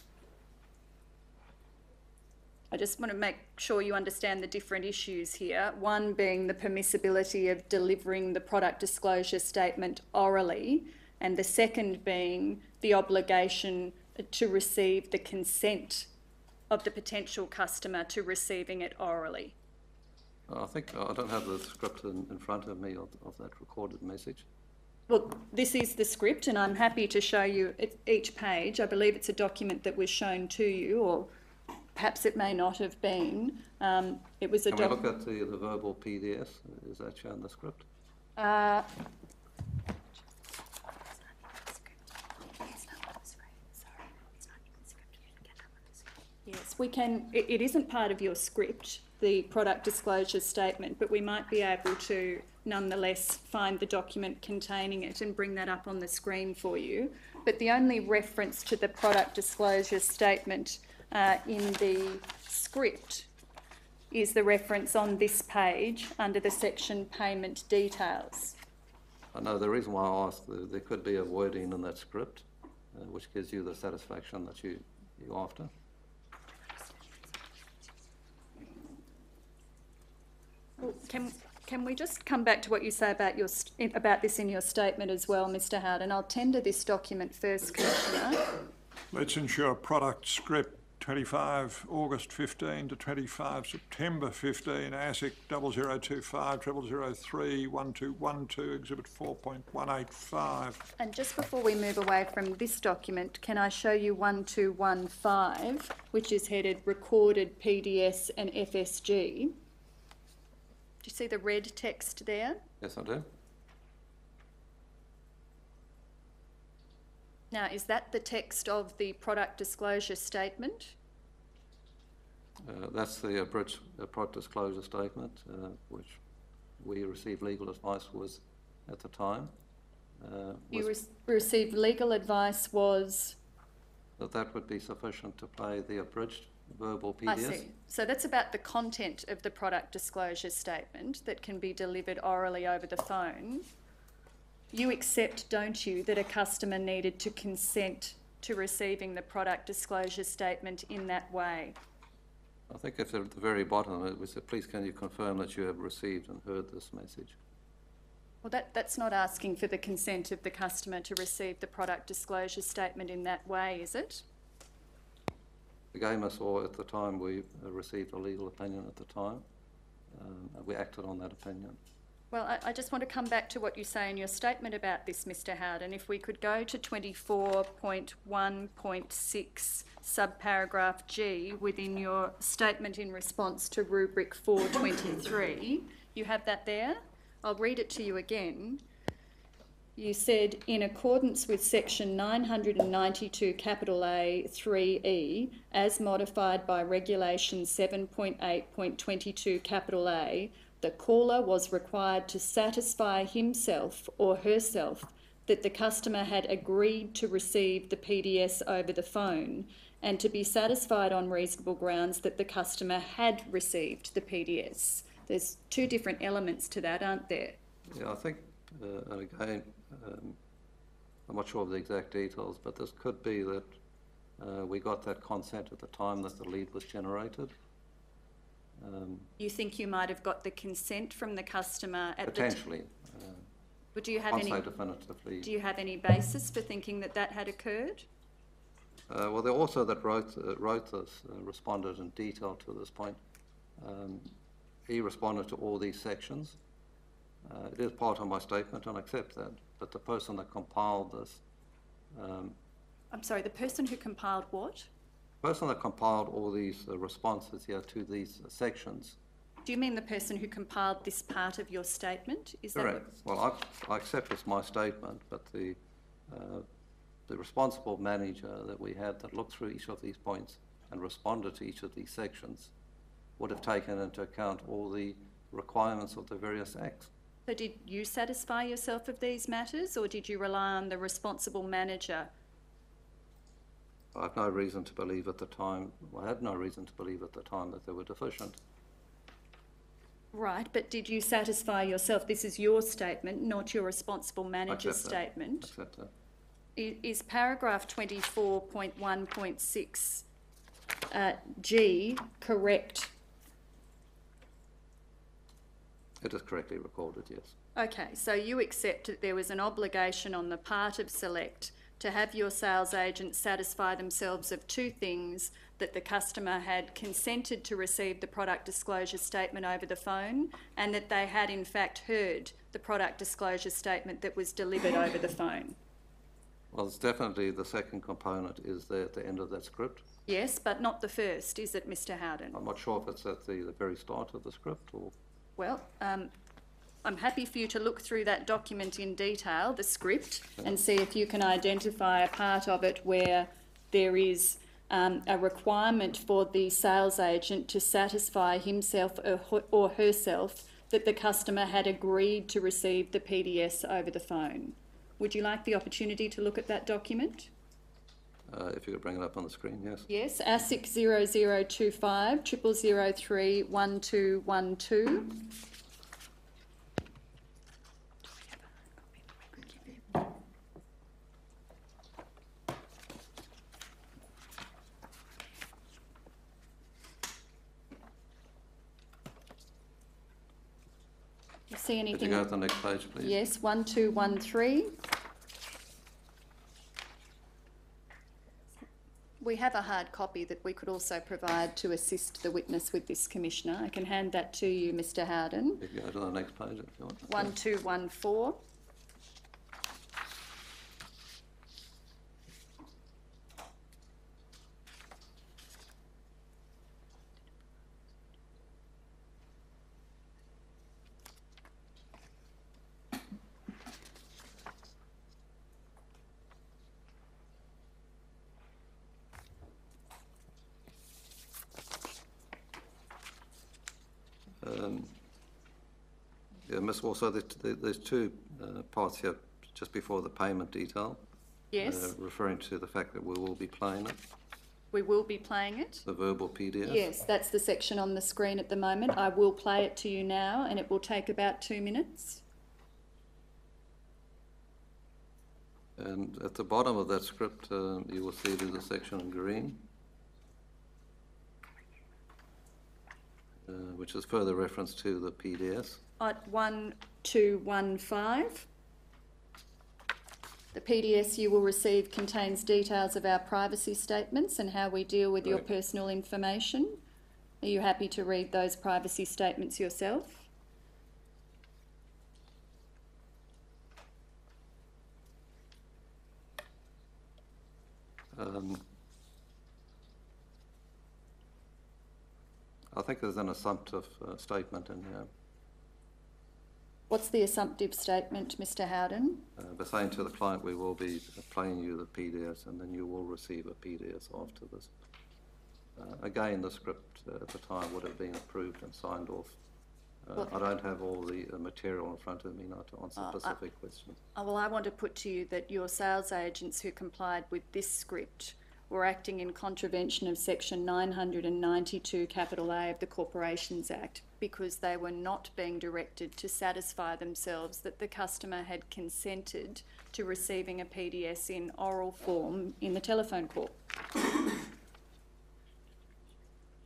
I just want to make sure you understand the different issues here. One being the permissibility of delivering the product disclosure statement orally, and the second being the obligation to receive the consent of the potential customer to receiving it orally. I think, oh, I don't have the script in, in front of me of, of that recorded message. Well, this is the script, and I'm happy to show you each page. I believe it's a document that was shown to you, or perhaps it may not have been. Um, it was a Can we look at the, the verbal PDS? Is that shown in the script? Uh, Yes, we can, it, it isn't part of your script, the product disclosure statement, but we might be able to nonetheless find the document containing it and bring that up on the screen for you. But the only reference to the product disclosure statement uh, in the script is the reference on this page under the section payment details. I know the reason why I asked, there, there could be a wording in that script, uh, which gives you the satisfaction that you, you're after. Well, Can, can we just come back to what you say about your, st- about this in your statement as well, Mr Howden? I'll tender this document first, Commissioner. Let's Insure product script 25 August 15 to 25 September 15, ASIC 0025 0003 1212, Exhibit 4.185. And just before we move away from this document, can I show you 1215, which is headed Recorded PDS and FSG? Do you see the red text there? Yes, I do. Now, is that the text of the product disclosure statement? Uh, that's the abridged uh, product disclosure statement, uh, which we received legal advice was at the time. Uh, You was re- received legal advice was, that that would be sufficient to play the abridged verbal I see. So that's about the content of the product disclosure statement that can be delivered orally over the phone. You accept, don't you, that a customer needed to consent to receiving the product disclosure statement in that way? I think if at the very bottom it was, please can you confirm that you have received and heard this message? Well, that, that's not asking for the consent of the customer to receive the product disclosure statement in that way, is it? Again, Ms. Orr at the time, we received a legal opinion at the time, um, we acted on that opinion. Well, I, I just want to come back to what you say in your statement about this, Mr Howden. If we could go to 24.1.6, subparagraph G, within your statement in response to rubric 423. You have that there? I'll read it to you again. You said, in accordance with section 992 capital A 3E, as modified by regulation 7.8.22 capital A, the caller was required to satisfy himself or herself that the customer had agreed to receive the PDS over the phone and to be satisfied on reasonable grounds that the customer had received the PDS. There's two different elements to that, aren't there? Yeah, I think, uh, and again, um, I'm not sure of the exact details, but this could be that uh, we got that consent at the time that the lead was generated. Um, You think you might have got the consent from the customer at the potentially. Uh, But do you have can't any? say definitively. Do you have any basis for thinking that that had occurred? Uh, well, the author that wrote, uh, wrote this uh, responded in detail to this point. Um, he responded to all these sections. Uh, it is part of my statement, and I accept that. But the person that compiled this, um, I'm sorry, the person who compiled what? Person that compiled all these uh, responses here to these uh, sections, Do you mean the person who compiled this part of your statement? Is that correct. Well, I, I accept it's my statement, but the, uh, the responsible manager that we had that looked through each of these points and responded to each of these sections would have taken into account all the requirements of the various acts. So did you satisfy yourself of these matters or did you rely on the responsible manager? I have no reason to believe at the time, I had no reason to believe at the time that they were deficient. Right, but did you satisfy yourself? This is your statement, not your responsible manager's Accept that. statement. Accept that. I- Is paragraph twenty-four point one point six, uh, G correct? It is correctly recorded, yes. Okay, so you accept that there was an obligation on the part of Select to have your sales agent satisfy themselves of two things, that the customer had consented to receive the product disclosure statement over the phone, and that they had in fact heard the product disclosure statement that was delivered over the phone. Well, it's definitely the second component is there at the end of that script. Yes, but not the first, is it, Mr Howden? I'm not sure if it's at the, the very start of the script or, Well, um, I'm happy for you to look through that document in detail, the script, and see if you can identify a part of it where there is um, a requirement for the sales agent to satisfy himself or, herself that the customer had agreed to receive the PDS over the phone. Would you like the opportunity to look at that document? Uh, if you could bring it up on the screen, yes. Yes, ASIC 0025 0003 1212. See Could you anything? go to the next page, please? Yes, one two one three. We have a hard copy that we could also provide to assist the witness with this, Commissioner. I can hand that to you, Mr Howden. If you go to the next page if you want. One two one four. Um, Also, there's, there's two uh, parts here just before the payment detail. Yes, uh, Referring to the fact that we will be playing it, we will be playing it. the verbal PDS. Yes, that's the section on the screen at the moment. I will play it to you now and it will take about two minutes. And at the bottom of that script, um, you will see there's a section in green, uh, which is further reference to the PDS. At one two one five. The PDS you will receive contains details of our privacy statements and how we deal with your Right. personal information. Are you happy to read those privacy statements yourself? Um, I think there's an assumptive uh, statement in here. What's the assumptive statement, Mr Howden? Uh, saying to the client, we will be playing you the PDS and then you will receive a PDS after this. Uh, Again, the script uh, at the time would have been approved and signed off. Uh, Well- I don't have all the uh, material in front of me now to answer I- specific questions. Oh, well, I want to put to you that your sales agents who complied with this script were acting in contravention of section nine hundred and ninety-two capital A of the Corporations Act because they were not being directed to satisfy themselves that the customer had consented to receiving a PDS in oral form in the telephone call.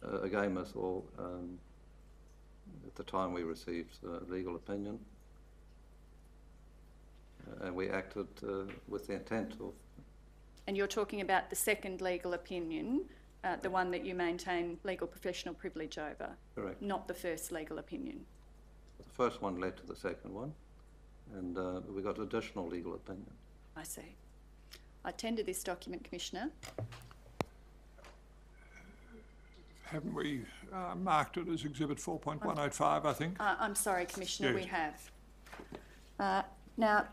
Uh, Again, Ms. Orr, um, at the time we received uh, legal opinion, uh, and we acted uh, with the intent of And you're talking about the second legal opinion, uh, the one that you maintain legal professional privilege over, Correct. not the first legal opinion. The first one led to the second one, and uh, we got additional legal opinion. I see. I tender this document, Commissioner. Haven't we uh, marked it as Exhibit 4.185, I think? Uh, I'm sorry, Commissioner, we have. Uh, now,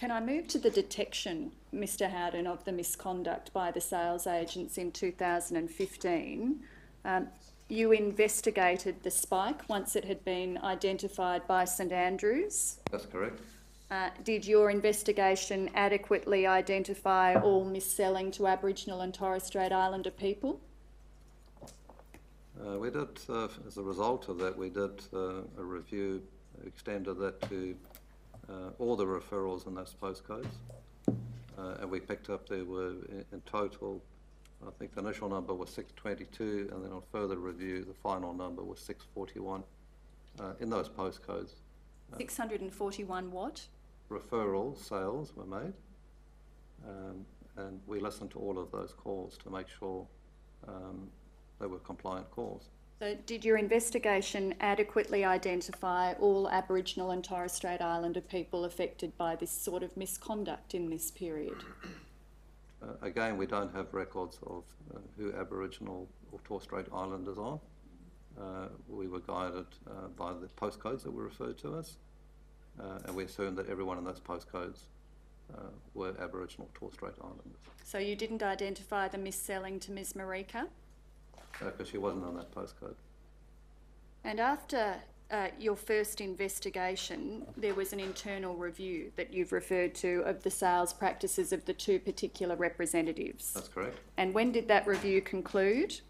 can I move to the detection, Mr Howden, of the misconduct by the sales agents in 2015? Um, you investigated the spike once it had been identified by St Andrews. That's correct. Uh, did your investigation adequately identify all mis-selling to Aboriginal and Torres Strait Islander people? Uh, we did, uh, as a result of that, we did uh, a review, extended that to uh, all the referrals in those postcodes. Uh, and we picked up, there were in, in total, I think the initial number was 622, and then on further review, the final number was 641 uh, in those postcodes. 641 what? Referral sales were made, um, and we listened to all of those calls to make sure um, they were compliant calls. So did your investigation adequately identify all Aboriginal and Torres Strait Islander people affected by this sort of misconduct in this period? Uh, again, we don't have records of uh, who Aboriginal or Torres Strait Islanders are. Uh, we were guided uh, by the postcodes that were referred to us, uh, and we assumed that everyone in those postcodes uh, were Aboriginal or Torres Strait Islanders, So you didn't identify the mis-selling to Ms Marika? Because she wasn't on that postcode. And after uh, your first investigation, there was an internal review that you've referred to of the sales practices of the two particular representatives. That's correct. And when did that review conclude?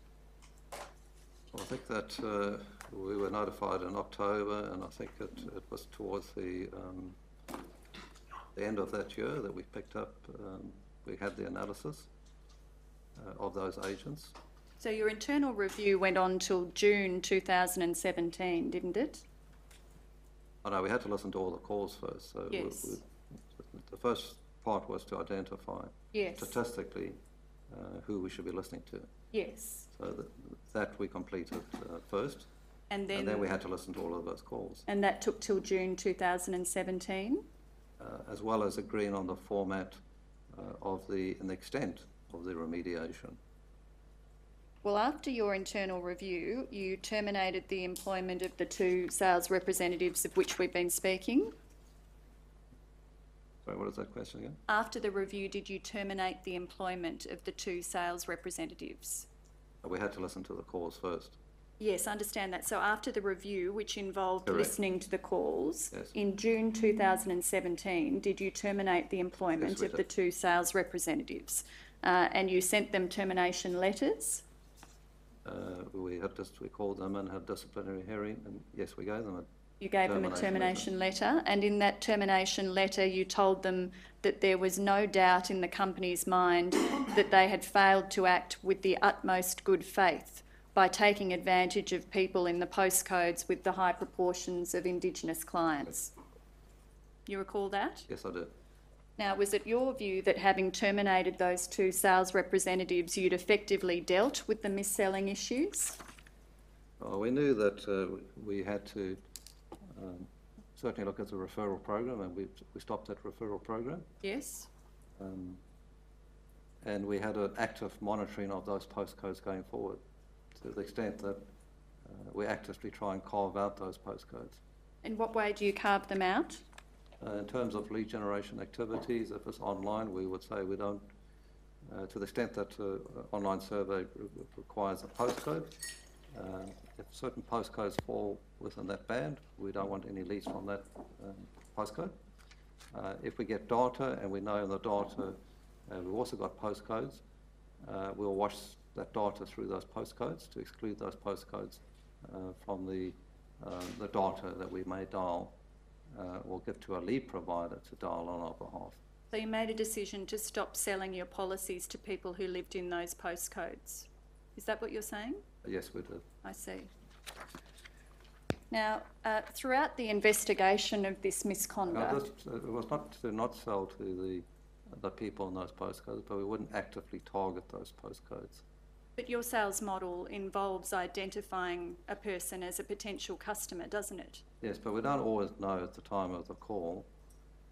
Well, I think that uh, we were notified in October, and I think it, it was towards the, um, the end of that year that we picked up, um, we had the analysis uh, of those agents. So your internal review went on till June 2017, didn't it? I know we had to listen to all the calls first, so we- Yes. we- the first part was to identify Yes. statistically uh, who we should be listening to. Yes. So that, that we completed uh, first, And then, and then we had to listen to all of those calls, and that took till June 2017? uh, as well as agreeing on the format uh, of the, and the extent of the remediation. Well, after your internal review, you terminated the employment of the two sales representatives of which we've been speaking. Sorry, what is that question again? After the review, did you terminate the employment of the two sales representatives? Uh, We had to listen to the calls first. Yes, I understand that. So after the review, which involved Correct. listening to the calls, Yes. in June 2017, did you terminate the employment Yes, of the two sales representatives? Uh, and you sent them termination letters? Uh, We had just, we called them and had disciplinary hearing, and yes, we gave them a You gave them a Termination termination letter, and in that termination letter, you told them that there was no doubt in the company's mind that they had failed to act with the utmost good faith by taking advantage of people in the postcodes with the high proportions of Indigenous clients. You recall that? Yes, I did. Now, was it your view that having terminated those two sales representatives, you'd effectively dealt with the mis-selling issues? Well, we knew that uh, we had to um, certainly look at the referral program, and we, we stopped that referral program. Yes? Um, and we had an active monitoring of those postcodes going forward to the extent that uh, we actively try and carve out those postcodes. In what way do you carve them out? Uh, in terms of lead generation activities, if it's online, we would say we don't, uh, to the extent that uh, online survey re- requires a postcode. Uh, if certain postcodes fall within that band, we don't want any leads from that um, postcode. Uh, if we get data and we know in the data uh, we've also got postcodes, uh, we'll wash that data through those postcodes to exclude those postcodes uh, from the, uh, the data that we may dial uh, or give to a lead provider to dial on our behalf. So you made a decision to stop selling your policies to people who lived in those postcodes. Is that what you're saying? Yes, we did. I see. Now, uh, throughout the investigation of this misconduct, this, uh, it was not to not sell to the, the people in those postcodes, but we wouldn't actively target those postcodes. But your sales model involves identifying a person as a potential customer, doesn't it? Yes, but we don't always know at the time of the call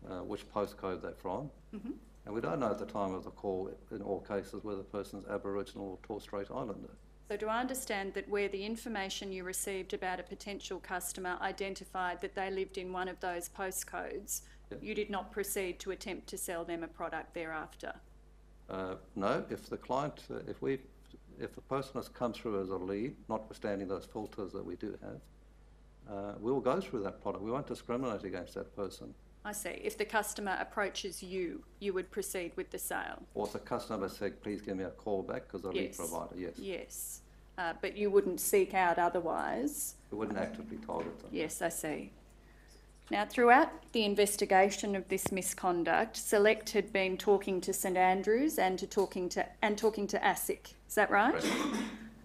uh, which postcode they're from. Mhm. And we don't know at the time of the call, in all cases, whether the person's Aboriginal or Torres Strait Islander. So do I understand that where the information you received about a potential customer identified that they lived in one of those postcodes, Yep. you did not proceed to attempt to sell them a product thereafter? Uh, no, if the client, uh, if we, if the person has come through as a lead, notwithstanding those filters that we do have, uh, we will go through that product. We won't discriminate against that person. I see. If the customer approaches you, you would proceed with the sale? Or if the customer said, please give me a call back because lead Yes. provider, yes. Yes. uh, but you wouldn't seek out otherwise. We wouldn't actively target them. Yes, I see. Now, throughout the investigation of this misconduct, Select had been talking to St Andrews and to talking to and talking to ASIC. Is that right?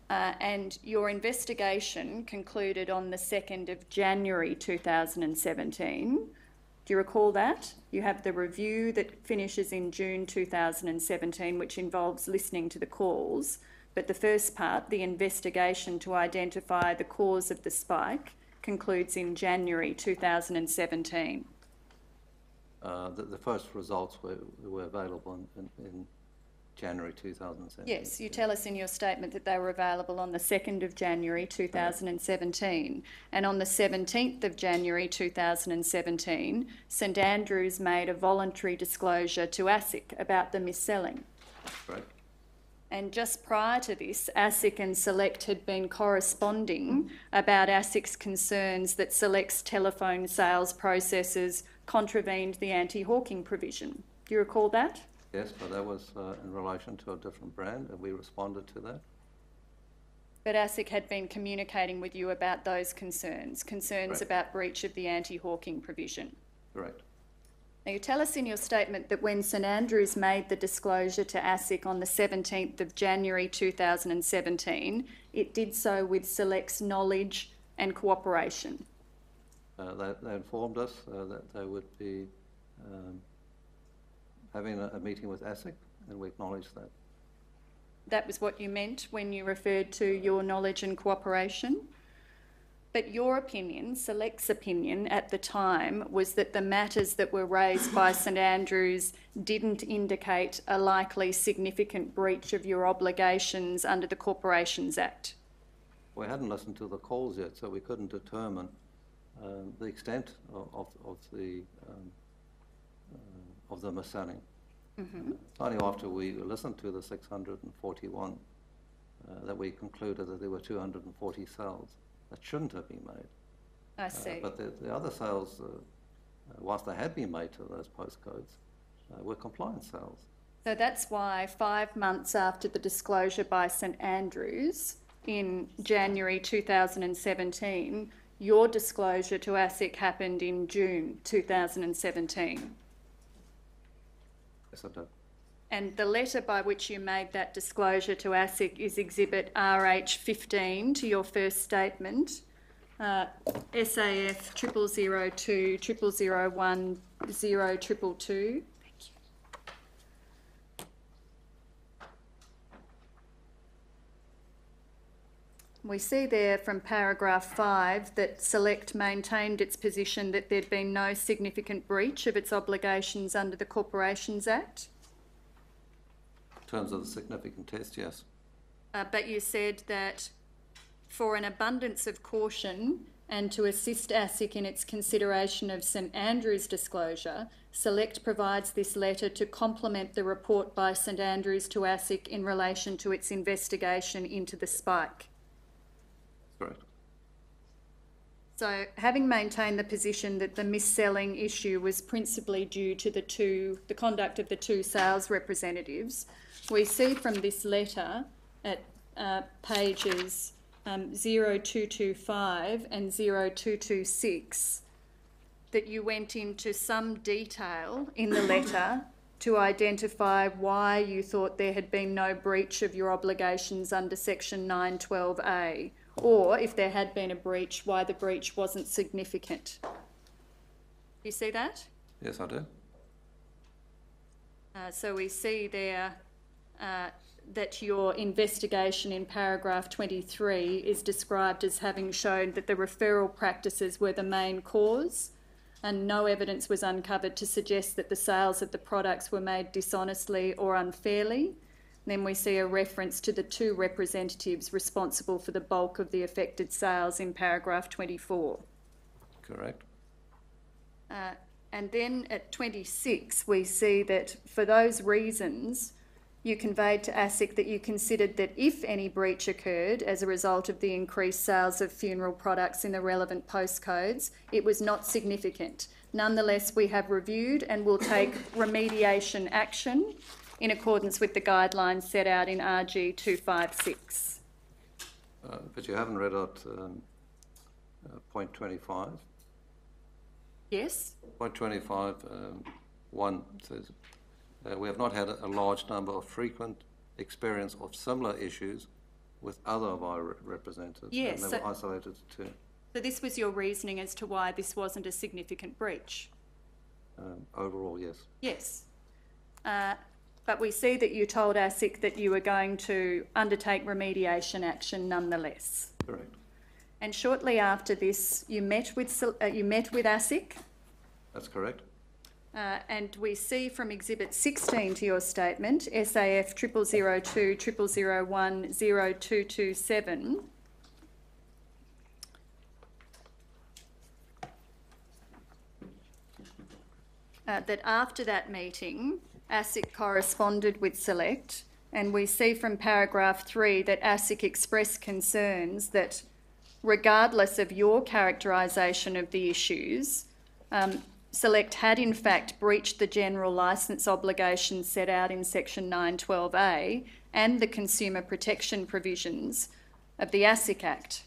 Uh, and your investigation concluded on the second of January two thousand and seventeen. Do you recall that? You have the review that finishes in June two thousand and seventeen, which involves listening to the calls. But the first part, the investigation to identify the cause of the spike, concludes in January 2017. Uh, the, the first results were, were available in, in, in January 2017. Yes, you tell us in your statement that they were available on the 2nd of January 2017. And on the 17th of January 2017, St Andrews made a voluntary disclosure to ASIC about the mis-selling. Correct. And just prior to this, ASIC and Select had been corresponding about ASIC's concerns that Select's telephone sales processes contravened the anti-hawking provision. Do you recall that? Yes, but that was uh, in relation to a different brand, and we responded to that. But ASIC had been communicating with you about those concerns, concerns Right. about breach of the anti-hawking provision. Correct. Now, you tell us in your statement that when St Andrews made the disclosure to ASIC on the 17th of January 2017, it did so with Select's knowledge and cooperation. Uh, they, they informed us uh, that they would be um, having a, a meeting with ASIC, and we acknowledge that. That was what you meant when you referred to your knowledge and cooperation. But your opinion, Select's opinion at the time, was that the matters that were raised by [coughs] St Andrews didn't indicate a likely significant breach of your obligations under the Corporations Act. We hadn't listened to the calls yet, so we couldn't determine um, the extent of, of, of the um, of the mis-selling. It's Only after we listened to the 641 uh, that we concluded that there were 240 sales that shouldn't have been made. I Uh, see. But the, the other sales, uh, uh, whilst they had been made to those postcodes, uh, were compliance sales. So that's why five months after the disclosure by St Andrews in January 2017, your disclosure to ASIC happened in June 2017. Yes, I've done. And the letter by which you made that disclosure to ASIC is Exhibit RH15 to your first statement, uh, SAF 0002 0001 0222. We see there from paragraph five that Select maintained its position that there'd been no significant breach of its obligations under the Corporations Act. In terms of the significant test, yes. Uh, but you said that for an abundance of caution and to assist ASIC in its consideration of St Andrews disclosure, Select provides this letter to complement the report by St Andrews to ASIC in relation to its investigation into the spike. Correct. So, having maintained the position that the mis-selling issue was principally due to the two, the conduct of the two sales representatives, we see from this letter at uh, pages um, 0225 and 0226 that you went into some detail in the letter to identify why you thought there had been no breach of your obligations under section 912A, or if there had been a breach, why the breach wasn't significant. You see that? Yes, I do. Uh, so we see there uh, that your investigation in paragraph 23 is described as having shown that the referral practices were the main cause and no evidence was uncovered to suggest that the sales of the products were made dishonestly or unfairly. Then we see a reference to the two representatives responsible for the bulk of the affected sales in paragraph 24. Correct. Uh, and then at 26, we see that for those reasons, you conveyed to ASIC that you considered that if any breach occurred as a result of the increased sales of funeral products in the relevant postcodes, it was not significant. Nonetheless, we have reviewed and will take remediation action in accordance with the guidelines set out in RG 256. Uh, But you haven't read out um, uh, point 25. Yes? Point 25, um, 1 says, uh, "We have not had a large number of frequent experience of similar issues with other of our re- representatives." Yes, And they were so- isolated to So this was your reasoning as to why this wasn't a significant breach? um, overall, yes. Yes. Uh, But we see that you told ASIC that you were going to undertake remediation action nonetheless. Correct. And shortly after this, you met with, uh, you met with ASIC, That's correct. uh, and we see from Exhibit 16 to your statement, SAF triple zero two triple zero one zero two two seven, uh, that after that meeting, ASIC corresponded with Select, and we see from paragraph three that ASIC expressed concerns that regardless of your characterisation of the issues, um, Select had in fact breached the general licence obligations set out in section 912A and the consumer protection provisions of the ASIC Act.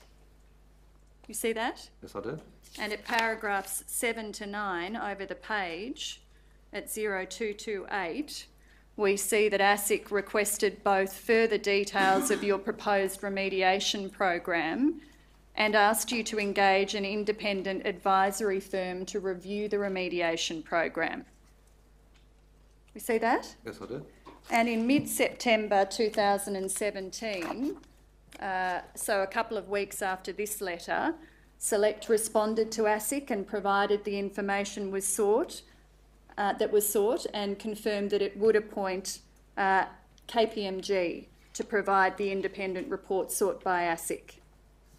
You see that? Yes, I do. And at paragraphs seven to nine over the page, at 0228, we see that ASIC requested both further details of your proposed remediation program and asked you to engage an independent advisory firm to review the remediation program. We see that? Yes, I did. And in mid-September 2017, uh, so a couple of weeks after this letter, Select responded to ASIC and provided the information was sought, uh, that was sought and confirmed that it would appoint uh, KPMG to provide the independent report sought by ASIC.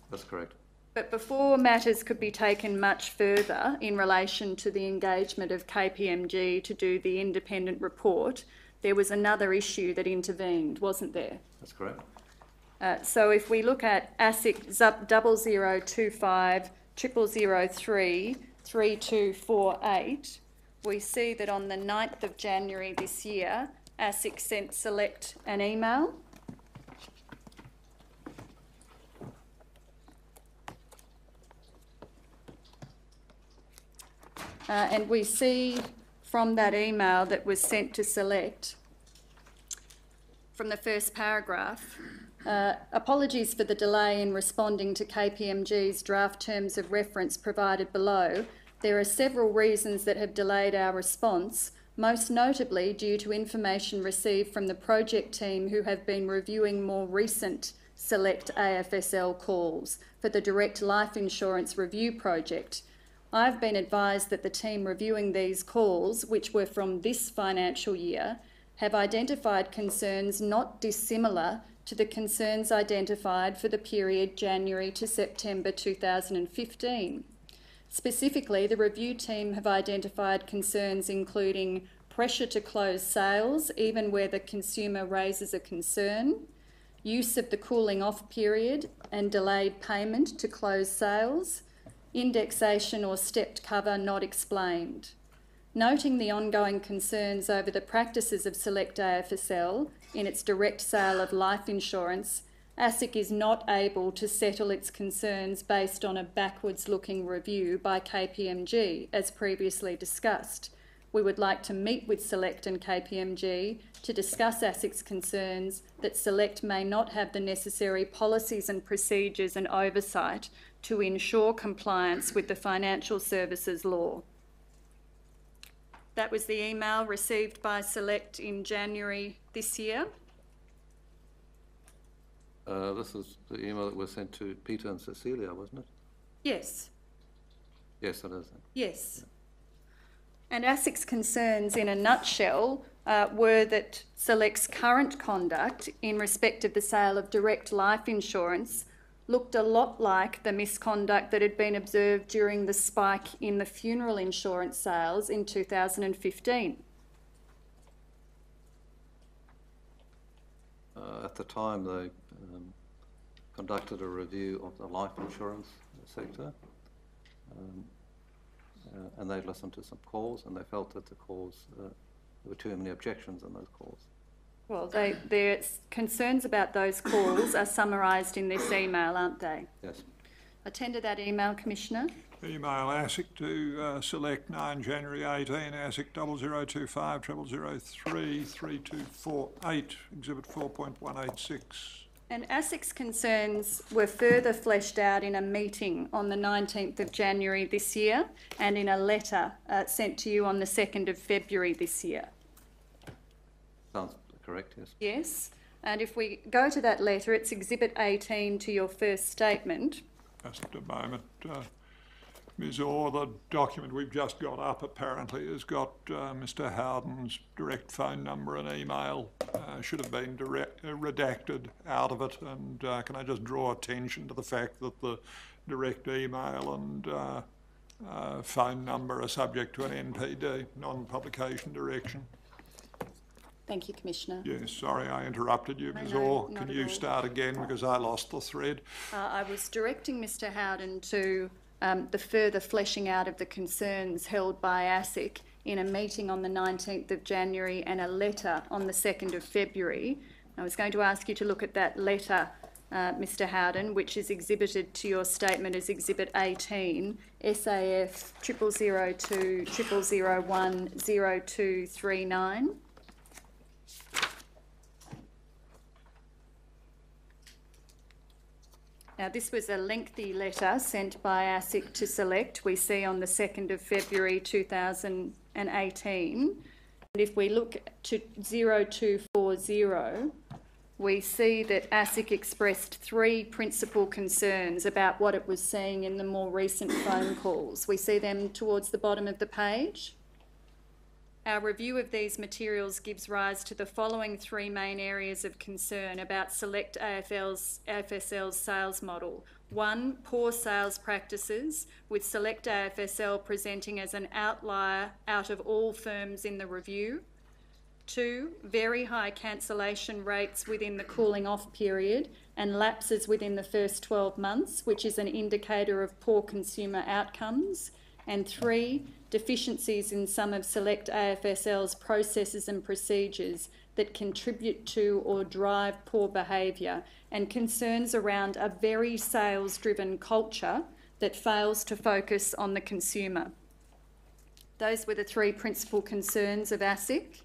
That's correct. But before matters could be taken much further in relation to the engagement of KPMG to do the independent report, there was another issue that intervened, wasn't there? That's correct. Uh, so if we look at ASIC 0025 0003 3248, we see that on the 9th of January this year, ASIC sent Select an email. Uh, and we see from that email that was sent to Select, from the first paragraph, uh, apologies for the delay in responding to KPMG's draft terms of reference provided below. There are several reasons that have delayed our response, most notably due to information received from the project team who have been reviewing more recent select AFSL calls for the direct life insurance review project. I've been advised that the team reviewing these calls, which were from this financial year, have identified concerns not dissimilar to the concerns identified for the period January to September 2015. Specifically, the review team have identified concerns including pressure to close sales, even where the consumer raises a concern, use of the cooling off period and delayed payment to close sales, indexation or stepped cover not explained. Noting the ongoing concerns over the practices of Select AFSL in its direct sale of life insurance, ASIC is not able to settle its concerns based on a backwards looking review by KPMG, as previously discussed. We would like to meet with Select and KPMG to discuss ASIC's concerns that Select may not have the necessary policies and procedures and oversight to ensure compliance with the financial services law. That was the email received by Select in January this year. Uh, this is the email that was sent to Peter and Cecilia, wasn't it? Yes, Yes, it is. yes. And ASIC's concerns, in a nutshell, uh, were that Select's current conduct in respect of the sale of direct life insurance looked a lot like the misconduct that had been observed during the spike in the funeral insurance sales in 2015. Uh, at the time, they um, conducted a review of the life insurance sector. Um, uh, and they listened to some calls and they felt that the calls, uh, there were too many objections in those calls. Well, they, their concerns about those calls are summarised in this email, aren't they? Yes. Attend to that email, Commissioner. Email ASIC to uh, select 9 January 18, ASIC 0025 0003 3248, Exhibit 4.186. And ASIC's concerns were further fleshed out in a meeting on the 19th of January this year and in a letter uh, sent to you on the 2nd of February this year. Sounds correct, yes. Yes? And if we go to that letter, it's Exhibit 18 to your first statement. Just a moment. Uh, Ms Orr, the document we've just got up apparently has got uh, Mr Howden's direct phone number and email. Uh, should have been direct, uh, redacted out of it. And uh, can I just draw attention to the fact that the direct email and uh, uh, phone number are subject to an NPD, non-publication direction? Thank you, Commissioner. Yes, sorry I interrupted you, Ms no, Orr. Can you all. start again because I lost the thread? Uh, I was directing Mr Howden to um, the further fleshing out of the concerns held by ASIC in a meeting on the 19th of January and a letter on the 2nd of February. I was going to ask you to look at that letter, uh, Mr Howden, which is exhibited to your statement as Exhibit 18, SAF 0002 0001 0239. Now, this was a lengthy letter sent by ASIC to Select, we see on the 2nd of February 2018. And if we look to 0240, we see that ASIC expressed three principal concerns about what it was seeing in the more recent phone calls. We see them towards the bottom of the page. Our review of these materials gives rise to the following three main areas of concern about Select AFL's, AFSL's sales model. One, poor sales practices, with Select AFSL presenting as an outlier out of all firms in the review. Two, very high cancellation rates within the cooling off period and lapses within the first 12 months, which is an indicator of poor consumer outcomes. And three, deficiencies in some of Select AFSL's processes and procedures that contribute to or drive poor behaviour and concerns around a very sales driven culture that fails to focus on the consumer. Those were the three principal concerns of ASIC.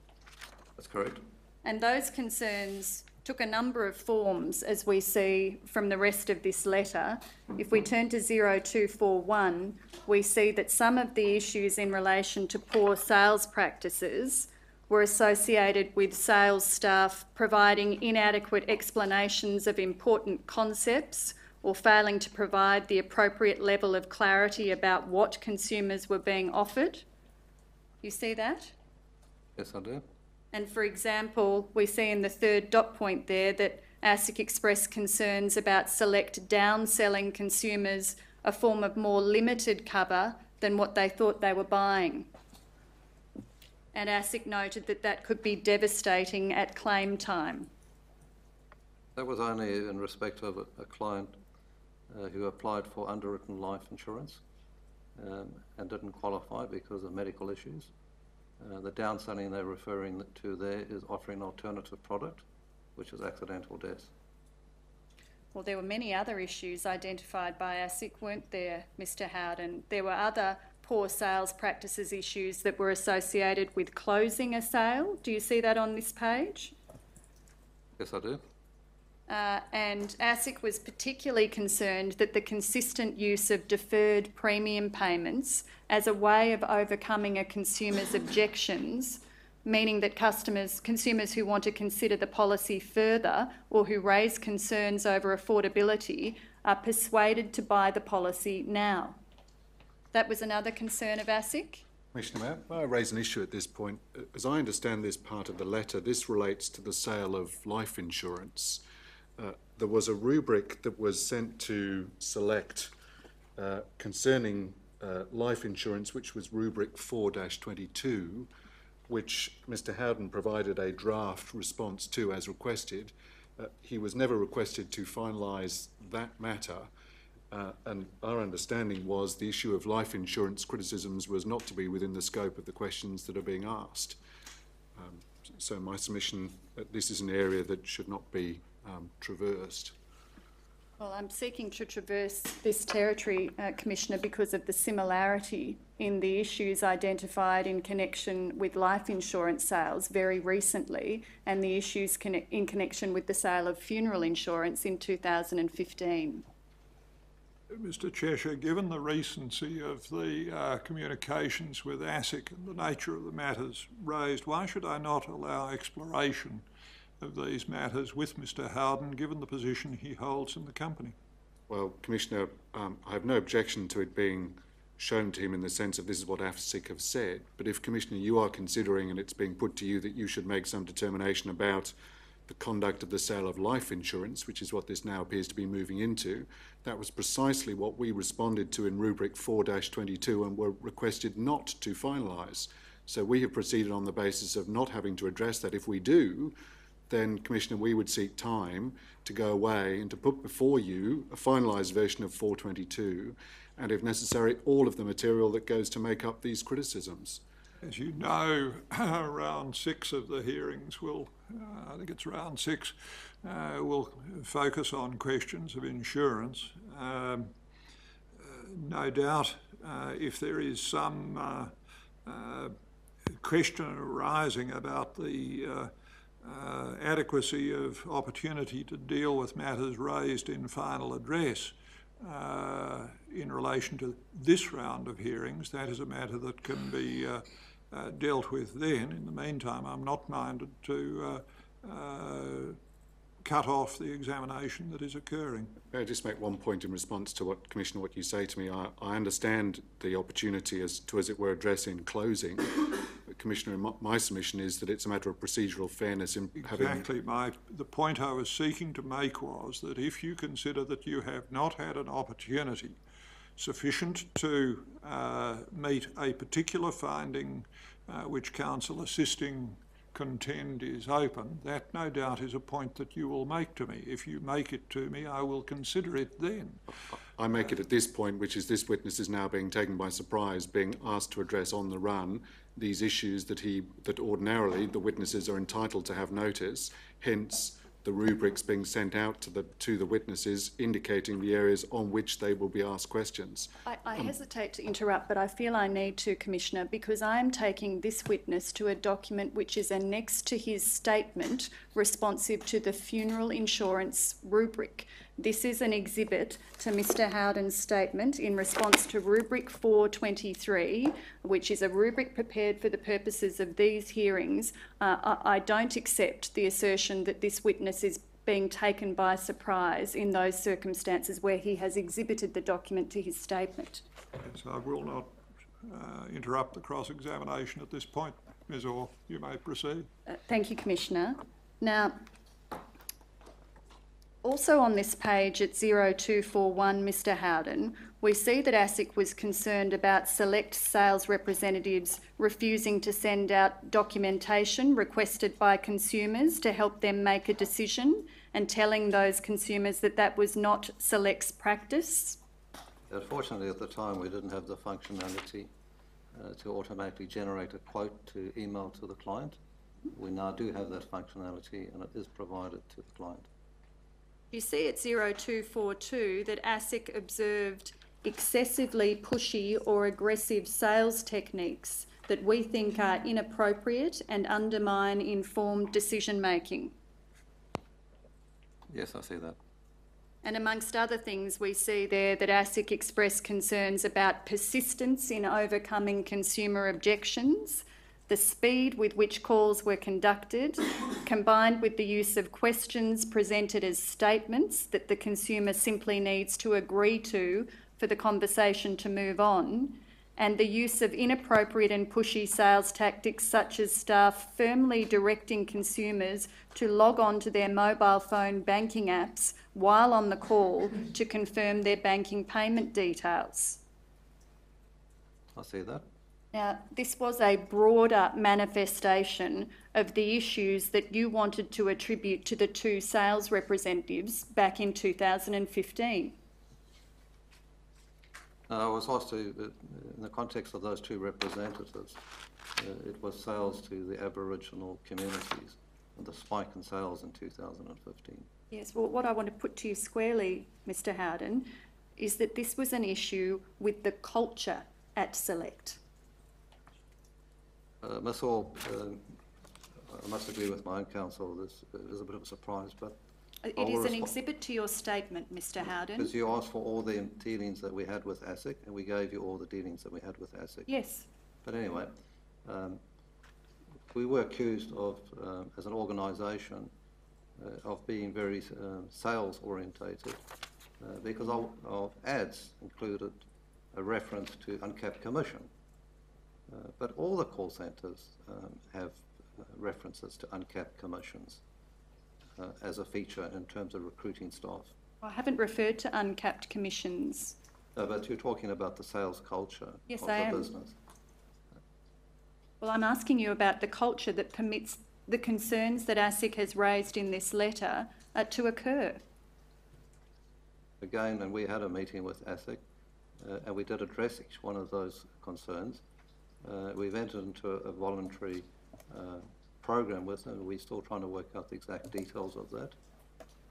That's correct. And those concerns took a number of forms, as we see from the rest of this letter. If we turn to 0241, we see that some of the issues in relation to poor sales practices were associated with sales staff providing inadequate explanations of important concepts or failing to provide the appropriate level of clarity about what consumers were being offered. You see that? Yes, I do. And for example, we see in the third dot point there that ASIC expressed concerns about select downselling consumers a form of more limited cover than what they thought they were buying. And ASIC noted that that could be devastating at claim time. That was only in respect of a, a client uh, who applied for underwritten life insurance um, and didn't qualify because of medical issues. Uh, the downselling they're referring to there is offering an alternative product, which is accidental death. Well, there were many other issues identified by ASIC, weren't there, Mr Howden? There were other poor sales practices issues that were associated with closing a sale. Do you see that on this page? Yes, I do. Uh, and ASIC was particularly concerned that the consistent use of deferred premium payments as a way of overcoming a consumer's objections, meaning that customers, consumers who want to consider the policy further or who raise concerns over affordability are persuaded to buy the policy now. That was another concern of ASIC. Commissioner, may I raise an issue at this point? As I understand this part of the letter, this relates to the sale of life insurance. Uh, there was a rubric that was sent to Select uh, concerning uh, life insurance, which was rubric 4-22, which Mr Howden provided a draft response to as requested. Uh, he was never requested to finalise that matter. Uh, and our understanding was the issue of life insurance criticisms was not to be within the scope of the questions that are being asked. Um, So my submission, that this is an area that should not be um, traversed. Well, I'm seeking to traverse this territory, uh, Commissioner, because of the similarity in the issues identified in connection with life insurance sales very recently and the issues conne- in connection with the sale of funeral insurance in 2015. Mr Cheshire, given the recency of the uh, communications with ASIC and the nature of the matters raised, why should I not allow exploration of these matters with Mr Howden, given the position he holds in the company? Well, Commissioner, um, I have no objection to it being shown to him in the sense of this is what AFSIC have said. But if, Commissioner, you are considering and it's being put to you that you should make some determination about the conduct of the sale of life insurance, which is what this now appears to be moving into, that was precisely what we responded to in rubric 4-22 and were requested not to finalise. So we have proceeded on the basis of not having to address that. If we do, then, Commissioner, we would seek time to go away and to put before you a finalised version of 422 and, if necessary, all of the material that goes to make up these criticisms. As you know, [clears throat] round six of the hearings will, uh, I think it's round six, uh, will focus on questions of insurance. Um, uh, no doubt, uh, if there is some uh, uh, question arising about the adequacy of opportunity to deal with matters raised in final address uh, in relation to this round of hearings, that is a matter that can be uh, uh, dealt with then. In the meantime, I'm not minded to uh, uh, cut off the examination that is occurring. May I just make one point in response to what, Commissioner, what you say to me? I, I understand the opportunity as to, as it were, address in closing. Commissioner, my, my submission is that it's a matter of procedural fairness in having Exactly. My, the point I was seeking to make was that if you consider that you have not had an opportunity sufficient to uh, meet a particular finding uh, which counsel assisting contend is open, that no doubt is a point that you will make to me. If you make it to me, I will consider it then. I make it at this point, which is this witness is now being taken by surprise, being asked to address on the run these issues that he that ordinarily the witnesses are entitled to have notice. Hence, the rubrics being sent out to the to the witnesses, indicating the areas on which they will be asked questions. I, I hesitate to interrupt, but I feel I need to, Commissioner, because I am taking this witness to a document which is annexed to his statement responsive to the funeral insurance rubric. This is an exhibit to Mr Howden's statement in response to rubric 423, which is a rubric prepared for the purposes of these hearings. Uh, I, don't accept the assertion that this witness is being taken by surprise in those circumstances where he has exhibited the document to his statement. So I will not uh, interrupt the cross-examination at this point. Ms Orr, you may proceed. Uh, Thank you, Commissioner. Now, also on this page at 0241, Mr Howden, we see that ASIC was concerned about select sales representatives refusing to send out documentation requested by consumers to help them make a decision and telling those consumers that that was not Select's practice. Unfortunately, at the time, we didn't have the functionality uh, to automatically generate a quote to email to the client. We now do have that functionality and it is provided to the client. You see at 0242 that ASIC observed excessively pushy or aggressive sales techniques that we think are inappropriate and undermine informed decision making. Yes, I see that. And amongst other things, we see there that ASIC expressed concerns about persistence in overcoming consumer objections, the speed with which calls were conducted, [coughs] combined with the use of questions presented as statements that the consumer simply needs to agree to for the conversation to move on, and the use of inappropriate and pushy sales tactics such as staff firmly directing consumers to log on to their mobile phone banking apps while on the call to confirm their banking payment details. I see that. Now, this was a broader manifestation of the issues that you wanted to attribute to the two sales representatives back in 2015. Now, I was asked to, uh, in the context of those two representatives, uh, it was sales to the Aboriginal communities and the spike in sales in 2015. Yes, well, what I want to put to you squarely, Mr Howden, is that this was an issue with the culture at Select. Uh, Ms Orr, um, I must agree with my own counsel, this is a bit of a surprise, but It I will is an exhibit to your statement, Mr Howden. because you asked for all the dealings that we had with ASIC, and we gave you all the dealings that we had with ASIC. Yes, But anyway, um, we were accused of, um, as an organisation, uh, of being very um, sales orientated uh, because our, our ads included a reference to uncapped commission. Uh, but all the call centres um, have uh, references to uncapped commissions uh, as a feature in terms of recruiting staff. I haven't referred to uncapped commissions. No, but you're talking about the sales culture Yes, of I the am. business. Well, I'm asking you about the culture that permits the concerns that ASIC has raised in this letter uh, to occur. Again, and we had a meeting with ASIC, uh, and we did address each one of those concerns. Uh, we've entered into a, a voluntary uh, program with them, we're still trying to work out the exact details of that.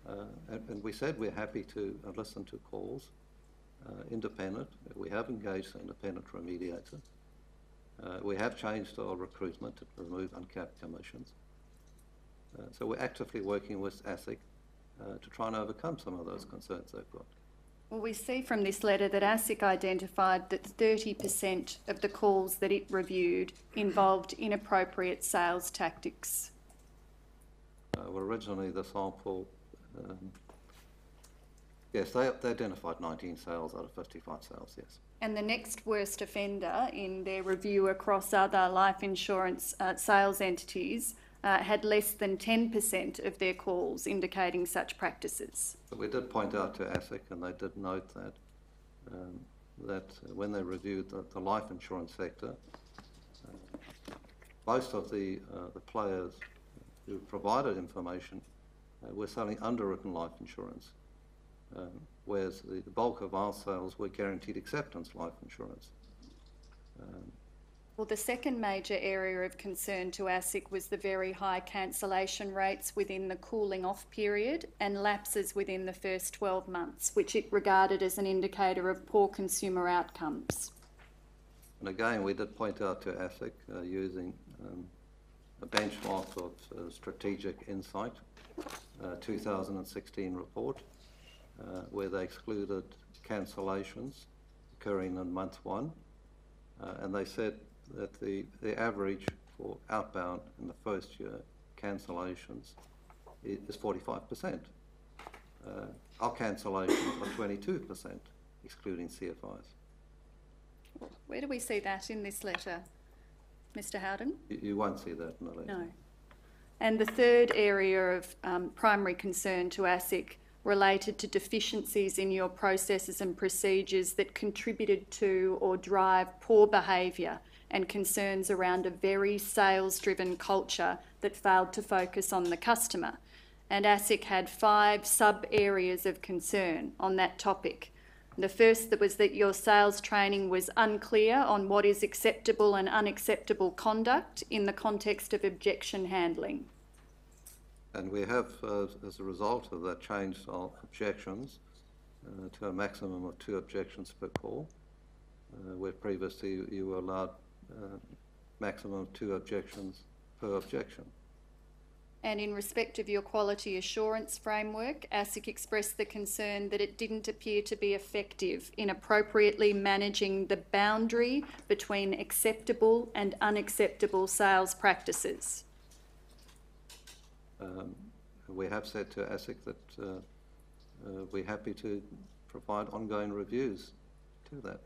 Uh, and, and we said we're happy to uh, listen to calls, uh, independent. We have engaged an independent remediator. We have changed our recruitment to remove uncapped commissions. So we're actively working with ASIC to try and overcome some of those concerns they've got. Well, we see from this letter that ASIC identified that 30% of the calls that it reviewed involved inappropriate sales tactics. Uh, well, originally the sample, um, yes, they, they identified 19 sales out of 55 sales, yes. And the next worst offender in their review across other life insurance uh, sales entities uh, had less than 10% of their calls indicating such practices. We did point out to ASIC, and they did note that, um, that uh, when they reviewed the, the life insurance sector, uh, most of the, uh, the players who provided information uh, were selling underwritten life insurance, um, whereas the, the bulk of our sales were guaranteed acceptance life insurance. Um, Well, the second major area of concern to ASIC was the very high cancellation rates within the cooling off period and lapses within the first 12 months, which it regarded as an indicator of poor consumer outcomes. And again, we did point out to ASIC uh, using um, a benchmark of uh, Strategic Insight, uh, 2016 report, uh, where they excluded cancellations occurring in month one. Uh, and they said that the, the average for outbound in the first year cancellations is 45%. Uh, our cancellations are 22%, excluding CFIs. Where do we see that in this letter, Mr Howden? You, you won't see that in the letter. No. And the third area of um, primary concern to ASIC related to deficiencies in your processes and procedures that contributed to or drive poor behaviour and concerns around a very sales driven culture that failed to focus on the customer. And ASIC had five sub areas of concern on that topic. The first that was that your sales training was unclear on what is acceptable and unacceptable conduct in the context of objection handling. And we have, uh, as a result of that, changed our objections uh, to a maximum of two objections per call, uh, where previously you- you were allowed uh, maximum of two objections per objection. And in respect of your quality assurance framework, ASIC expressed the concern that it didn't appear to be effective in appropriately managing the boundary between acceptable and unacceptable sales practices. Um, We have said to ASIC that uh, uh, we're happy to provide ongoing reviews to that.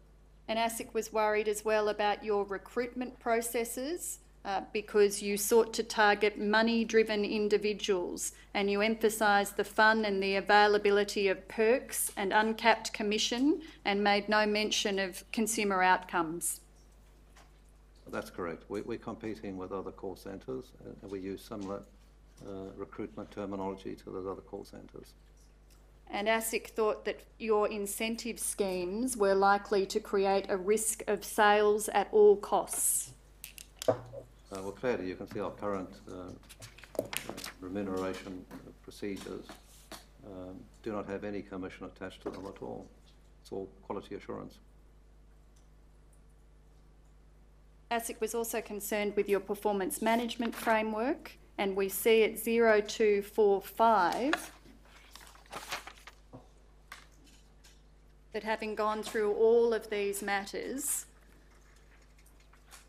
And ASIC was worried as well about your recruitment processes uh, because you sought to target money driven individuals and you emphasised the fun and the availability of perks and uncapped commission and made no mention of consumer outcomes. That's correct. We- We're competing with other call centres, and we use similar uh, recruitment terminology to those other call centres. And ASIC thought that your incentive schemes were likely to create a risk of sales at all costs. Uh, Well, clearly, you can see our current uh, remuneration procedures um, do not have any commission attached to them at all. It's all quality assurance. ASIC was also concerned with your performance management framework, and we see at 0245 that having gone through all of these matters,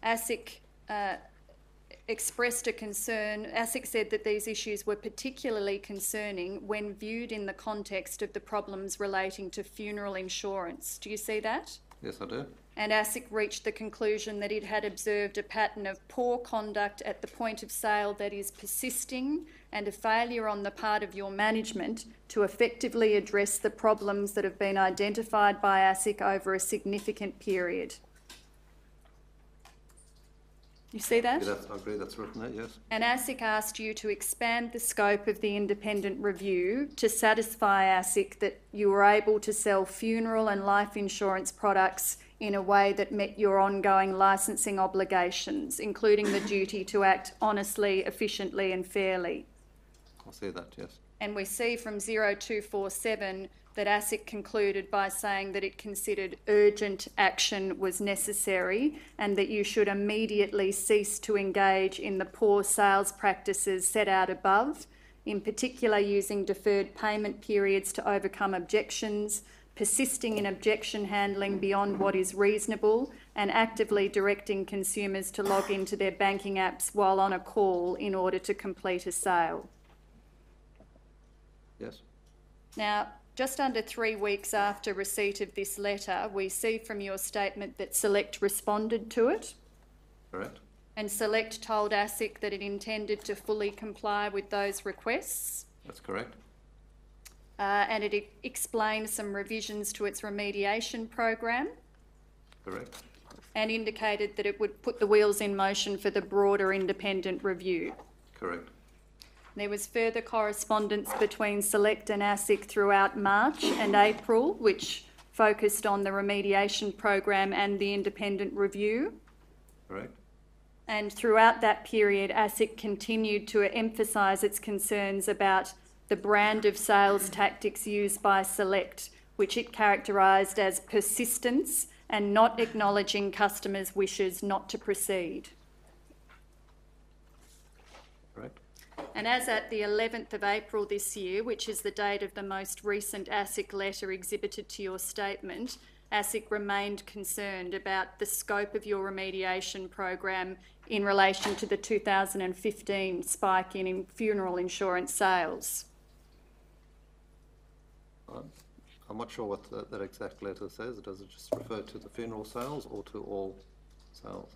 ASIC uh, expressed a concern. ASIC said that these issues were particularly concerning when viewed in the context of the problems relating to funeral insurance. Do you see that? Yes, I do. and ASIC reached the conclusion that it had observed a pattern of poor conduct at the point of sale that is persisting and a failure on the part of your management to effectively address the problems that have been identified by ASIC over a significant period. You see that? Yeah, I agree, that's written there, yes. And ASIC asked you to expand the scope of the independent review to satisfy ASIC that you were able to sell funeral and life insurance products in a way that met your ongoing licensing obligations, including the duty to act honestly, efficiently, and fairly. That, yes. And we see from 0247 that ASIC concluded by saying that it considered urgent action was necessary and that you should immediately cease to engage in the poor sales practices set out above, in particular using deferred payment periods to overcome objections, persisting in objection handling beyond what is reasonable, and actively directing consumers to log into their banking apps while on a call in order to complete a sale. Yes, Now, just under three weeks after receipt of this letter, we see from your statement that Select responded to it, correct? and Select told ASIC that it intended to fully comply with those requests, That's correct? uh, and it e- explained some revisions to its remediation program, Correct? and indicated that it would put the wheels in motion for the broader independent review. Correct. There was further correspondence between Select and ASIC throughout March and April, which focused on the remediation program and the independent review. Correct? And throughout that period, ASIC continued to emphasise its concerns about the brand of sales tactics used by Select, which it characterised as persistence and not acknowledging customers' wishes not to proceed. Correct? And as at the 11th of April this year, which is the date of the most recent ASIC letter exhibited to your statement, ASIC remained concerned about the scope of your remediation program in relation to the 2015 spike in funeral insurance sales. I'm not sure what that, that exact letter says. Does it just refer to the funeral sales or to all sales?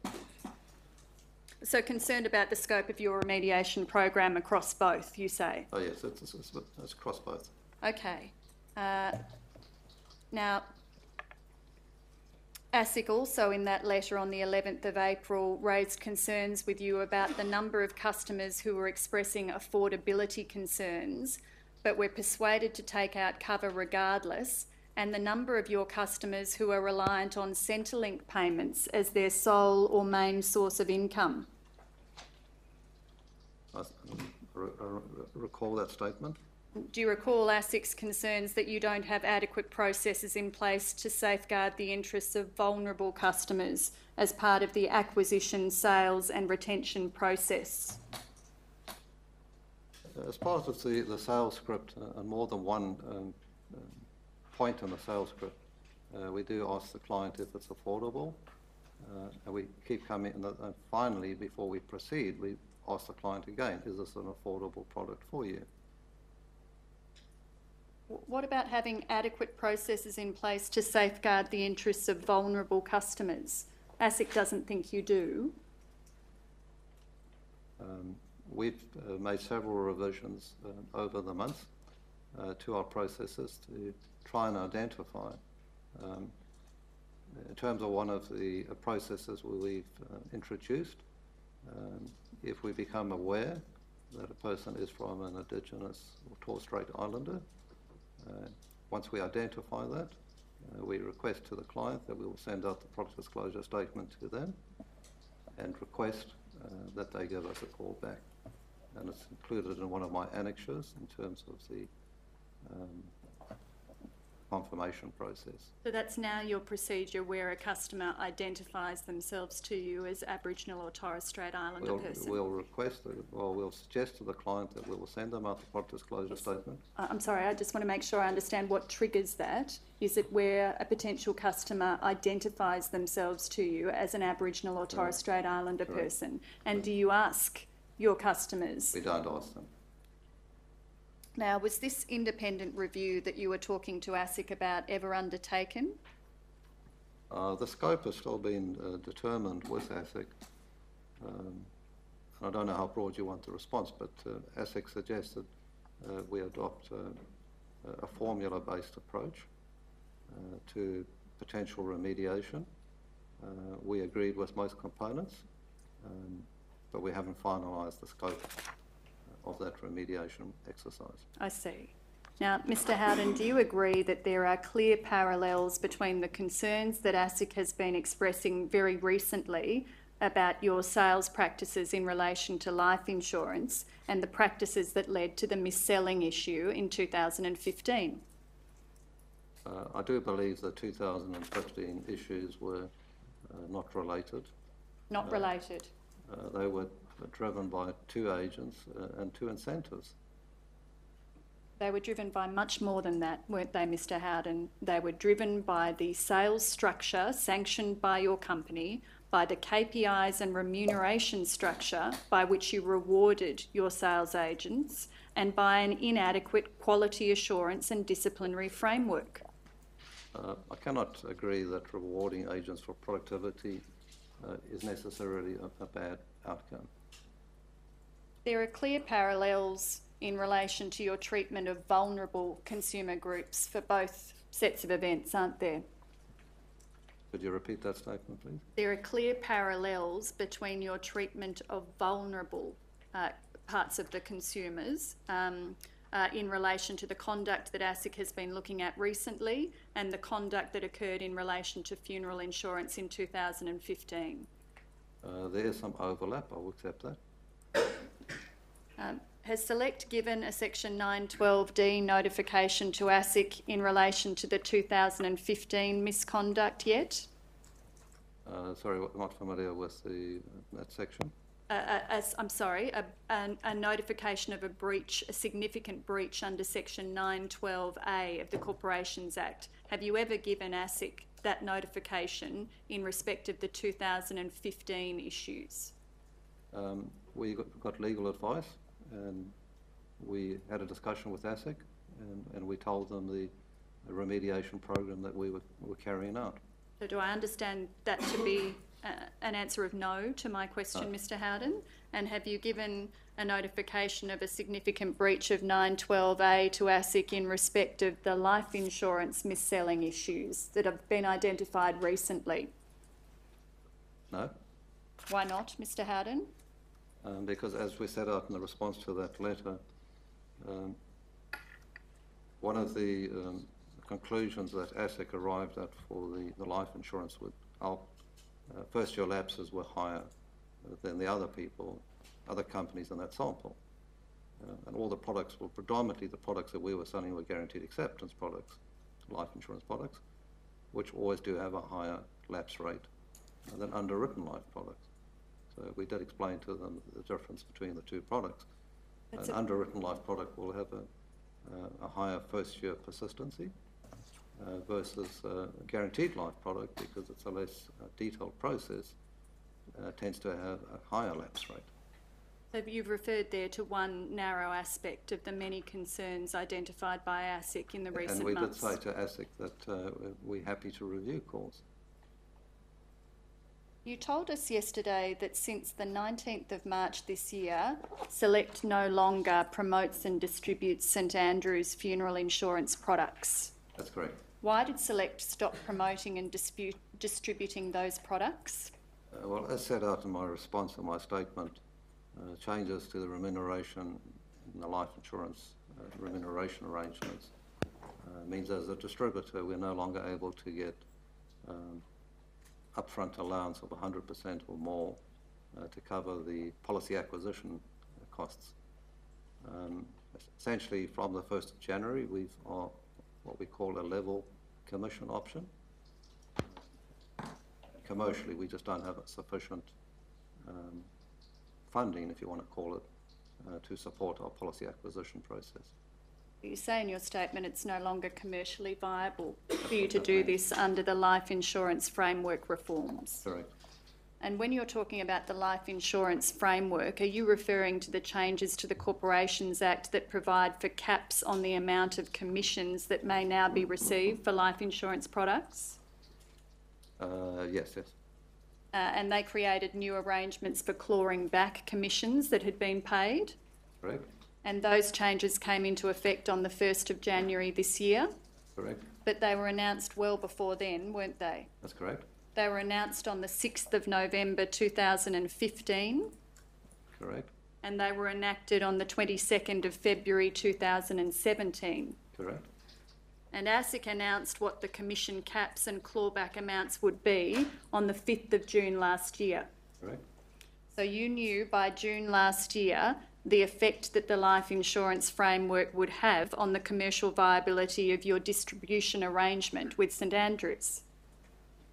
So concerned about the scope of your remediation program across both, you say? Oh, yes, it's, it's, it's, it's across both. Okay. Uh, Now, ASIC also in that letter on the 11th of April raised concerns with you about the number of customers who were expressing affordability concerns, but were persuaded to take out cover regardless, and the number of your customers who are reliant on Centrelink payments as their sole or main source of income. I s- re- re- recall that statement. Do you recall ASIC's concerns that you don't have adequate processes in place to safeguard the interests of vulnerable customers as part of the acquisition, sales and retention process? As part of the, the sales script, uh, and more than one um, um, point in the sales script, uh, we do ask the client if it's affordable. Uh, and we keep coming, and, and finally, before we proceed, we ask the client again, is this an affordable product for you? What about having adequate processes in place to safeguard the interests of vulnerable customers? ASIC doesn't think you do. Um, We've uh, made several revisions um, over the month uh, to our processes to try and identify, um, in terms of one of the uh, processes we've uh, introduced, um, if we become aware that a person is from an Indigenous or Torres Strait Islander, uh, once we identify that, uh, we request to the client that we will send out the product disclosure statement to them. and request uh, that they give us a call back. And it's included in one of my annexures in terms of the um, confirmation process. So that's now your procedure where a customer identifies themselves to you as Aboriginal or Torres Strait Islander We'll, person? we'll request, that- or we'll suggest to the client that we will send them the product disclosure statement. I- I'm sorry, I just want to make sure I understand what triggers that. Is it where a potential customer identifies themselves to you as an Aboriginal or Torres Strait Islander Correct. person? And do you ask your customers? We don't ask them. Now, was this independent review that you were talking to ASIC about ever undertaken? Uh, the scope has still been uh, determined with ASIC. Um, and I don't know how broad you want the response, but uh, ASIC suggested uh, we adopt uh, a formula-based approach uh, to potential remediation. We agreed with most components, um, but we haven't finalised the scope of that remediation exercise. I see. Now, Mr Howden, do you agree that there are clear parallels between the concerns that ASIC has been expressing very recently about your sales practices in relation to life insurance and the practices that led to the mis-selling issue in 2015? Uh, I do believe the 2015 issues were uh, not related. Not related. Uh, they were driven by two agents uh, and two incentives. They were driven by much more than that, weren't they, Mr Howden? They were driven by the sales structure sanctioned by your company, by the KPIs and remuneration structure by which you rewarded your sales agents, and by an inadequate quality assurance and disciplinary framework. Uh, I cannot agree that rewarding agents for productivity uh, is necessarily a, a bad outcome. There are clear parallels in relation to your treatment of vulnerable consumer groups for both sets of events, aren't there? Could you repeat that statement, please? There are clear parallels between your treatment of vulnerable uh, parts of the consumers um, uh, in relation to the conduct that ASIC has been looking at recently and the conduct that occurred in relation to funeral insurance in 2015. Uh, there is some overlap, I'll accept that. Um, has Select given a Section 912D notification to ASIC in relation to the 2015 misconduct yet? Uh, sorry, I'm not familiar with the, that section. a, as, I'm sorry, a, a, a notification of a breach, a significant breach under Section 912A of the Corporations Act. Have you ever given ASIC that notification in respect of the 2015 issues? Um, we got, got legal advice and we had a discussion with ASIC and, and we told them the, remediation program that we were, were carrying out. So do I understand that to be uh, an answer of no to my question, Mr Howden? And have you given a notification of a significant breach of 912A to ASIC in respect of the life insurance mis-selling issues that have been identified recently? No? Why not, Mr Howden? Um, because as we set out in the response to that letter, um, one of the um, conclusions that ASIC arrived at for the, the life insurance would help, uh, first year lapses were higher than the other people, other companies in that sample. Uh, and all the products were predominantly the products that we were selling were guaranteed acceptance products, life insurance products, which always do have a higher lapse rate than underwritten life products. So we did explain to them the difference between the two products. That's An underwritten life product will have a, uh, a higher first year persistency uh, versus uh, a guaranteed life product because it's a less uh, detailed process, uh, tends to have a higher lapse rate. So you've referred there to one narrow aspect of the many concerns identified by ASIC in the recent months. and we months. did say to ASIC that uh, we're happy to review calls. You told us yesterday that since the 19th of March this year, Select no longer promotes and distributes St Andrews funeral insurance products. That's correct. Why did Select stop promoting and dispute, distributing those products? Uh, well, as set out in my response to my statement, uh, changes to the remuneration in the life insurance uh, remuneration arrangements uh, means as a distributor we're no longer able to get um, upfront allowance of 100% or more uh, to cover the policy acquisition uh, costs. Um, essentially, from the 1st of January, we've are what we call a level commission option. Commercially, we just don't have sufficient um, funding, if you want to call it, uh, to support our policy acquisition process. You say in your statement it's no longer commercially viable for you to do this under the life insurance framework reforms. Correct. And when you're talking about the life insurance framework, are you referring to the changes to the Corporations Act that provide for caps on the amount of commissions that may now be received for life insurance products? Uh, yes, yes. Uh, and they created new arrangements for clawing back commissions that had been paid. Correct. And those changes came into effect on the 1st of January this year. Correct. But they were announced well before then, weren't they? That's correct. They were announced on the 6th of November 2015 Correct. and they were enacted on the 22nd of February 2017. Correct. And ASIC announced what the commission caps and clawback amounts would be on the 5th of June last year. Correct. So you knew by June last year the effect that the life insurance framework would have on the commercial viability of your distribution arrangement with St Andrews.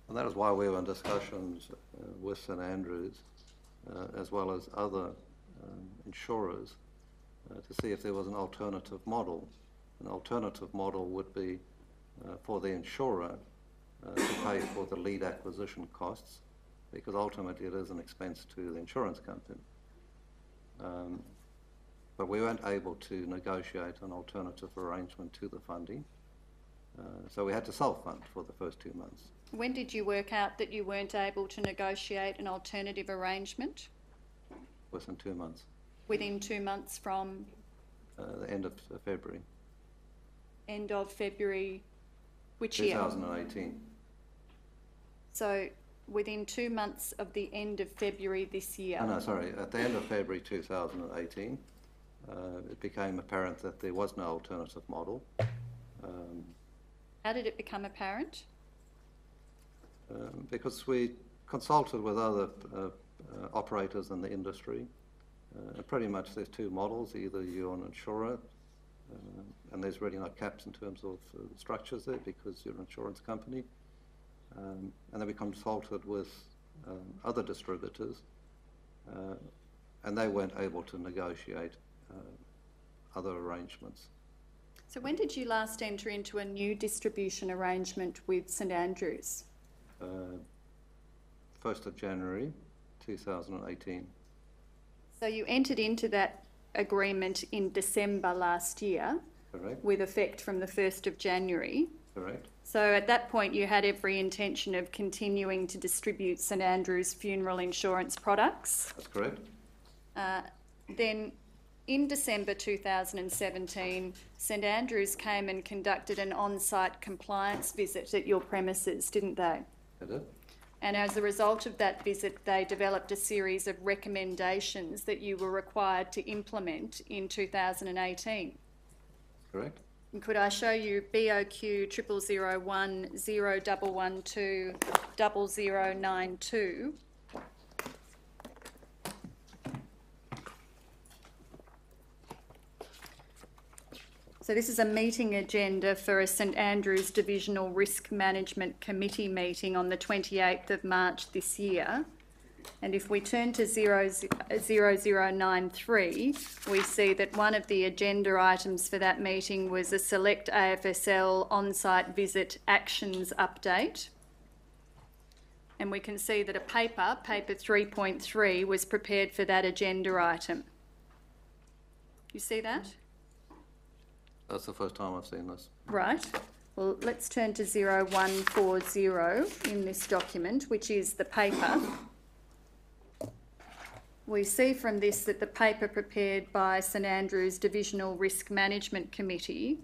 And that is why we were in discussions uh, with St Andrews, uh, as well as other um, insurers, uh, to see if there was an alternative model. An alternative model would be uh, for the insurer uh, to pay for the lead acquisition costs, because ultimately it is an expense to the insurance company. Um, but we weren't able to negotiate an alternative arrangement to the funding, uh, so we had to self-fund for the first two months. When did you work out that you weren't able to negotiate an alternative arrangement? within two months, Within two months from uh, the end of February end of February, which year? 2018. So within two months of the end of February this year? Oh, no, sorry, at the end of February 2018, uh, it became apparent that there was no alternative model. Um, How did it become apparent? um, because we consulted with other uh, uh, operators in the industry, uh, pretty much there's two models, either you're an insurer, uh, and there's really no caps in terms of uh, structures there because you're an insurance company. Um, and then we consulted with um, other distributors, uh, and they weren't able to negotiate other arrangements. So when did you last enter into a new distribution arrangement with St Andrews? Uh, 1st of January 2018. So you entered into that agreement in December last year Correct? with effect from the 1st of January. Correct? So at that point, you had every intention of continuing to distribute St Andrews funeral insurance products. That's correct? Uh, then in December 2017, St Andrews came and conducted an on site compliance visit at your premises, didn't they? They did? And as a result of that visit, they developed a series of recommendations that you were required to implement in 2018. Correct? And could I show you BOQ triple zero one zero double one two double zero nine two? So this is a meeting agenda for a St Andrews Divisional Risk Management Committee meeting on the twenty-eighth of March this year. And if we turn to 0093, we see that one of the agenda items for that meeting was a select AFSL on-site visit actions update. And we can see that a paper, paper three point three, was prepared for that agenda item. You see that? That's the first time I've seen this. Right. Well, let's turn to 0140 in this document, which is the paper. We see from this that the paper prepared by St Andrews Divisional Risk Management Committee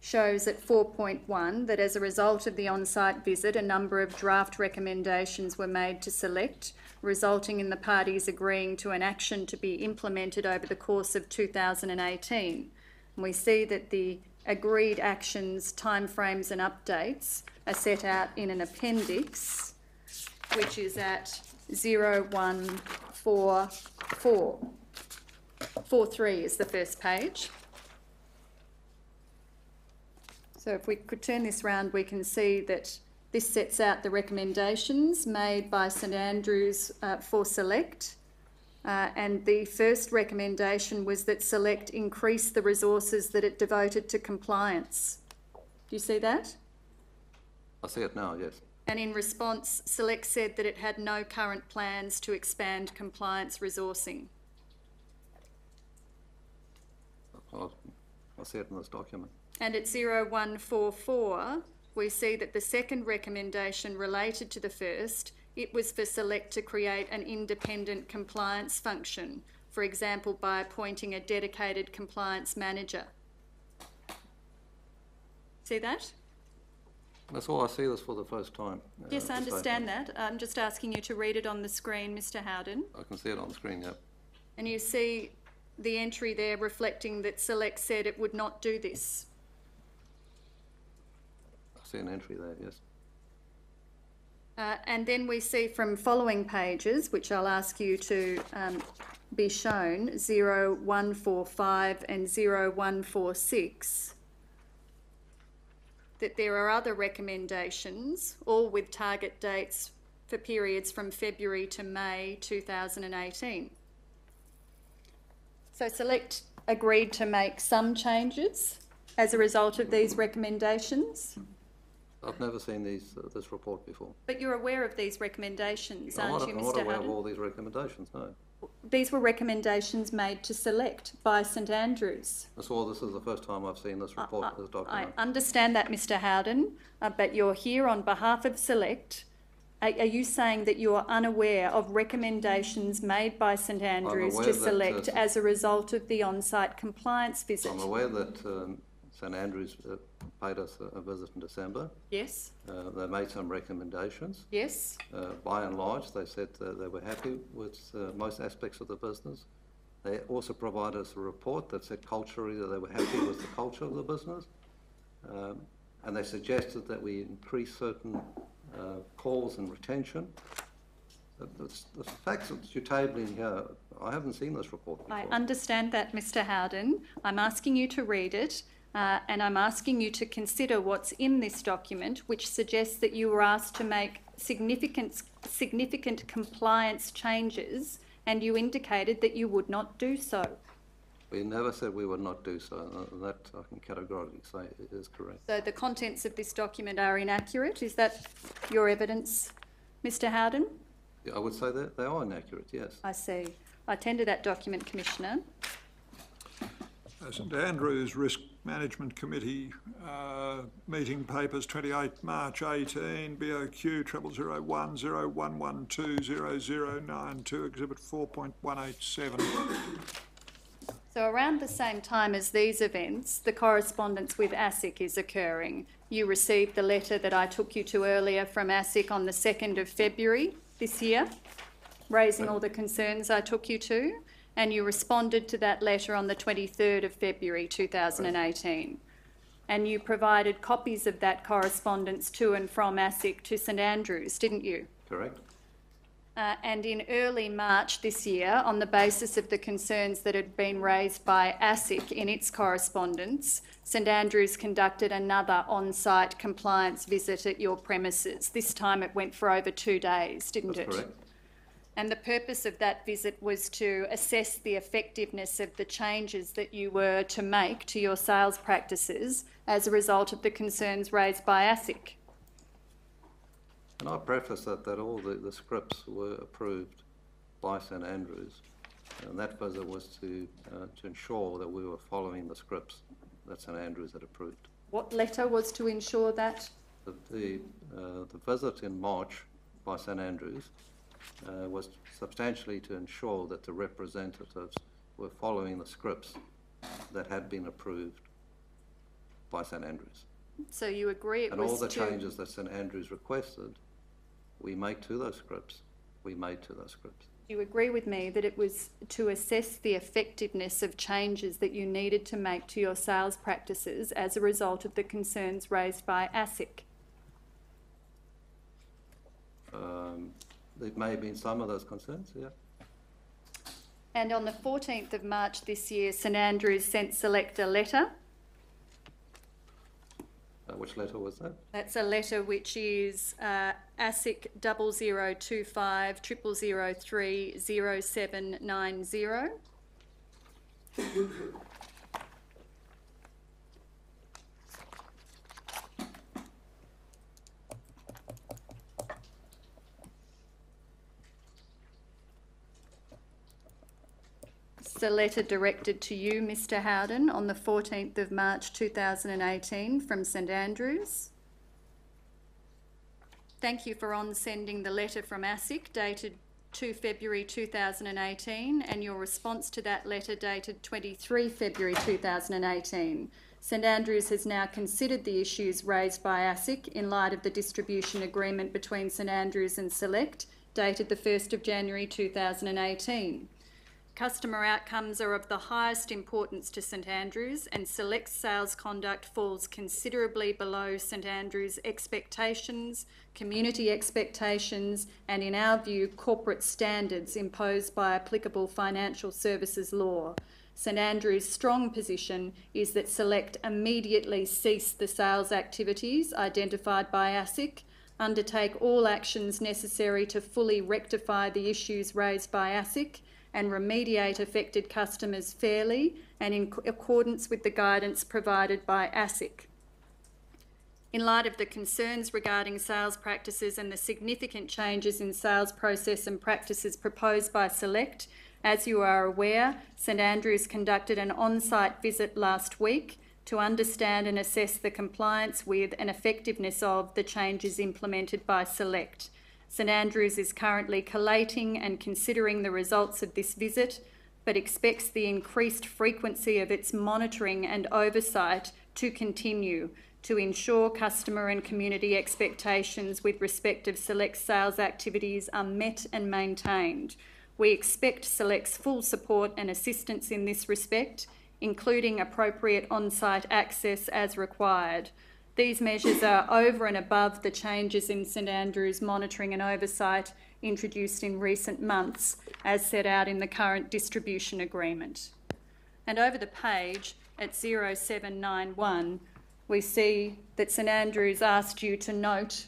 shows at 4.1 that as a result of the on-site visit, a number of draft recommendations were made to select, resulting in the parties agreeing to an action to be implemented over the course of 2018. We see that the agreed actions, timeframes and updates are set out in an appendix, which is at four, four. Four, is the first page. So if we could turn this round, we can see that this sets out the recommendations made by St Andrews uh, for Select. Uh, and the first recommendation was that Select increase the resources that it devoted to compliance. Do you see that? I see it now, yes. And in response, Select said that it had no current plans to expand compliance resourcing. I I see it in this document. And at 0144, we see that the second recommendation related to the first, it was for Select to create an independent compliance function, for example, by appointing a dedicated compliance manager. See that? That's all, I see this for the first time. uh, Yes, I understand statement. that. I'm just asking you to read it on the screen, Mr Howden. I can see it on the screen, yep. And you see the entry there reflecting that Select said it would not do this. I see an entry there, yes. Uh, and then we see from following pages, which I'll ask you to um, be shown, 0145 and 0146, that there are other recommendations, all with target dates for periods from February to May 2018. So Select agreed to make some changes as a result of these recommendations, I've never seen these, uh, this report before. but you're aware of these recommendations, I'm aren't not, you, I'm not Mr aware of Howden? all these recommendations, no. These were recommendations made to Select by St Andrews. That's all, this is the first time I've seen this report, this I document. understand that, Mr Howden, uh, but you're here on behalf of Select. Are, are you saying that you are unaware of recommendations made by St Andrews aware to that, uh, Select as a result of the on-site compliance visit? I'm aware that um, St Andrews uh, paid us a, a visit in December. Yes, Uh, they made some recommendations. yes, Uh, by and large, they said that they were happy with uh, most aspects of the business. They also provided us a report that said culturally that they were happy with the culture of the business. Um, and they suggested that we increase certain uh, calls and retention. The, the, the facts that you're tabling here, I haven't seen this report before. I understand that, Mr Howden. I'm asking you to read it. Uh, and I'm asking you to consider what's in this document, which suggests that you were asked to make significant, significant compliance changes, and you indicated that you would not do so. We never said we would not do so, and that I can categorically say is correct. So the contents of this document are inaccurate. Is that your evidence, Mr Howden? Yeah, I would say that they are inaccurate, yes. I see. I tender that document, Commissioner. St Andrews Risk Management Committee, uh, meeting papers, 28 March 18, BOQ treble zero one zero one one two zero zero nine two, exhibit 4.187. So around the same time as these events, the correspondence with ASIC is occurring. You received the letter that I took you to earlier from ASIC on the 2nd of February this year, raising all the concerns I took you to, and you responded to that letter on the 23rd of February 2018. And you provided copies of that correspondence to and from ASIC to St Andrews, didn't you? Correct? Uh, and in early March this year, on the basis of the concerns that had been raised by ASIC in its correspondence, St Andrews conducted another on-site compliance visit at your premises. This time it went for over two days, didn't That's it? correct. And the purpose of that visit was to assess the effectiveness of the changes that you were to make to your sales practices as a result of the concerns raised by ASIC. And I preface that, that all the, the scripts were approved by St Andrews. And that visit was to, uh, to ensure that we were following the scripts that St Andrews had approved. What letter was to ensure that? The, the, uh, the visit in March by St Andrews uh, was substantially to ensure that the representatives were following the scripts that had been approved by St Andrews. So you agree it And was all the to... changes that St Andrews requested, we made to those scripts. We made to those scripts. You agree with me that it was to assess the effectiveness of changes that you needed to make to your sales practices as a result of the concerns raised by ASIC? Um, there may have been some of those concerns, yeah. And on the 14th of March this year, St Andrews sent Select a letter. Uh, which letter was that? That's a letter which is uh, ASIC 0025 0003 0790. [laughs] A letter directed to you, Mr Howden, on the 14th of March 2018 from St Andrews. Thank you for on sending the letter from ASIC dated 2 February 2018 and your response to that letter dated 23 February 2018. St Andrews has now considered the issues raised by ASIC in light of the distribution agreement between St Andrews and Select dated the 1st of January 2018. Customer outcomes are of the highest importance to St Andrews, and select sales conduct falls considerably below St Andrews' expectations, community expectations, and in our view, corporate standards imposed by applicable financial services law. St Andrews' strong position is that Select immediately cease the sales activities identified by ASIC, undertake all actions necessary to fully rectify the issues raised by ASIC, and remediate affected customers fairly and in accordance with the guidance provided by ASIC. In light of the concerns regarding sales practices and the significant changes in sales process and practices proposed by Select, as you are aware, St Andrews conducted an on site visit last week to understand and assess the compliance with and effectiveness of the changes implemented by Select. St Andrews is currently collating and considering the results of this visit, but expects the increased frequency of its monitoring and oversight to continue to ensure customer and community expectations with respect of Select sales activities are met and maintained. We expect Select's full support and assistance in this respect, including appropriate on-site access as required. These measures are over and above the changes in St Andrews monitoring and oversight introduced in recent months, as set out in the current distribution agreement. And over the page at 0791, we see that St Andrews asked you to note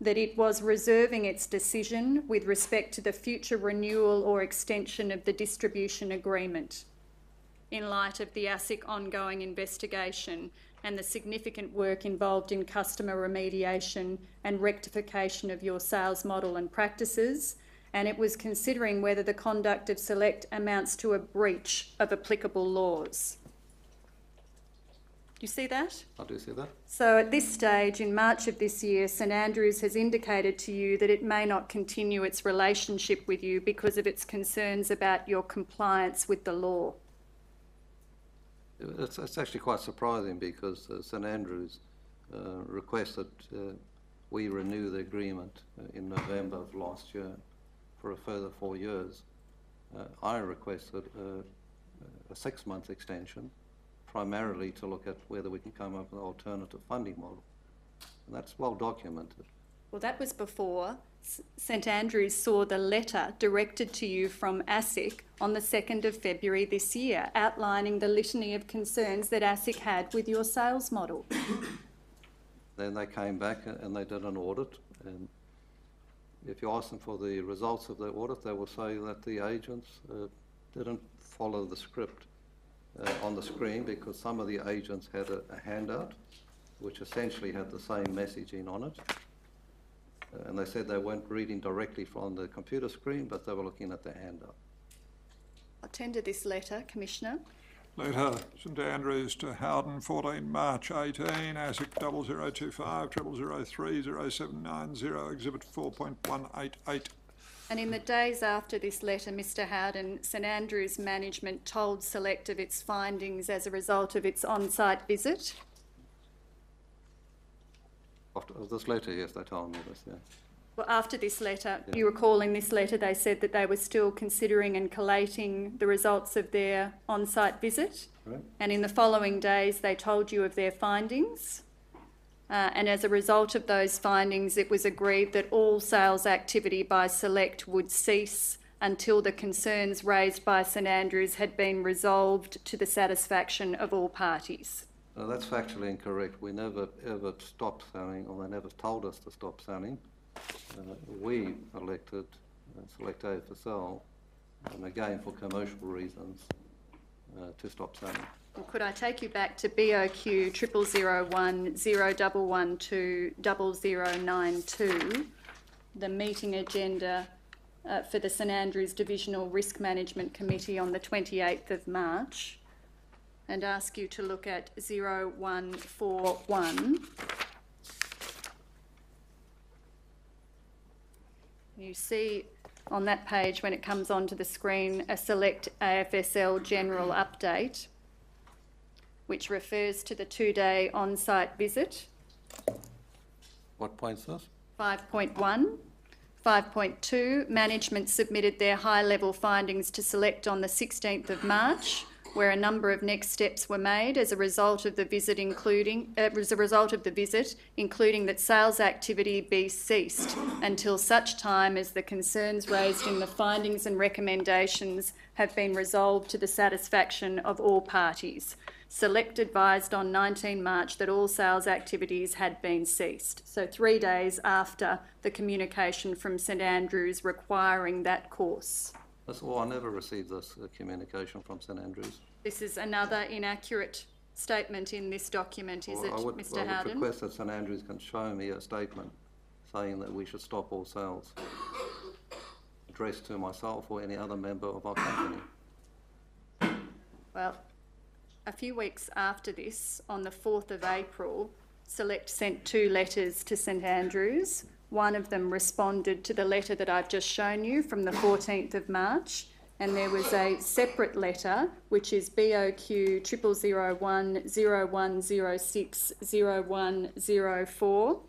that it was reserving its decision with respect to the future renewal or extension of the distribution agreement in light of the ASIC ongoing investigation and the significant work involved in customer remediation and rectification of your sales model and practices, and it was considering whether the conduct of Select amounts to a breach of applicable laws. Do you see that? I do see that. So, at this stage, in March of this year, St Andrews has indicated to you that it may not continue its relationship with you because of its concerns about your compliance with the law. It's, it's actually quite surprising because uh, St Andrews uh, requested uh, we renew the agreement uh, in November of last year for a further four years. Uh, I requested uh, a six-month extension, primarily to look at whether we can come up with an alternative funding model. And that's well documented. Well, that was before St Andrews saw the letter directed to you from ASIC on the 2nd of February this year, outlining the litany of concerns that ASIC had with your sales model. [coughs] Then they came back and they did an audit. And if you ask them for the results of the audit, they will say that the agents uh, didn't follow the script uh, on the screen because some of the agents had a, a handout which essentially had the same messaging on it. Uh, and they said they weren't reading directly from the computer screen, but they were looking at the handout. I'll tender this letter, Commissioner. Letter St Andrews to Howden, 14 March 18, ASIC 0025 0003 0790, Exhibit 4.188. And in the days after this letter, Mr Howden, St Andrews management told Select of its findings as a result of its on-site visit. After this letter, yes, they told me this, yeah. Well, after this letter, Yeah. you recall in this letter they said that they were still considering and collating the results of their on-site visit. Right? And in the following days, they told you of their findings. Uh, and as a result of those findings, it was agreed that all sales activity by Select would cease until the concerns raised by St Andrews had been resolved to the satisfaction of all parties. That's factually incorrect. We never ever stopped selling, or they never told us to stop selling. Uh, we elected uh, Select AFSL, and again for commercial reasons, uh, to stop selling. Well, could I take you back to BOQ triple zero one zero double one two double zero nine two, the meeting agenda uh, for the St Andrews Divisional Risk Management Committee on the twenty eighth of March, and ask you to look at zero one four one. You see on that page when it comes onto the screen a select AFSL general update which refers to the two-day on-site visit. What point's this? 5.1. 5.2, management submitted their high-level findings to select on the 16th of March, where a number of next steps were made as a result of the visit, including uh, as a result of the visit, including that sales activity be ceased until such time as the concerns raised in the findings and recommendations have been resolved to the satisfaction of all parties. Select advised on 19 March that all sales activities had been ceased. So, three days after the communication from St Andrews requiring that course. That's all. I never received this uh, communication from St Andrews. This is another inaccurate statement in this document, is Well, it, I would, Mr I would Howden? request that St Andrews can show me a statement saying that we should stop all sales, addressed to myself or any other member of our company. Well, a few weeks after this, on the 4th of April, Select sent two letters to St Andrews. One of them responded to the letter that I've just shown you from the 14th of March, and there was a separate letter which is BOQ triple zero one zero one zero six zero one zero four.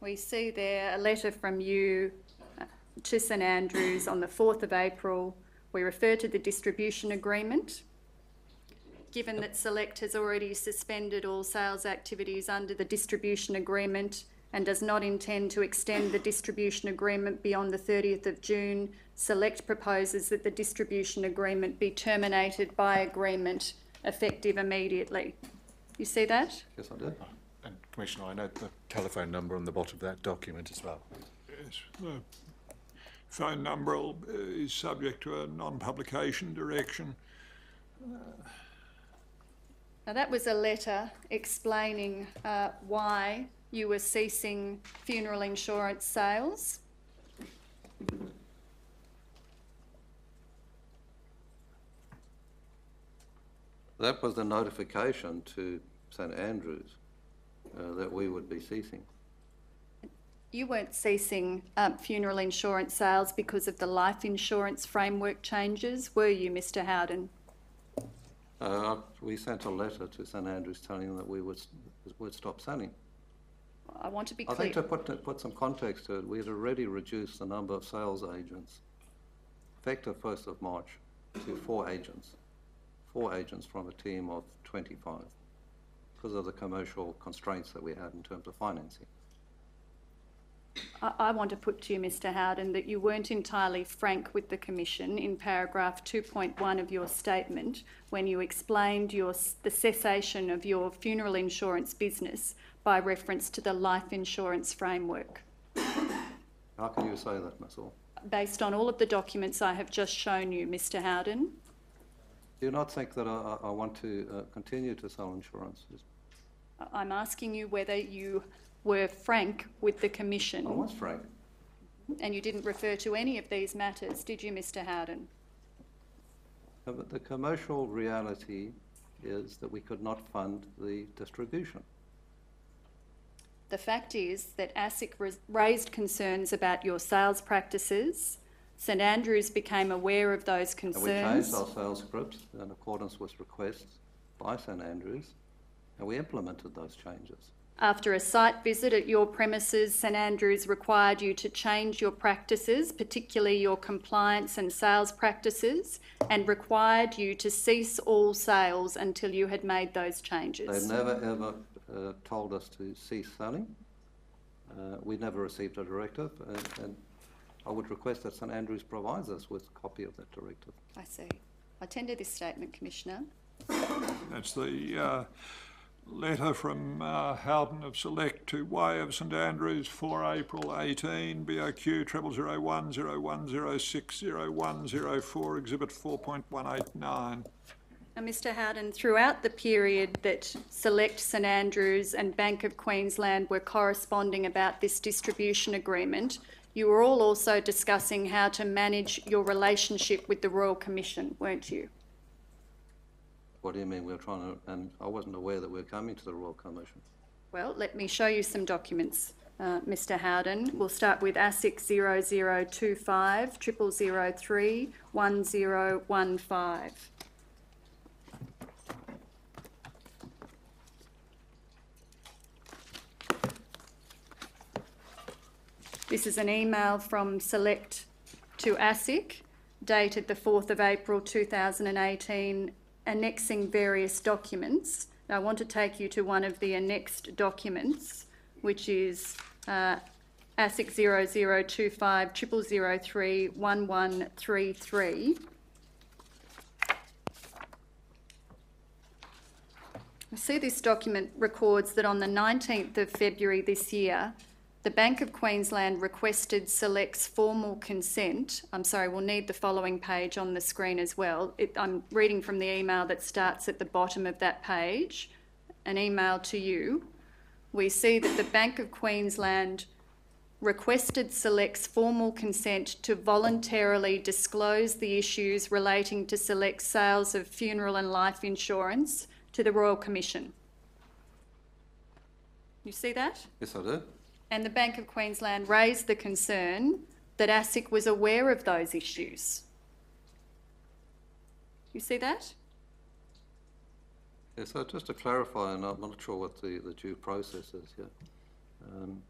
We see there a letter from you uh, to St Andrews on the 4th of April. We refer to the distribution agreement. Given that Select has already suspended all sales activities under the distribution agreement and does not intend to extend the distribution agreement beyond the 30th of June, Select proposes that the distribution agreement be terminated by agreement effective immediately. You see that? Yes, I did. And Commissioner, I note the telephone number on the bottom of that document as well. Yes, the phone number is subject to a non-publication direction. Now, that was a letter explaining uh, why you were ceasing funeral insurance sales. That was the notification to St Andrews uh, that we would be ceasing. You weren't ceasing um, funeral insurance sales because of the life insurance framework changes, were you, Mr Howden? Uh, we sent a letter to St Andrews telling them that we would, would stop selling. I want to be I think to put, to put some context to it, we had already reduced the number of sales agents, effective 1st of March, to four agents. Four agents from a team of 25, because of the commercial constraints that we had in terms of financing. I, I want to put to you, Mr Howden, that you weren't entirely frank with the Commission in paragraph 2.1 of your statement when you explained your, the cessation of your funeral insurance business by reference to the life insurance framework. How can you say that, Ms. Orr? Based on all of the documents I have just shown you, Mr Howden, Do you not think that I, I I want to uh, continue to sell insurance? I'm asking you whether you were frank with the Commission I was frank. and you didn't refer to any of these matters, did you, Mr Howden? But the commercial reality is that we could not fund the distribution. The fact is that ASIC raised concerns about your sales practices. St Andrews became aware of those concerns. And we changed our sales scripts in accordance with requests by St Andrews, and we implemented those changes. After a site visit at your premises, St Andrews required you to change your practices, particularly your compliance and sales practices, and required you to cease all sales until you had made those changes. They changes. never ever uh, told us to cease selling. Uh, we never received a directive, and, and I would request that St Andrews provides us with a copy of that directive. I see. I tender this statement, Commissioner. That's the uh, letter from uh, Howden of Select to Way of St Andrews, 4 April 18, BOQ treble zero one zero one zero six zero one zero four, Exhibit 4.189. Now, Mr Howden, throughout the period that Select St Andrews and Bank of Queensland were corresponding about this distribution agreement, you were all also discussing how to manage your relationship with the Royal Commission, weren't you? What do you mean we're trying to, and I wasn't aware that we're coming to the Royal Commission. Well, let me show you some documents, uh, Mr Howden. We'll start with ASIC 0025 0003 1015. This is an email from Select to ASIC dated the 4th of April 2018, annexing various documents. I want to take you to one of the annexed documents, which is uh, ASIC 0025 0003 1133. I see this document records that on the 19th of February this year, the Bank of Queensland requested Select's formal consent. I'm sorry, we'll need the following page on the screen as well. It, I'm reading from the email that starts at the bottom of that page, an email to you. We see that the Bank of Queensland requested Select's formal consent to voluntarily disclose the issues relating to Select's sales of funeral and life insurance to the Royal Commission. You see that? Yes, I do. And the Bank of Queensland raised the concern that ASIC was aware of those issues. You see that? Yeah, so just to clarify, and I'm not sure what the, the due process is here, um,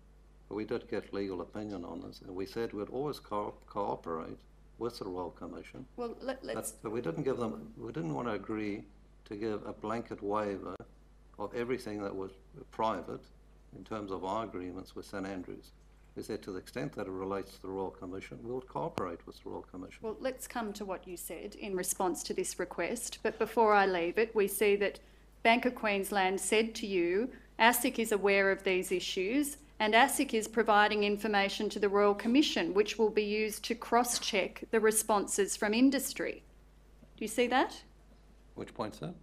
but we did get legal opinion on this, and we said we'd always co- cooperate with the Royal Commission. Well, let, let's, but we didn't give them, we didn't want to agree to give a blanket waiver of everything that was private in terms of our agreements with St Andrews. is that to the extent that it relates to the Royal Commission, we'll cooperate with the Royal Commission. well, let's come to what you said in response to this request. But before I leave it, we see that Bank of Queensland said to you, ASIC is aware of these issues and ASIC is providing information to the Royal Commission, which will be used to cross-check the responses from industry. Do you see that? Which point's that?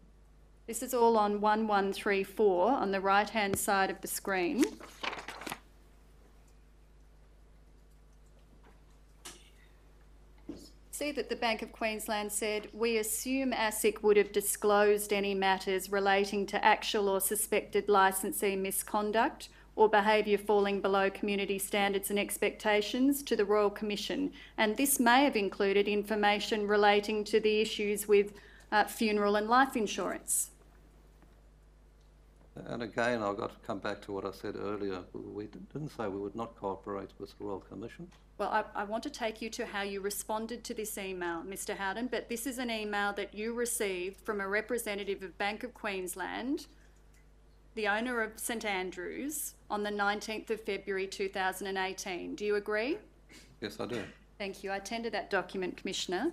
This is all on 1134 on the right hand side of the screen. See that the Bank of Queensland said, We assume ASIC would have disclosed any matters relating to actual or suspected licensee misconduct or behaviour falling below community standards and expectations to the Royal Commission, and this may have included information relating to the issues with uh, funeral and life insurance. And again, I've got to come back to what I said earlier. We didn't say we would not cooperate with the Royal Commission. Well, I, I want to take you to how you responded to this email, Mr Howden, but this is an email that you received from a representative of Bank of Queensland, the owner of St Andrews, on the 19th of February 2018. Do you agree? Yes, I do. Thank you. I tender that document, Commissioner.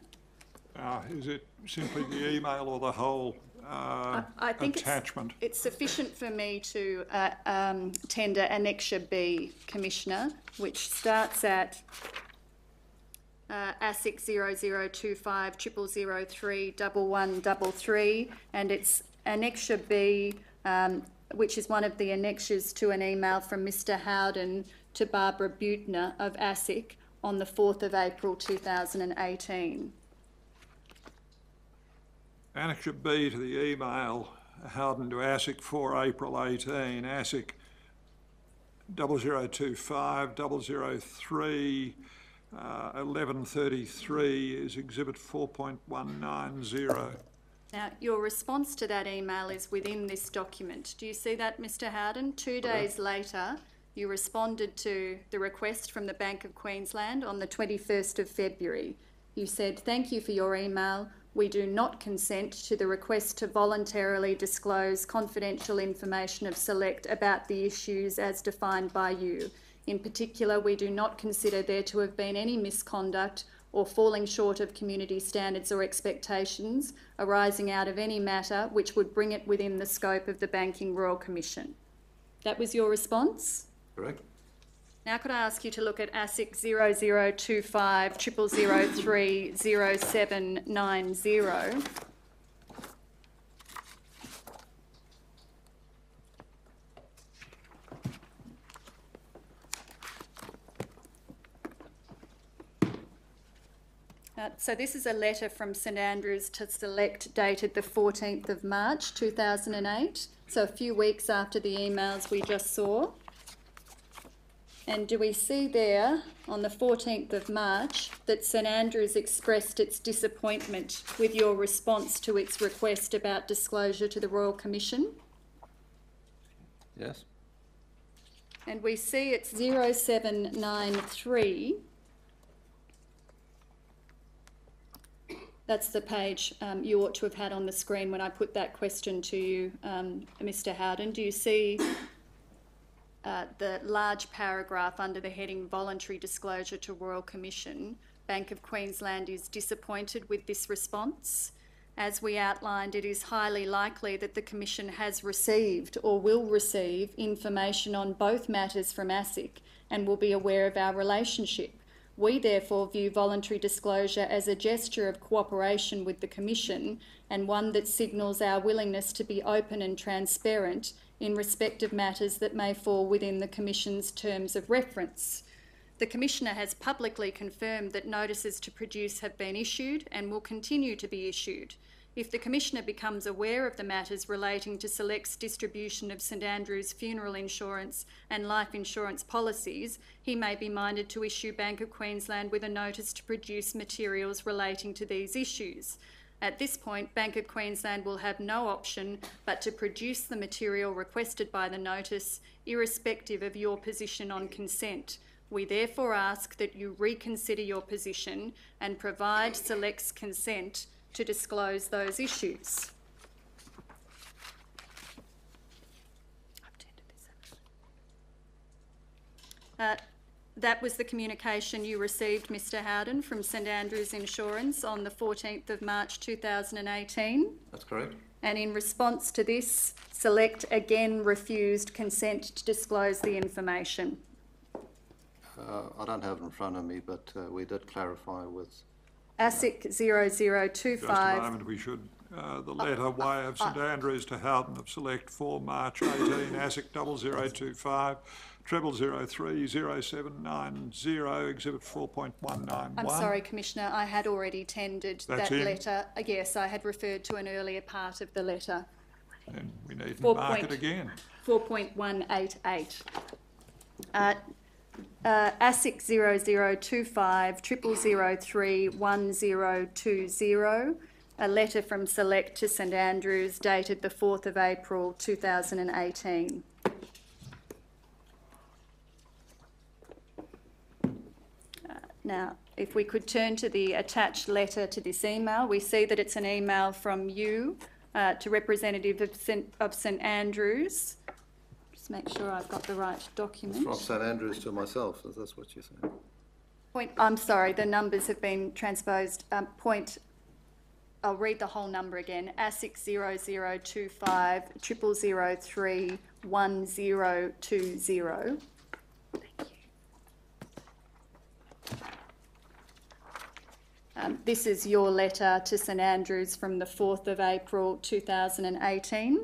Uh, Is it simply the email or the whole uh, I think it's- attachment? It's sufficient for me to uh, um, tender Annexure B, Commissioner, which starts at uh, ASIC 0025 0003 1133, and it's Annexure B, um, which is one of the annexures to an email from Mr Howden to Barbara Butner of ASIC on the 4th of April 2018. Annexure B to the email, Howden to ASIC for April 18, ASIC 0025 003 uh, 1133 is Exhibit 4.190. Now, your response to that email is within this document. Do you see that, Mr Howden? Two days later, you responded to the request from the Bank of Queensland on the 21st of February. You said, Thank you for your email. We do not consent to the request to voluntarily disclose confidential information of Select about the issues as defined by you. In particular, we do not consider there to have been any misconduct or falling short of community standards or expectations arising out of any matter which would bring it within the scope of the Banking Royal Commission. That was your response? Correct? Now could I ask you to look at ASIC 0025 0003 0790? Uh, so this is a letter from St Andrews to Select dated the 14th of March 2008, so a few weeks after the emails we just saw. And do we see there on the 14th of March that St Andrews expressed its disappointment with your response to its request about disclosure to the Royal Commission? Yes? And we see it's 0793. That's the page um, you ought to have had on the screen when I put that question to you, um, Mr Howden. Do you see uh, the large paragraph under the heading Voluntary Disclosure to Royal Commission? Bank of Queensland is disappointed with this response. As we outlined, it is highly likely that the Commission has received or will receive information on both matters from ASIC and will be aware of our relationship. We therefore view voluntary disclosure as a gesture of cooperation with the Commission and one that signals our willingness to be open and transparent in respect of matters that may fall within the Commission's terms of reference. The Commissioner has publicly confirmed that notices to produce have been issued and will continue to be issued. If the Commissioner becomes aware of the matters relating to Select's distribution of St Andrews funeral insurance and life insurance policies, he may be minded to issue Bank of Queensland with a notice to produce materials relating to these issues. At this point, Bank of Queensland will have no option but to produce the material requested by the notice, irrespective of your position on consent. We therefore ask that you reconsider your position and provide Select's consent to disclose those issues. Uh, that was the communication you received, Mr Howden, from St Andrews Insurance on the 14th of March 2018. That's correct? And in response to this, Select again refused consent to disclose the information. Uh, I don't have it in front of me, but uh, we did clarify with, ASIC 0025... Just a 0025. moment, we should, uh, the letter Y of St Andrews to Howden of Select for March 18, ASIC 0025, treble 03 0790, exhibit 4.191. I'm sorry, Commissioner, I had already tendered That's that in? letter. Uh, Yes, I had referred to an earlier part of the letter. Then we need to mark point- it again. 4.188. Uh, uh, ASIC 0025 0003 1020, a letter from Select to St Andrews dated the 4th of April 2018. Uh, Now, if we could turn to the attached letter to this email, we see that it's an email from you uh, to representative of St, of St Andrews. Just make sure I've got the right document. from St Andrews to myself, is that what you're saying? Point, I'm sorry, the numbers have been transposed. Um, point, I'll read the whole number again. ASIC 0025 0003 1020. Thank you. Um, this is your letter to St Andrews from the 4th of April 2018.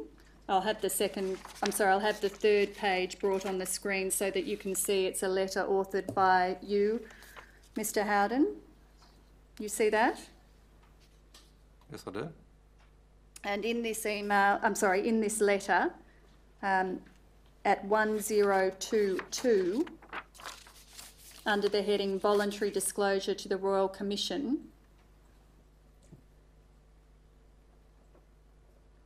I'll have the second, I'm sorry, I'll have the third page brought on the screen so that you can see it's a letter authored by you, Mr Howden. You see that? Yes, I do. And in this email, I'm sorry, in this letter, um, at 1022, under the heading Voluntary Disclosure to the Royal Commission,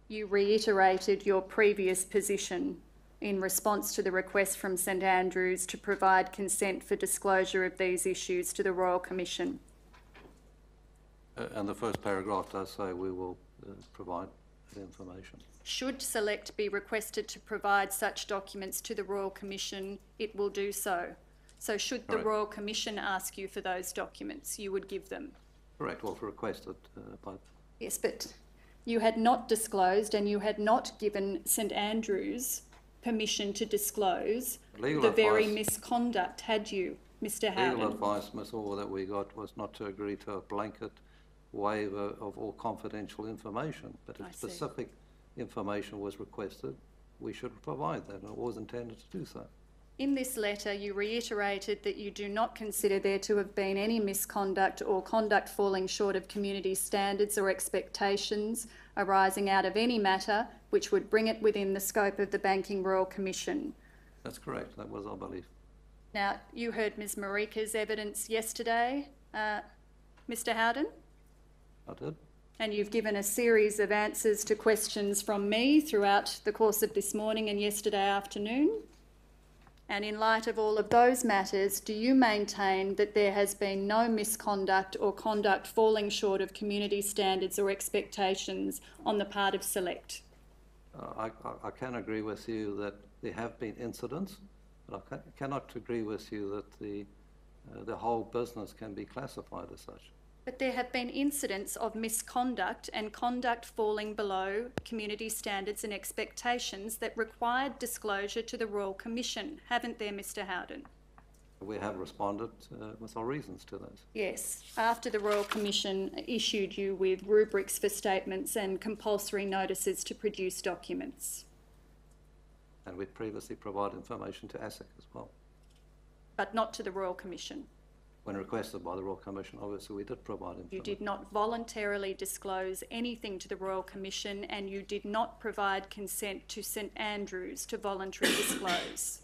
you reiterated your previous position in response to the request from St Andrews to provide consent for disclosure of these issues to the Royal Commission. Uh, And the first paragraph does say we will uh, provide the information. Should Select be requested to provide such documents to the Royal Commission, it will do so. So should the Correct. Royal Commission ask you for those documents, you would give them. Correct, well, for requested uh, by, Yes, but you had not disclosed and you had not given St Andrews permission to disclose Legal the very advice. misconduct, had you, Mr legal Howden? advice, Ms Orr, that we got was not to agree to a blanket waiver of all confidential information, but I if see. specific information was requested, we should provide that, and it was intended to do so. In this letter, you reiterated that you do not consider there to have been any misconduct or conduct falling short of community standards or expectations arising out of any matter which would bring it within the scope of the Banking Royal Commission. That's correct, that was our belief. Now, you heard Ms Marika's evidence yesterday, uh, Mr Howden? I did. And you've given a series of answers to questions from me throughout the course of this morning and yesterday afternoon. And in light of all of those matters, do you maintain that there has been no misconduct or conduct falling short of community standards or expectations on the part of Select? Uh, I, I- can agree with you that there have been incidents, but I ca- cannot agree with you that the, uh, the whole business can be classified as such. But there have been incidents of misconduct and conduct falling below community standards and expectations that required disclosure to the Royal Commission, haven't there, Mr Howden? We have responded uh, with our reasons to those. Yes, after the Royal Commission issued you with rubrics for statements and compulsory notices to produce documents, And we previously provided information to ASIC as well. but not to the Royal Commission. When requested by the Royal Commission, obviously, we did provide information. You did not voluntarily disclose anything to the Royal Commission and you did not provide consent to St Andrews to voluntarily [coughs] disclose.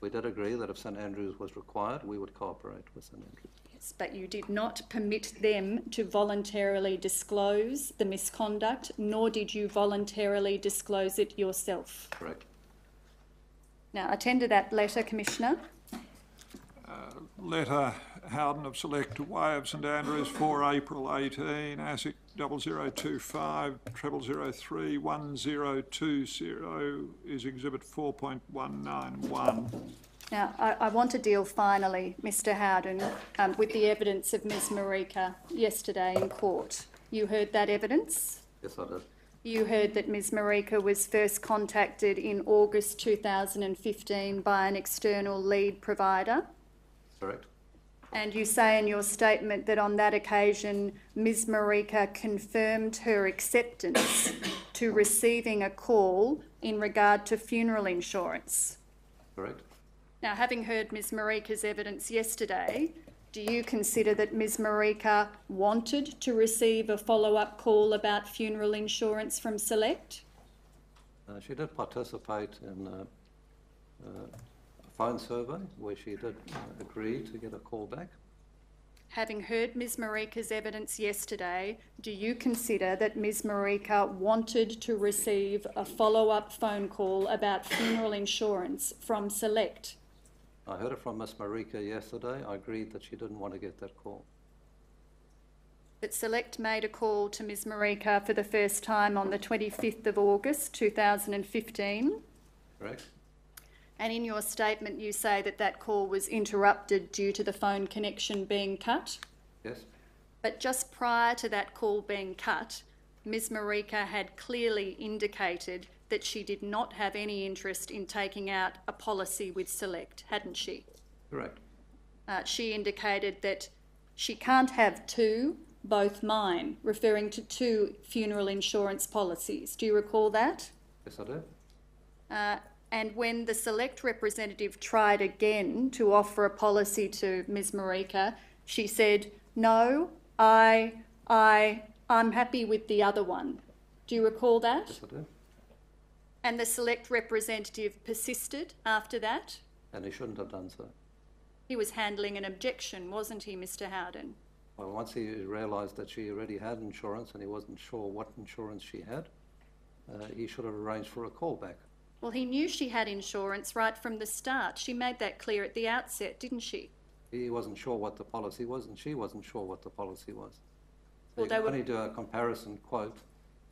We did agree that if St Andrews was required, we would cooperate with St Andrews. Yes, but you did not permit them to voluntarily disclose the misconduct, nor did you voluntarily disclose it yourself. Correct. Now, attend to that letter, Commissioner. Letter Howden of Select to Way of St Andrews, 4 April 18, ASIC 0025 0003 1020 is Exhibit 4.191. Now, I, I want to deal finally, Mr Howden, um, with the evidence of Ms Marika yesterday in court. You heard that evidence? Yes, I did. You heard that Ms Marika was first contacted in August 2015 by an external lead provider. Correct. And you say in your statement that on that occasion, Ms Marika confirmed her acceptance [coughs] to receiving a call in regard to funeral insurance. Correct. Now, having heard Ms Marika's evidence yesterday, do you consider that Ms Marika wanted to receive a follow-up call about funeral insurance from Select? Uh, she did participate in uh, uh, phone survey where she did uh, agree to get a call back. Having heard Ms Marika's evidence yesterday, do you consider that Ms Marika wanted to receive a follow-up phone call about funeral insurance from Select? I heard it from Miss Marika yesterday. I agreed that she didn't want to get that call. But Select made a call to Ms Marika for the first time on the 25th of August 2015? Correct? And in your statement, you say that that call was interrupted due to the phone connection being cut. Yes? But just prior to that call being cut, Ms Marika had clearly indicated that she did not have any interest in taking out a policy with Select, hadn't she? Correct. Uh, she indicated that she can't have two, both mine, referring to two funeral insurance policies. Do you recall that? Yes, I do. Uh, and when the select representative tried again to offer a policy to Ms Marika, she said, no, I, I, I'm happy with the other one. Do you recall that? Yes, I do. And the select representative persisted after that? And he shouldn't have done so. He was handling an objection, wasn't he, Mr Howden? Well, once he realised that she already had insurance and he wasn't sure what insurance she had, uh, he should have arranged for a callback. Well, he knew she had insurance right from the start. She made that clear at the outset, didn't she? He wasn't sure what the policy was, and she wasn't sure what the policy was. So Well, you they can only do a comparison quote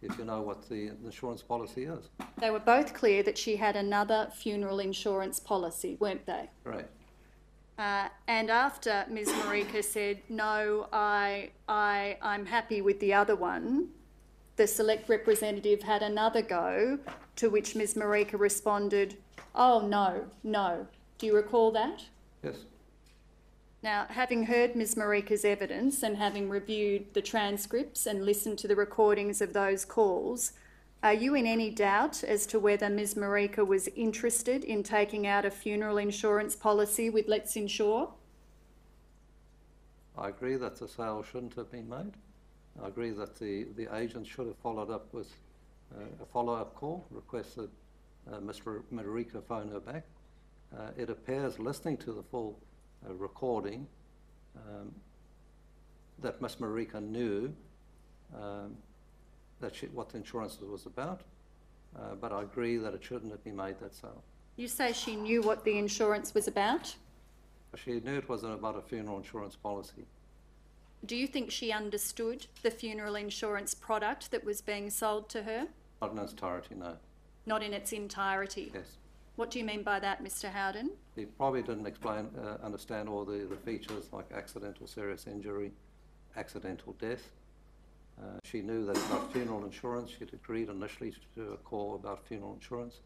if you know what the insurance policy is. They were both clear that she had another funeral insurance policy, weren't they? Right. Uh, and after Ms. Marika said, no, I, I, I'm happy with the other one, the select representative had another go, to which Ms. Marika responded, oh, no, no. Do you recall that? Yes. Now, having heard Ms. Marika's evidence and having reviewed the transcripts and listened to the recordings of those calls, are you in any doubt as to whether Ms. Marika was interested in taking out a funeral insurance policy with Let's Insure? I agree that the sale shouldn't have been made. I agree that the, the agent should have followed up with uh, a follow-up call, requested uh, Ms. Marika phone her back. Uh, it appears, listening to the full uh, recording, um, that Ms. Marika knew um, that she, what the insurance was about, uh, but I agree that it shouldn't have been made that sale. You say she knew what the insurance was about. She knew it wasn't about a funeral insurance policy. Do you think she understood the funeral insurance product that was being sold to her? Not in its entirety, no. Not in its entirety. Yes. What do you mean by that, Mr. Howden? He probably didn't explain, uh, understand all the, the features like accidental serious injury, accidental death. Uh, she knew that about funeral insurance. She'd agreed initially to do a call about funeral insurance.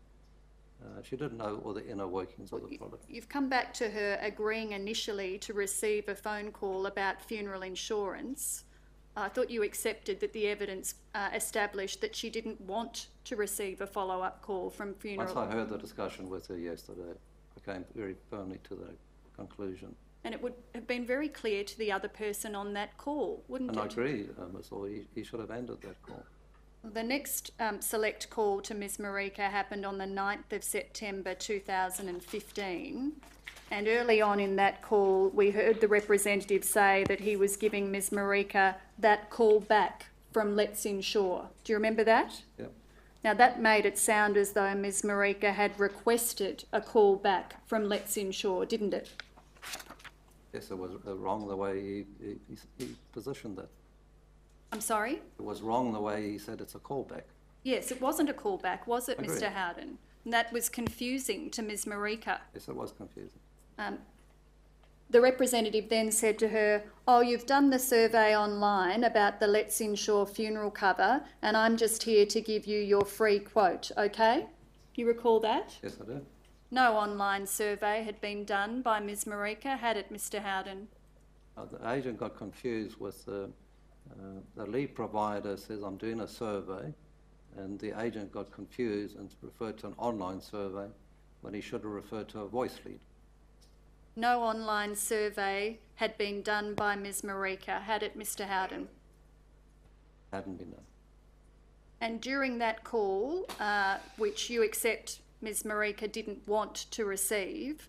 Uh, she didn't know all the inner workings of the product. You've come back to her agreeing initially to receive a phone call about funeral insurance. I thought you accepted that the evidence uh, established that she didn't want to receive a follow-up call from funeral. Once I heard the discussion with her yesterday, I came very firmly to that conclusion. And it would have been very clear to the other person on that call, wouldn't it? And I agree, uh, Ms. Law, he, he should have ended that call. The next um, select call to Ms Marika happened on the 9th of September 2015. And early on in that call, we heard the representative say that he was giving Ms Marika that call back from Let's Insure. Do you remember that? Yep. Now, that made it sound as though Ms Marika had requested a call back from Let's Insure, didn't it? Yes, it was uh, wrong the way he, he, he- he positioned that. I'm sorry? It was wrong the way he said it's a callback. Yes, it wasn't a callback, was it, Agreed. Mr Howden? And that was confusing to Ms Marika. Yes, it was confusing. Um, the representative then said to her, Oh, you've done the survey online about the Let's Insure funeral cover, and I'm just here to give you your free quote, okay? You recall that? Yes, I do. No online survey had been done by Ms Marika, had it, Mr Howden? Uh, the agent got confused with the, uh, the lead provider says, I'm doing a survey, and the agent got confused and referred to an online survey when he should have referred to a voice lead. No online survey had been done by Ms Marika, had it, Mr Howden? Hadn't been done. And during that call, uh, which you accept Ms Marika didn't want to receive,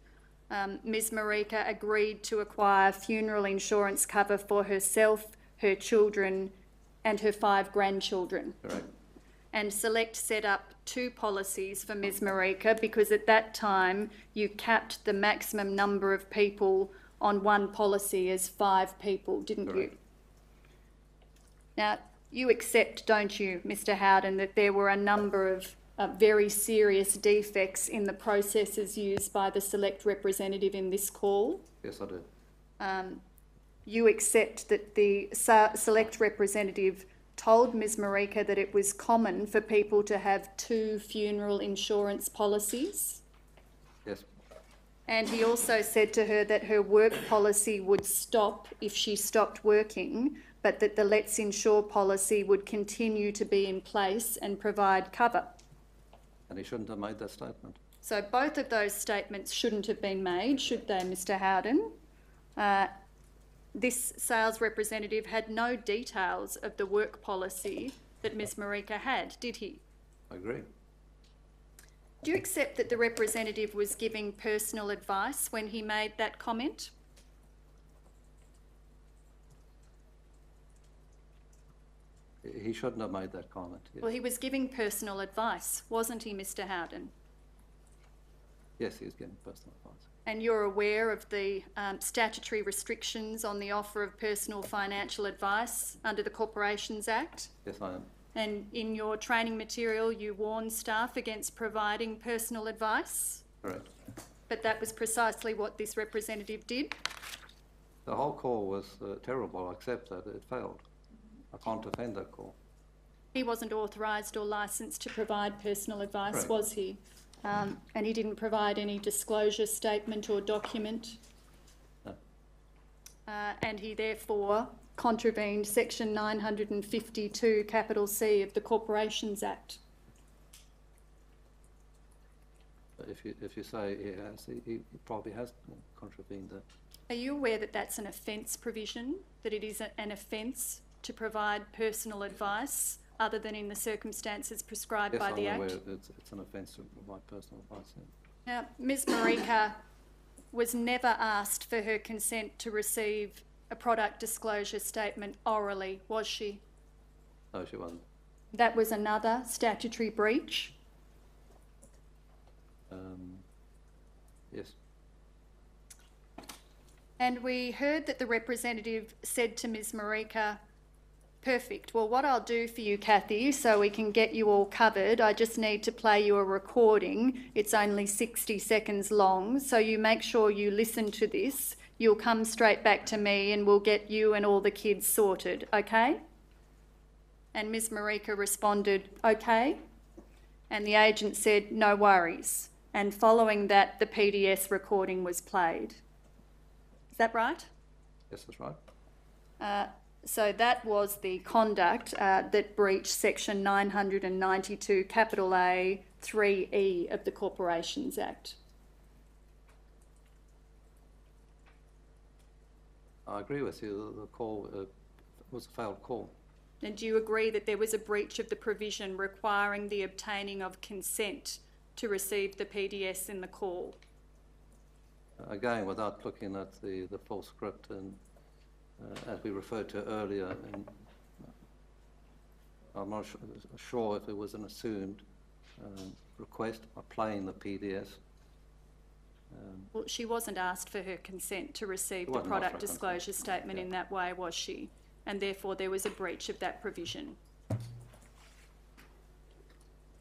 um, Ms Marika agreed to acquire funeral insurance cover for herself, her children, and her five grandchildren. Correct. And Select set up two policies for Ms Marika because at that time you capped the maximum number of people on one policy as five people, didn't you? Correct. Now, you accept, don't you, Mr Howden, that there were a number of uh, very serious defects in the processes used by the select representative in this call? Yes, I do. Um, you accept that the select representative told Ms Marika that it was common for people to have two funeral insurance policies? Yes, And he also said to her that her work policy would stop if she stopped working, but that the Let's Insure policy would continue to be in place and provide cover. and he shouldn't have made that statement. So both of those statements shouldn't have been made, should they, Mr Howden? Uh, this sales representative had no details of the work policy that Ms Marika had, did he? I agree. Do you accept that the representative was giving personal advice when he made that comment? He- shouldn't have made that comment. yes. Well, he was giving personal advice, wasn't he, Mr Howden? Yes, he was giving personal advice. And you're aware of the um, statutory restrictions on the offer of personal financial advice under the Corporations Act? Yes, I am. And in your training material, you warn staff against providing personal advice? Correct. But that was precisely what this representative did? The whole call was uh, terrible. I accept that. It failed. I can't defend that call. He wasn't authorised or licensed to provide personal advice, Correct. was he? Um, and he didn't provide any disclosure statement or document? No. Uh, and he therefore contravened section 952 capital C of the Corporations Act. But If you, if you say he has, he, he probably has contravened that. Are you aware that that's an offence provision, that it is a- an offence to provide personal advice other than in the circumstances prescribed Yes, by I'm the aware Act? it's, it's an offence to provide personal advice. yeah. Now, Ms Marika was never asked for her consent to receive a product disclosure statement orally, was she? No, she wasn't. That was another statutory breach. Um, yes, And we heard that the representative said to Ms Marika, perfect, well what I'll do for you Kathy, so we can get you all covered, I just need to play you a recording. It's only 60 seconds long, so you make sure you listen to this. You'll come straight back to me and we'll get you and all the kids sorted, okay? And Ms Marika responded, okay. And the agent said, no worries. And following that, the PDS recording was played. Is that right? yes, that's right. Uh, so that was the conduct uh, that breached section 992 capital A 3E of the Corporations Act. I agree with you. The, the call uh, was a failed call. And do you agree that there was a breach of the provision requiring the obtaining of consent to receive the PDS in the call? Again, without looking at the, the full script and uh, as we referred to earlier, and I'm not su- sure if it was an assumed um, request applying the PDS. Um, Well, she wasn't asked for her consent to receive the wasn't asked product for her consent. disclosure statement in that way, was she? And therefore there was a breach of that provision.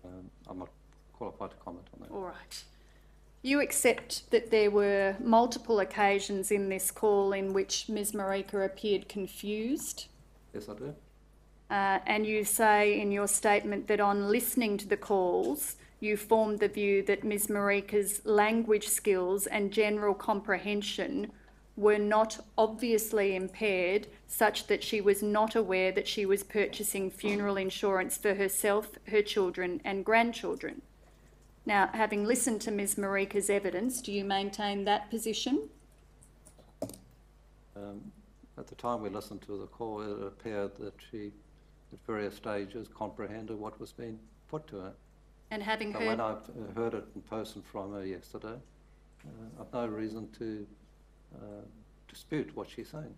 um, I'm not qualified to comment on that. All right. You accept that there were multiple occasions in this call in which Ms Marika appeared confused, Yes, I do. uh, and you say in your statement that on listening to the calls, you formed the view that Ms Marika's language skills and general comprehension were not obviously impaired, such that she was not aware that she was purchasing funeral insurance for herself, her children, and grandchildren. Now, having listened to Ms Marika's evidence, do you maintain that position? Um, at the time we listened to the call, it appeared that she, at various stages, comprehended what was being put to her. And having But heard, when uh, heard it in person from her yesterday, uh, I've no reason to uh, dispute what she's saying.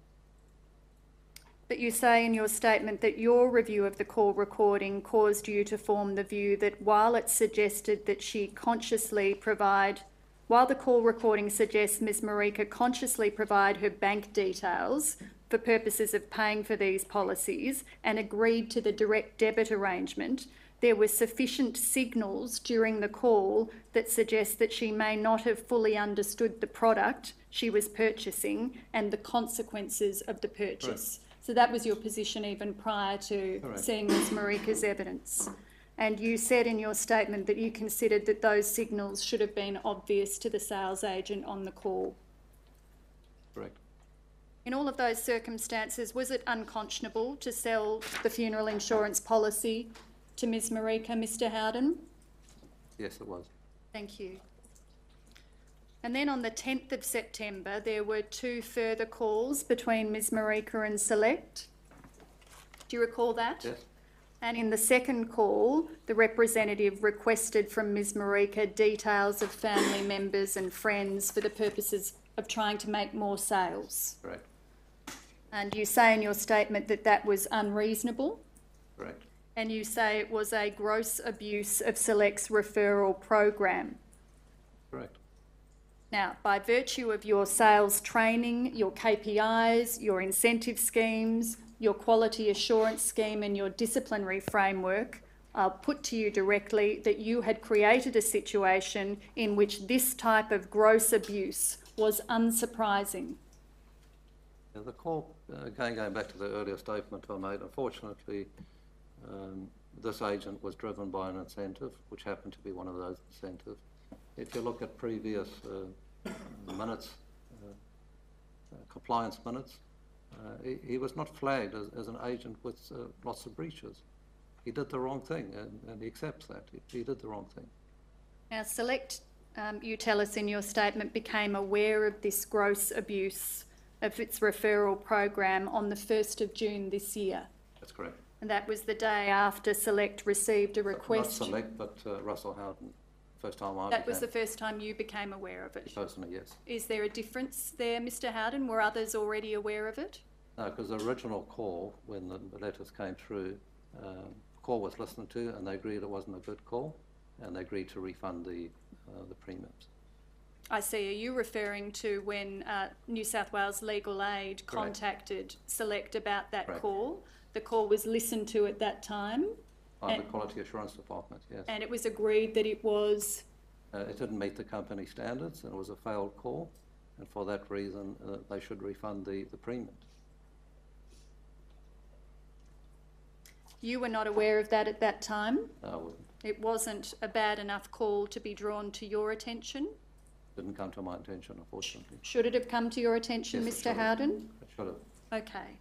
But you say in your statement that your review of the call recording caused you to form the view that while it suggested that she consciously provide, while the call recording suggests Ms Marika consciously provide her bank details for purposes of paying for these policies and agreed to the direct debit arrangement, there were sufficient signals during the call that suggest that she may not have fully understood the product she was purchasing and the consequences of the purchase. So that was your position even prior to Correct. seeing Ms Marika's evidence. And you said in your statement that you considered that those signals should have been obvious to the sales agent on the call. Correct. In all of those circumstances, was it unconscionable to sell the funeral insurance policy to Ms Marika, Mr Howden? Yes, it was. Thank you. And then on the 10th of September, there were two further calls between Ms Marika and Select. Do you recall that? Yes. And in the second call, the representative requested from Ms Marika details of family members and friends for the purposes of trying to make more sales. Correct. And you say in your statement that that was unreasonable. Correct. And you say it was a gross abuse of Select's referral program. Correct. Now, by virtue of your sales training, your KPIs, your incentive schemes, your quality assurance scheme, and your disciplinary framework, I'll put to you directly that you had created a situation in which this type of gross abuse was unsurprising. Yeah, the call, uh, again, going back to the earlier statement I made, unfortunately, um, this agent was driven by an incentive, which happened to be one of those incentives. If you look at previous uh, minutes, uh, uh, compliance minutes, uh, he, he was not flagged as, as an agent with uh, lots of breaches. He did the wrong thing, and, and he accepts that. He, he did the wrong thing. Now, Select, um, you tell us in your statement, became aware of this gross abuse of its referral program on the 1st of June this year. That's correct. And that was the day after Select received a request. Not Select, but uh, Russell Howden. First time I That was the became, first time you became aware of it. personally, yes. Is there a difference there, Mr Howden? Were others already aware of it? No, because the original call, when the letters came through, um, call was listened to and they agreed it wasn't a good call and they agreed to refund the, uh, the premiums. I see. Are you referring to when uh, New South Wales Legal Aid contacted Select about that Correct. call? The call was listened to at that time By the And- Quality Assurance Department, yes. and it was agreed that it was Uh, it didn't meet the company standards and it was a failed call and for that reason uh, they should refund the, the premiums. You were not aware of that at that time? No, I wouldn't. It wasn't a bad enough call to be drawn to your attention? Didn't come to my attention, unfortunately. Should it have come to your attention, Yes, it Mr have. Howden? It should have, Okay.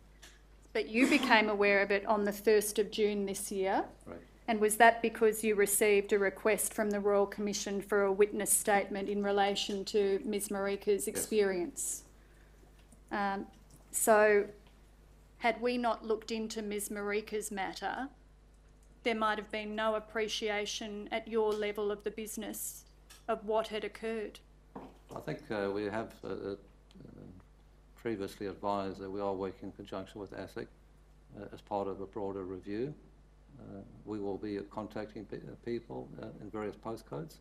But you became aware of it on the 1st of June this year? right. And was that because you received a request from the Royal Commission for a witness statement in relation to Ms Marika's experience? Um, so, had we not looked into Ms Marika's matter, there might have been no appreciation at your level of the business of what had occurred. I think uh, we have uh, previously advised that we are working in conjunction with ASIC uh, as part of a broader review. Uh, We will be contacting pe- uh, people uh, in various postcodes,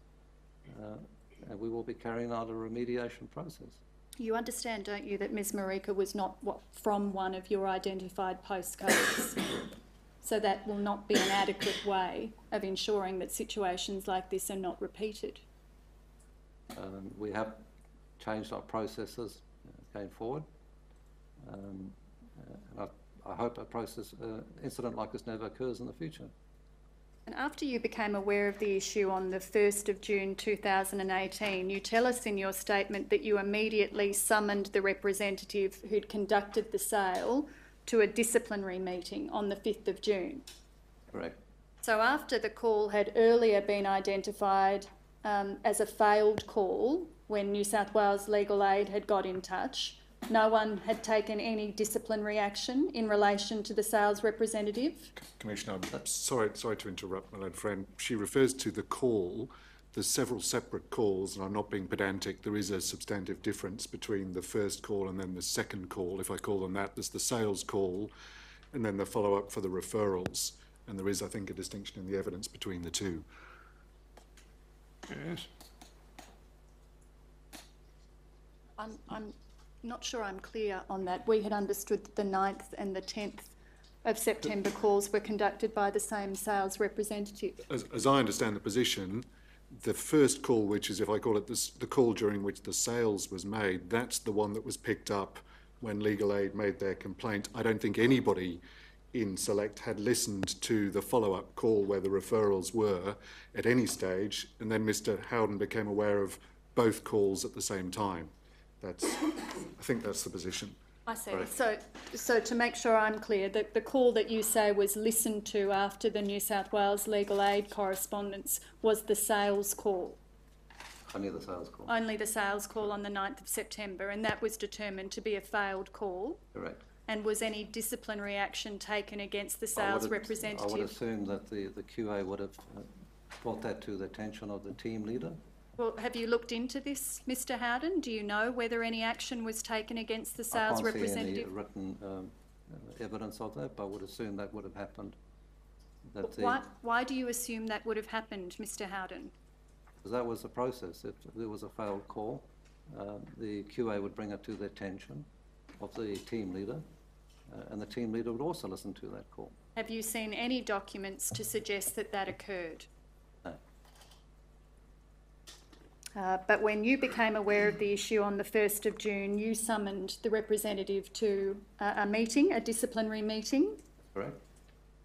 uh, and we will be carrying out a remediation process. You understand, don't you, that Ms Marika was not what, from one of your identified postcodes? [coughs] so that will not be an adequate way of ensuring that situations like this are not repeated. Um, We have changed our processes going forward. Um, uh, And I, I hope a process, uh, incident like this never occurs in the future. And after you became aware of the issue on the 1st of June 2018, you tell us in your statement that you immediately summoned the representative who'd conducted the sale to a disciplinary meeting on the 5th of June. Correct. So after the call had earlier been identified um, as a failed call when New South Wales Legal Aid had got in touch, no one had taken any disciplinary action in relation to the sales representative. Commissioner, I'm sorry, sorry to interrupt, my lord friend. She refers to the call. There's several separate calls, and I'm not being pedantic. There is a substantive difference between the first call and then the second call, if I call them that. There's the sales call, and then the follow-up for the referrals. And there is, I think, a distinction in the evidence between the two. Yes. I'm, I'm not sure I'm clear on that. We had understood that the 9th and the 10th of September calls were conducted by the same sales representative. As, as I understand the position, the first call, which is, if I call it this, the call during which the sales was made, that's the one that was picked up when Legal Aid made their complaint. I don't think anybody in Select had listened to the follow-up call where the referrals were at any stage, and then Mr Howden became aware of both calls at the same time. That's, I think that's the position. I see. So, so to make sure I'm clear, the, the call that you say was listened to after the New South Wales Legal Aid correspondence was the sales call, Only the sales call. only the sales call on the 9th of September, and that was determined to be a failed call. Correct. And was any disciplinary action taken against the I sales representative? I would assume that the, the QA would have uh, brought that to the attention of the team leader. Well, have you looked into this, Mr Howden? Do you know whether any action was taken against the sales I can't see any representative? written um, evidence of that, but I would assume that would have happened. that Why, why do you assume that would have happened, Mr Howden? because that was the process. If there was a failed call, uh, the QA would bring it to the attention of the team leader, uh, and the team leader would also listen to that call. Have you seen any documents to suggest that that occurred? No. Uh, but when you became aware of the issue on the 1st of June, you summoned the representative to uh, a meeting, a disciplinary meeting, Correct?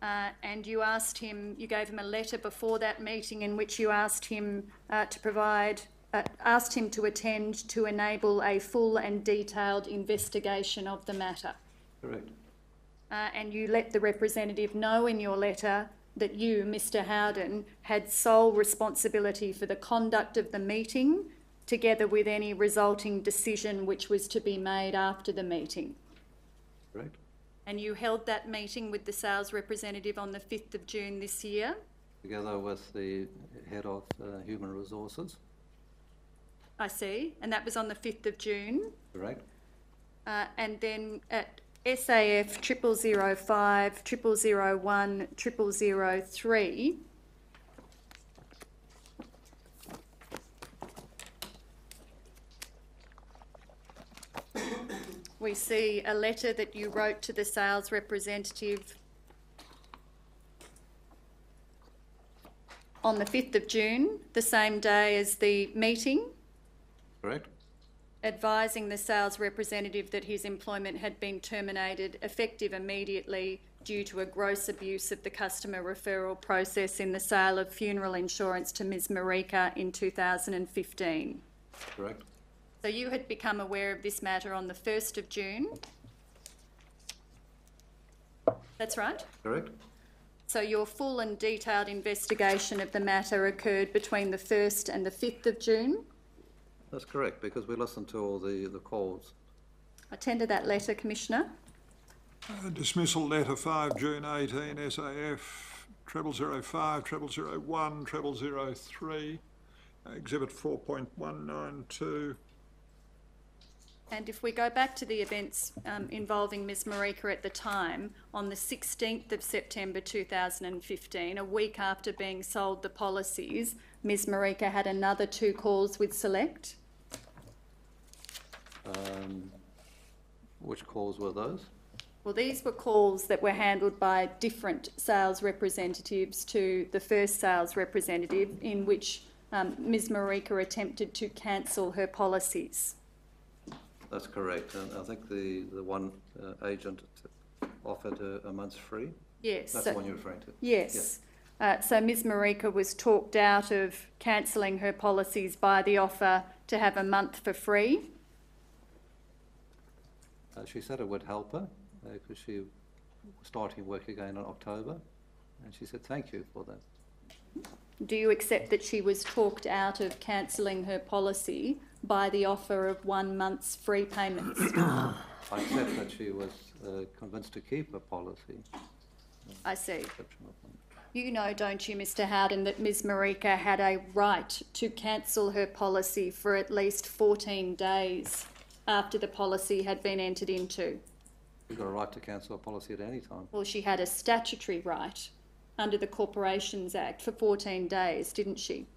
uh, and you asked him, you gave him a letter before that meeting in which you asked him uh, to provide, uh, asked him to attend to enable a full and detailed investigation of the matter. Correct. Uh, and you let the representative know in your letter that you, Mr Howden, had sole responsibility for the conduct of the meeting, together with any resulting decision which was to be made after the meeting. Correct? And you held that meeting with the sales representative on the 5th of June this year. Together with the head of uh, human resources. I see, and that was on the 5th of June. Correct? Uh, and then at SAF triple zero five, triple zero one, triple zero three. We see a letter that you wrote to the sales representative on the fifth of June, the same day as the meeting Correct? Advising the sales representative that his employment had been terminated effective immediately due to a gross abuse of the customer referral process in the sale of funeral insurance to Ms Marika in 2015. Correct? So you had become aware of this matter on the 1st of June? That's right? Correct? So your full and detailed investigation of the matter occurred between the 1st and the 5th of June? That's correct, because we listened to all the, the calls. I tender that letter, Commissioner. Uh, Dismissal letter five, June eighteen, SAF, treble zero five, treble zero one, treble zero three, exhibit four point one nine two. And if we go back to the events um, involving Ms Marika at the time, on the 16th of September 2015, a week after being sold the policies, Ms Marika had another two calls with Select. Um, which calls were those? Well, these were calls that were handled by different sales representatives to the first sales representative, in which um, Ms Marika attempted to cancel her policies. That's correct, and I think the, the one uh, agent offered a, a month's free. Yes. That's so- the one you're referring to. Yes. Uh, so Ms Marika was talked out of cancelling her policies by the offer to have a month for free. Uh, she said it would help her, because she was starting work again in October, and she said thank you for that. Do you accept that she was talked out of cancelling her policy by the offer of one month's free payments? [coughs] I accept that she was uh, convinced to keep her policy. I see. Exception of one. You know, don't you, Mr Howden, that Ms Marika had a right to cancel her policy for at least 14 days after the policy had been entered into? You've got a right to cancel a policy at any time. Well, she had a statutory right under the Corporations Act for 14 days, didn't she?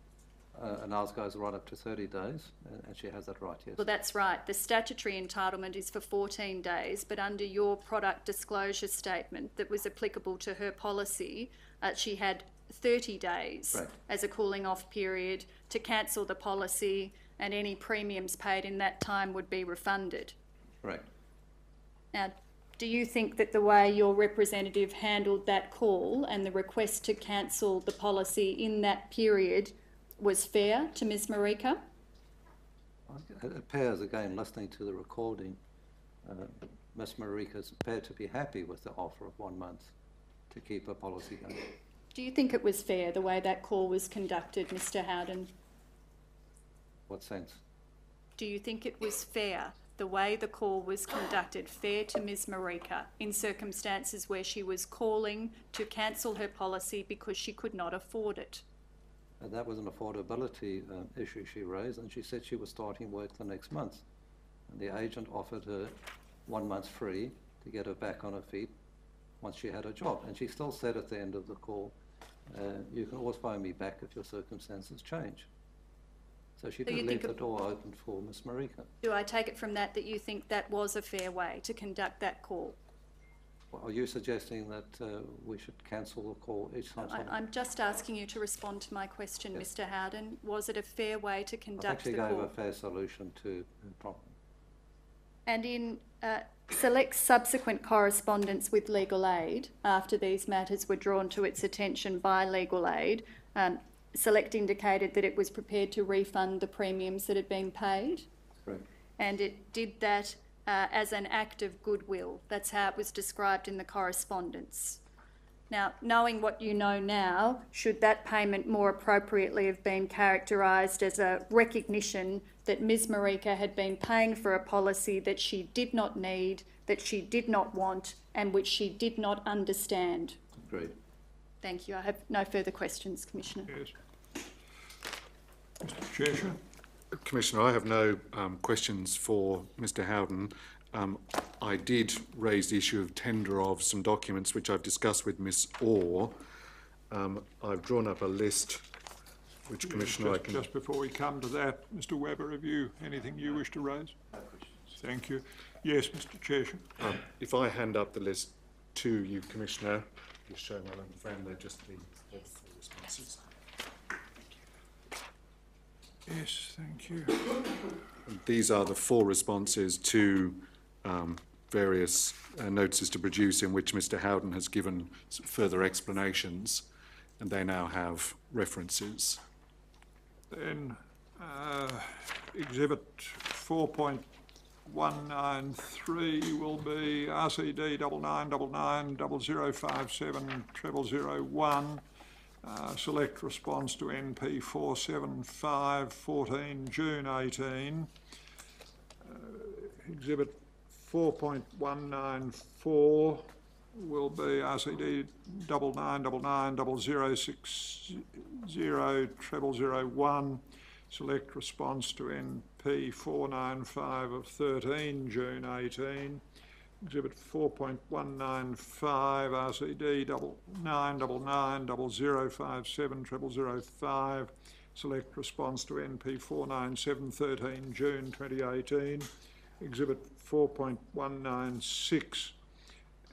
Uh, and ours goes right up to 30 days, and, and she has that right, yes. Well, that's right. The statutory entitlement is for 14 days, but under your product disclosure statement that was applicable to her policy, uh, she had 30 days Right. as a cooling off period to cancel the policy, and any premiums paid in that time would be refunded. Correct. Now, do you think that the way your representative handled that call and the request to cancel the policy in that period was fair to Ms Marika? It appears, again, listening to the recording, uh, Ms Marika's appeared to be happy with the offer of one month to keep her policy going. Do you think it was fair the way that call was conducted, Mr Howden? What sense? Do you think it was fair the way the call was conducted, fair to Ms Marika in circumstances where she was calling to cancel her policy because she could not afford it? And that was an affordability um, issue she raised, and she said she was starting work the next month. And the agent offered her one month free to get her back on her feet, once she had a job. And she still said at the end of the call, uh, you can always phone me back if your circumstances change. So she So did leave the door open for Miss Marika. Do I take it from that that you think that was a fair way to conduct that call? Well, Are you suggesting that uh, we should cancel the call each time? I, I'm just asking you to respond to my question, Yes. Mr Howden. Was it a fair way to I think conduct she the gave a fair solution to the problem. And in uh, Select's subsequent correspondence with Legal Aid, after these matters were drawn to its attention by Legal Aid, um, Select indicated that it was prepared to refund the premiums that had been paid, Correct. and it did that uh, as an act of goodwill. That's how it was described in the correspondence. Now, knowing what you know now, should that payment more appropriately have been characterised as a recognition that Ms Marika had been paying for a policy that she did not need, that she did not want, and which she did not understand? Agreed. Thank you. I have no further questions, Commissioner. Yes. Mr Cheshire? Commissioner, I have no um, questions for Mr Howden. Um, I did raise the issue of tender of some documents which I've discussed with Miss Orr. Um, I've drawn up a list which, Commissioner, I Just, can... just before we come to that, Mr Webber, have you anything you wish to raise? Thank you. Yes, Mr Cheshire? Um, if I hand up the list to you, Commissioner, just show my little friend, they're just the the responses. Yes, thank you. These are the four responses to um, various uh, notices to produce in which Mr Howden has given further explanations, and they now have references. Then, uh, exhibit four point one nine three will be RCD double nine double nine double zero five seven treble zero one. Uh, select response to NP four seven five fourteen June eighteen. Uh, Exhibit four point one nine four will be RCD double nine double nine double zero six zero treble zero one. Select response to NP four nine five of thirteen June eighteen. Exhibit four point one nine five RCD double nine double nine double zero five seven treble zero five. Select response to NP four nine seven thirteen June twenty eighteen. Exhibit four point one nine six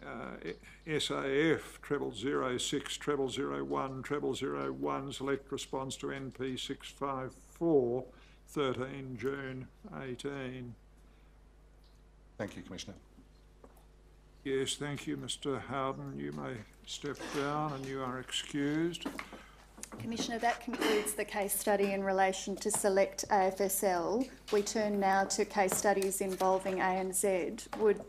uh, SAF treble zero six treble zero one treble zero one. Select response to NP six five four thirteen June eighteen. Thank you, Commissioner. Yes, thank you, Mr Howden. You may step down and you are excused. Commissioner, that concludes the case study in relation to Select AFSL. We turn now to case studies involving ANZ. Would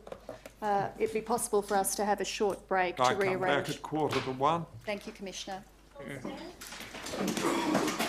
uh, it be possible for us to have a short break to I come back rearrange? at quarter to one. Thank you, Commissioner. Yeah.